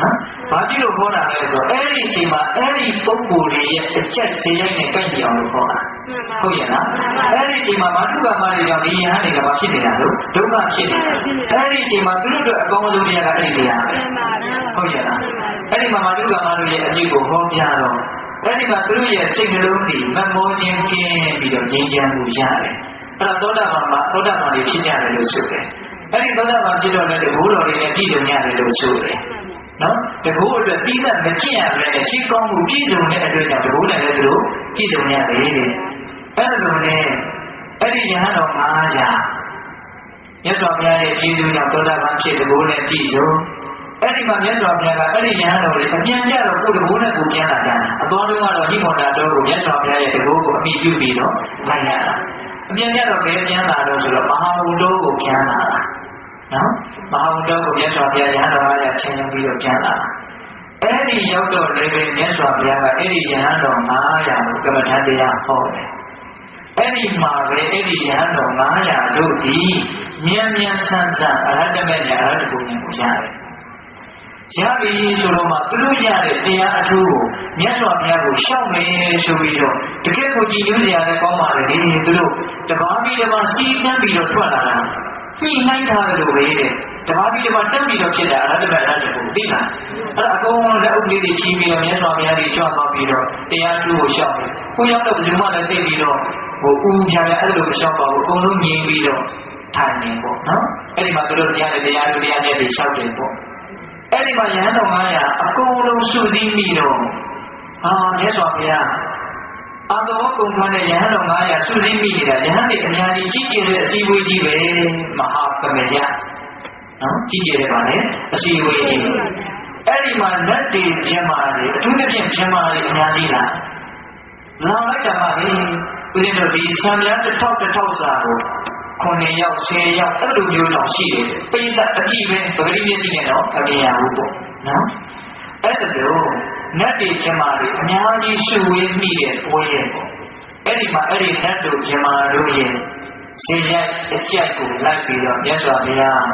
နော်။ဘာဖြစ်လို့ခေါ်တာလဲဆိုတော့အဲ့ဒီအချိန်မှာအဲ့ဒီပုံကိုယ်တွေရဲ့အချက်ဇေယိုက်နဲ့ကိုက်ကြအောင်လို့ခေါ်တာ။ဟုတ်ရဲ့လား။အဲ့ဒီအချိန်မှာဘာတုကမတွေကြောင့်ဒီယဟန်တွေကဘာဖြစ်နေတာလို့ဒုက္ခဖြစ်နေတာ။အဲ့ဒီအချိန်မှာသူတို့အတွက်အကောင်းဆုံးတရားကအဲ့ဒီတရားပဲ။ဟုတ်ရဲ့လား။အဲ့ဒီမှာဘာတုကမတို့ရဲ့အပြစ်ကိုဟောပြတော့အဲ့ဒီမှာသူတို့ရဲ့စိတ်နှလုံးတည်မမောခြင်းကင်းပြီးတော့ငြိမ်းချမ်းမှုရတယ်။အဲ့တော့သောတာပန်မှာသောတာပန်တွေဖြစ်ကြတယ်လို့ဆိုတယ်။အဲ့ဒီသောတာပန်ဖြစ်တော့လည်းဘိုးတော်တွေနဲ့ပြည်စုံရတယ်လို့ဆိုတယ်။ နော်တကူအတွက်တိသက်မကျင့်ရတဲ့ရှိကောင်းမှုပြည့်စုံတဲ့အတွက်ကြောင့်တကူနဲ့လည်းသူတို့ပြည့်စုံရတယ်တဲ့အဲ့လိုနဲ့အဲ့ဒီယဟန်တော်900မြတ်စွာဘုရားရဲ့ကျေးဇူးကြောင့်သောတာပန်ဖြစ်တကူနဲ့ပြည့်စုံအဲ့ဒီမှာမြတ်စွာဘုရားကအဲ့ဒီယဟန်တော်တွေအပြန်ကြတော့ကိုယ်တကူနဲ့ကိုပြန်လာကြတာအတော်တုန်းကတော့ညိမောတာတော်ကိုမြတ်စွာဘုရားရဲ့တကူကိုအမိပြုပြီးတော့လိုက်ရတာအပြန်ကြတော့ဘယ်ပြန်လာတော့ဆိုတော့မဟာဘုဒ္ဓကိုပြန်လာတာ နော်မဟာဝတ္တကိုမြတ်စွာဘုရားရဟန်းတော်အားရချင်းပြီးတော့ပြန်လာအဲ့ဒီရောက်တော့လည်းပဲမြတ်စွာဘုရားကအဲ့ဒီရဟန်းတော်900ကိုကမ္မထတရားဟောတယ်အဲ့ဒီမှာပဲအဲ့ဒီရဟန်းတော်900တို့ဒီမြန်မြန်ဆန်းဆန်းအရဟတမေညာအရဟတဘုံကိုရတယ်ရပြီဆိုတော့မှသူတို့ရတဲ့တရားအထူးကိုမြတ်စွာဘုရားကိုရှောက်မယ်ဆိုပြီးတော့တကယ်ကိုကြည်ညိုစရာလည်းကောင်းပါလေဒီသူတို့တပါးပြီးတပါးစီးနှမ်းပြီးတော့ထွက်လာတာ ညှိနှိုင်းထားတယ်လို့ပဲတဲ့ဓမ္မတိဓမ္မတက်ပြီးတော့ဖြစ်တာအရဟတမေအရဟတဘုံသိလားအဲ့ဒါအကုန်လုံးလက်ဥပလေးတွေချီးပြီးတော့မြတ်စွာဘုရားကြီးကြွသွားပြီးတော့တရားထူးကိုရှောက်တယ်ကိုရောက်တော့ဘယ်သူမှလည်းသိပြီးတော့ဟိုဦးပြပြအဲ့လိုမရှောက်ပါဘူးအကုန်လုံးငြိမ်ပြီးတော့ထိုင်နေပေါ့နော်အဲ့ဒီမှာသူတို့တရားနဲ့တရားတို့တရားနဲ့တွေရှောက်တယ်ပေါ့အဲ့ဒီမှာရဟန်းတော်900အကုန်လုံးစုစည်းပြီးတော့ဟာမြတ်စွာဘုရား အာတော်ကုံထွန်းတဲ့ယဟန်တော်900စုစည်းမိနေတာယဟန်တွေအများကြီးကြီးကျယ်တဲ့အစည်းအဝေးကြီးပဲမဟာကမေယနော်ကြီးကျယ်တယ်ပါလေအစည်းအဝေးကြီးအဲ့ဒီမှာလက်တွေပြမာတွေအထူးသဖြင့်ပြမာတွေအများကြီးလားလောင်လိုက်တာမှလေဦးဇင်းတို့ဒီဆံမြန်းတစ်ထောက်တစ်ထောက်စာကို9ယောက်10ယောက်အဲ့လိုမျိုးတော့ရှိတယ်ပိဋကအကြည့်ပဲပဂတိမျက်စိနဲ့တော့အမြင်ရဘူးပေါ့နော်အဲ့ဒါတော့ နတ်တွေကျမတွေအများကြီးရှုဝေးမိတဲ့ပွဲရဲ့ပေါ့အဲ့ဒီမှာအဲ့ဒီနတ်တို့ကျမတို့ရဲ့ဇေယျအကြိုက်ကိုလိုက်ပြီးတော့မြတ်စွာဘုရား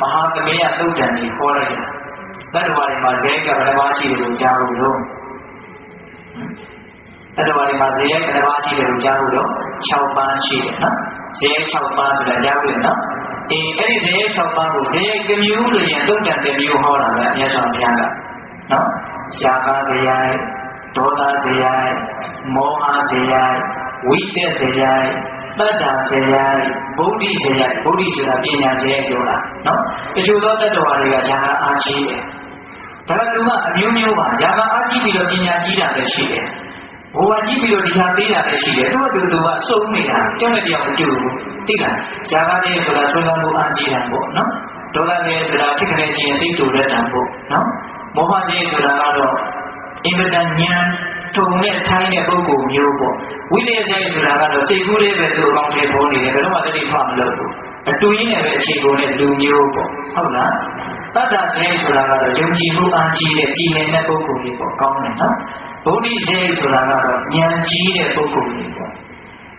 မဟာသမယသုတ်တန်ကြီးခေါ်လိုက်တယ်တတ္တဝါတွေမှာဇေယျကဘယ်နှပါးရှိတယ်လို့ကြားလို့လို့တတ္တဝါတွေမှာဇေယျဘယ်နှပါးရှိတယ်လို့ကြားလို့တော့6ပါးရှိတယ်နော်ဇေယျ6ပါးဆိုတာကြားလို့နော်အေးအဲ့ဒီဇေယျ6ပါးကိုဇေယျကမျိုးလို့ရင်သုတ်တန်တစ်မျိုးဟောတာပဲမြတ်စွာဘုရားကနော် ရှားကားဇေယျဒေါသဇေယျမောဟဇေယျဝိတက်ဇေယျတတ္တာဇေယဗုဒ္ဓဇေယဗုဒ္ဓဆိုတာပညာဇေယပြောတာနော်တချို့သောတတ္တဝါတွေကဇာကအားကြီးတယ်ဒါကသူကအမျိုးမျိုးပါဇာကအားကြီးပြီးတော့ပညာကြီးတာလည်းရှိတယ်ဘဝကြီးပြီးတော့ဒီဟာသေးတာလည်းရှိတယ်သူကသူသူကစုံနေတာကြောက်တဲ့တရားမကြည့်ဘူးသိလားဇာကလည်းဆိုတာဆွမ်းကမှုအားကြီးတာပေါ့နော်ဒေါသလည်းဆိုတာဖြစ်ကနေရှင်စိတ်တူတဲ့တံပေါ့နော် မောဟကြီးဆိုတာကတော့အင်မတန်ဉာဏ်ထုံနဲ့ထိုင်းတဲ့ပုဂ္ဂိုလ်မျိုးပေါ့ဝိနည်းဆိုင်ဆိုတာကတော့စိတ်ကူးလေးပဲသူအကောင့်ထဲပေါ်နေတယ်ဘယ်တော့မှတတိဖမလုပ်ဘူးအတူရင်းနဲ့ပဲအခြေကိုနဲ့လူမျိုးပေါ့ဟုတ်လားတတ္တဆိုင်ဆိုတာကတော့ယုံကြည်မှုအားကြီးတဲ့ကြည်လင်တဲ့ပုဂ္ဂိုလ်ကြီးပေါ့ကောင်းတယ်နော်ဗုဒ္ဓဆိုင်ဆိုတာကတော့ဉာဏ်ကြီးတဲ့ပုဂ္ဂိုလ်ကြီးပေါ့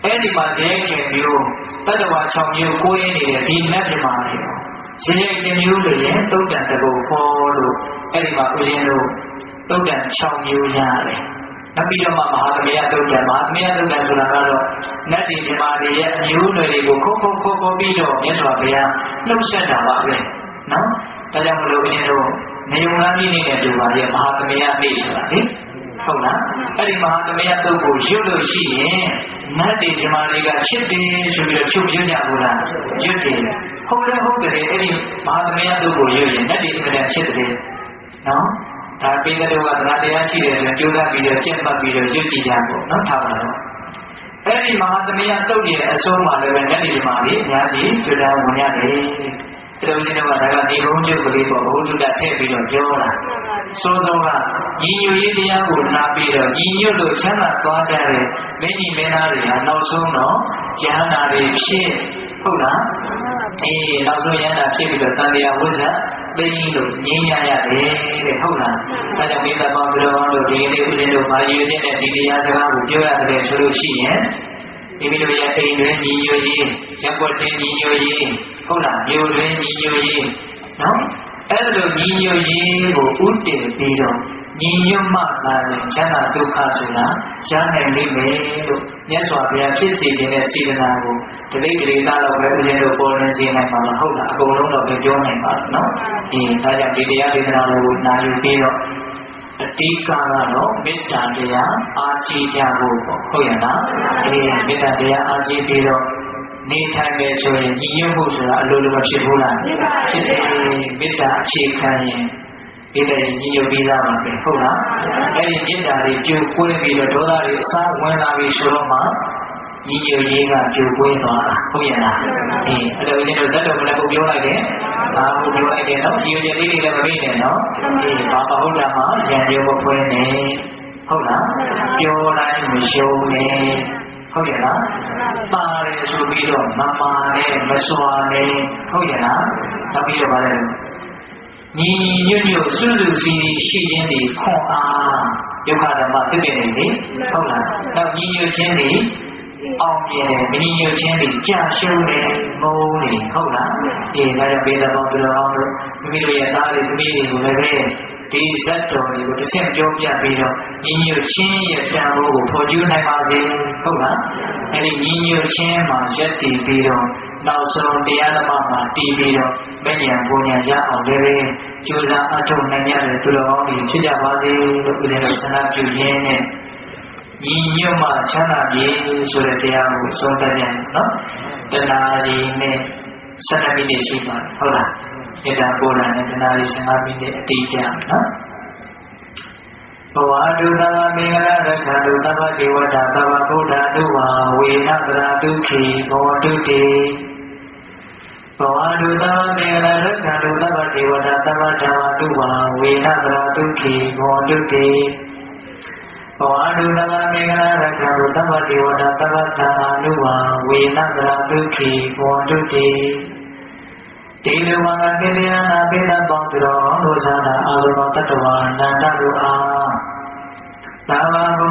အဲ့ဒီမှာတဲ့ချိန်မျိုးတတ္တဝါ6မျိုးကိုးရနေတဲ့ဒီနတ်ပြမာတွေပေါ့ဇေယျတမျိုးတွေရဲ့တုတ်တန်တကူဟောလို့ အဲ့ဒီမှာဦးရင်းတို့တုတ်တန်6မျိုးရတယ်နောက်ပြီးတော့မှမဟာသမယတုတ်တံမဟာသမယတုတ်တံဆိုတာကတော့နတ်ဒီမြမာတွေရဲ့အမျိုးနွယ်တွေကိုခုတ်ခုတ်ခုတ်ခုတ်ပြီးတော့မြတ်စွာဘုရားနှုတ်ဆက်တာပါပဲနော်ဒါကြောင့်မလို့အင်းတို့နေုံလားမိနေတဲ့တူပါရဲ့မဟာသမယနေ့ဆိုတာလေဟုတ်လားအဲ့ဒီမဟာသမယတုတ်ကိုရွတ်လို့ရှိရင်နတ်ဒီမြမာတွေကချစ်တယ်ဆိုပြီးတော့ချုပ်ပြကြဘူးလားရွတ်တယ်ဟုတ်တယ်ဟုတ်တယ်အဲ့ဒီမဟာသမယတုတ်ကိုရွတ်ရင်နတ်ဒီအမြဲချစ်တယ် နော်ဒါပိဋကတို့ကသနာတရားရှိတယ်ဆိုရင်ကြိုးစားပြီးတော့ကျင့်မှတ်ပြီးတော့ရွတ်ကြည့်ကြဖို့နော်ထားပါတော့အဲ့ဒီမဟာသမယတုတ်ရဲ့အဆုံးမှာလည်းပဲညနေမှာလေအများကြီးကျွတ်တာဝင်ရတယ်အဲ့တော့ဦးဇင်းတို့ကဒါကနေဘုံကျုပ်ကလေးပေါ့ဘုံကျုပ်ကထည့်ပြီးတော့ပြောတာစိုးဆုံးကညီညွတ်ရေးတရားကိုနားပြီးတော့ညီညွတ်လို့ချမ်းသာသွားကြတဲ့မင်းကြီးမင်းသားတွေဟာနောက်ဆုံးတော့ယဟန္တာတွေဖြစ်ဟုတ်လားအေးနောက်ဆုံးယဟန္တာဖြစ်ပြီးတော့တန်တရားဝိဇ္ဇ သိလို့ငြင်းရရတယ်တဲ့ဟုတ်လားအဲကြောင့်မိဘပေါင်းပြောတို့ဒီနေ့ဦးဇင်းတို့ဘာရည်ရတဲ့ဒီတရားစကားကိုပြောရတယ်ဆိုလို့ရှိရင်မိမိတို့ရဲ့အိမ်တွင်ညီညွတ်ရေးရက်ွက်တင်ညီညွတ်ရေးဟုတ်လားမြို့တွင်ညီညွတ်ရေးနော်အဲ့လိုညီညွတ်ရေးကိုဥတည်ပြီးတော့ညီညွတ်မှသာလေချမ်းသာဒုက္ခဆိုတာရနိုင်လိမ့်မယ်လို့မြတ်စွာဘုရားဖြစ်စေခြင်းနဲ့စေတနာကို တတိတရေသားတော့ပဲဦးဇင်းတို့ပေါ်နေစေနိုင်မှာမဟုတ်လားအကုန်လုံးတော့ပြောနိုင်ပါတော့နော်ဒီဒါကြောင့်ဒီတရားဒေသနာကိုနာယူပြီးတော့အတိကကတော့မေတ္တာတရားအားကြီးကြဖို့ပေါ့ဟုတ်ရဲ့လားအေးမေတ္တာတရားအားကြီးပြီးတော့နေထိုင်မယ်ဆိုရင်ညီညွတ်ဖို့ဆိုတာအလိုလိုမဖြစ်ဘူးလားဖြစ်တယ်မေတ္တာအခြေခံရင်ဒီတဲ့ညီညွတ်ပြီးသားပါပဲဟုတ်လားအဲ့ဒီမေတ္တာတွေကျိုးကွဲပြီးတော့ဒေါသတွေအစားဝင်လာပြီဆိုတော့မှ ညီညွတ်ရေးကကျိုးကွဲသွားတာဟုတ်ရဲ့လားအေးအဲ့တော့ဦးဇင်းတို့ဇတ်တော်ကလည်းပုတ်ပြောလိုက်တယ်ဘာကိုပြောလိုက်တယ်နော်ညီညွတ်ရေးလေးတွေလည်းမမေ့နဲ့နော်အေးဘာမဟုတ်တာမှရံရုံမဖွဲနဲ့ဟုတ်လားပြောတိုင်းမရှုံးနဲ့ဟုတ်ရဲ့လားပါလေဆိုပြီးတော့မမာနဲ့မစွာနဲ့ဟုတ်ရဲ့လားနောက်ပြီးတော့ဗါလဲညီညွတ်ညွတ်စွလူစီရှိခြင်းတွေခွန်အားဒုက္ခဓမ္မသိတဲ့နေလေဟုတ်လားနောက်ညီညွတ်ခြင်းတွေ အောင်မြင်တယ်မညီညွတ်ခြင်းတွေကြာရှုံးတယ်ငုံနေဟုတ်လားအေးဒါကြောင့်ဘေးတော်ဘုရားအောင်တို့မိမိတို့ရဲ့သားတွေသမီးတွေကိုလည်းပဲဒီဇတ်တော်တွေကိုတစ်ဆက်ပြောပြပြီးတော့ညီညွတ်ခြင်းရဲ့တန်ဖိုးကိုဖော်ကျူးနိုင်ပါစေဟုတ်လားအဲဒီညီညွတ်ခြင်းမှာရက်တည်ပြီးတော့နောက်ဆုံးတရားဓမ္မမှာတည်ပြီးတော့မဉ္ဇဉ်ပူညာရအောင်လည်းပဲကြိုးစားအထောက်နိုင်ရတဲ့သူတော်ကောင်းတွေဖြစ်ကြပါစေလို့ဦးဇင်းတို့ဆန္ဒပြုရင်းနဲ့ ညီညွတ်မှချမ်းသာပြီဆိုတဲ့တရားကိုဆုံးသတ်ကြနော်တဏှာကြီးနဲ့7မိနစ်ရှိပါဟုတ်လားမေတ္တာပို့တာနဲ့တဏှာကြီး15မိနစ်အတိအကျနော်ဘဝတုတဝမင်္ဂလာရက္ခတုသဗ္ဗဒေဝတာသဗ္ဗဗုဒ္ဓတုဝါဝေနတရာဒုခိဘောတုတေဘဝတုတဝမင်္ဂလာရက္ခတုသဗ္ဗဒေဝတာသဗ္ဗဓမ္မတုဝါဝေနတရာဒုခိဘောတုတေ ဘဘောအတုတမမင်္ဂလာရခတုတမ္ပတိဝဒတမ္ပသံအနုဝံဝေနတရာဒုက္ခိဘောတုတိတေလဝံကေတယနာပိဏပေါင်းသူတော်တို့သာနာအာလုသောတတ္တဝါနန္ဒတို့အားသာဝဘု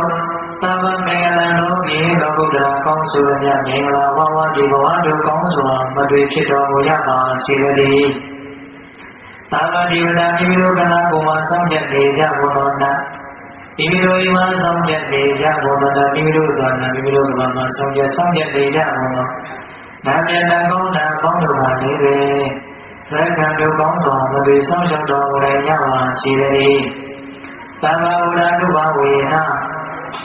သာဝမင်္ဂလာတို့ဤလောကုတ္တရာကောင်းစွာမြတ်မင်္ဂလာဘဝဒီဘဝတို့ကောင်းစွာမတွေ့ဖြစ်တော်မူကြပါစေတည်းသာဝတိဝဒမိမိတို့ကနာကိုမှစောင့်ကြနေကြဘုတော်နာ မိမိတို့အိမ်မှာဆောင်ချက်နေကြဘောမနာမိမိတို့ကနာမိမိတို့ကမှာဆောင်ချက်ဆောင်ချက်နေကြဘောနာမြတ်တန်ကောင်းတာကောင်းတို့ပါနေပဲရကံတို့ကောင်းစွာမသွေဆောင်ရှောက်တော်မူရကြပါစီတည်းတမ္မာဝရတုဘဝေန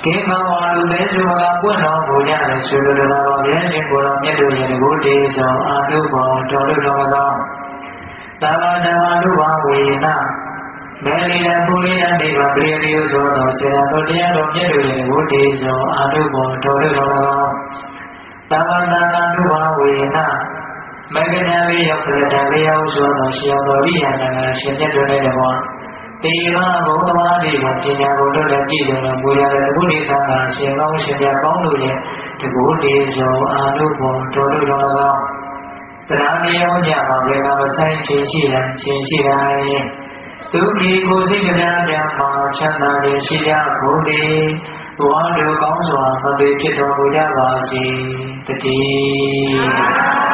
ကေကဝါလူသေးစုကပွင့်တော်မူကြတယ်ဆိုလိုတော်ပါမြဲခြင်းကိုယ်တော်မြတ်တို့ရဲ့ဘုဒ္ဓေဆောင်အာတုဘောတော်တို့တော်သောတမ္မာဓမ္မတုဘဝေန မေလီယပူရိယတိဗပရိယတိယဆိုသောစေတတော်တရားတော်မြတ်တို့ရဲ့ဝတ္တိဇောအာထုဘောတော်တို့တော်၎င်းတမ္ပန္တနာတုဘဝေနမဂ္ဂဏလေးရောက်ပြတဲ့လေးရောက်ဆိုသောရှင်တော်ရိယနာရှင်မြတ်တို့နဲ့တကွာတေမဘုံသမားတွေကိုပညာကိုတို့လည်းကြည့်လို့မူရတဲ့ဘုဒ္ဓသံဃာရှင်ကောင်းရှင်ပြကောင်းတို့ရဲ့တကူတေဇောအာထုဘောတော်တို့တော်၎င်းတရားတရားညမှာဘယ်ကမဆိုင်ချင်းရှိတယ်ချင်းရှိတယ် သူဤကိုယ်စိတ်ကြများများမှာချမ်းသာခြင်းရှိကြကုန်သည်ဘဝတို့ကောင်းစွာမသိဖြစ်တော်မူကြပါစေတည်း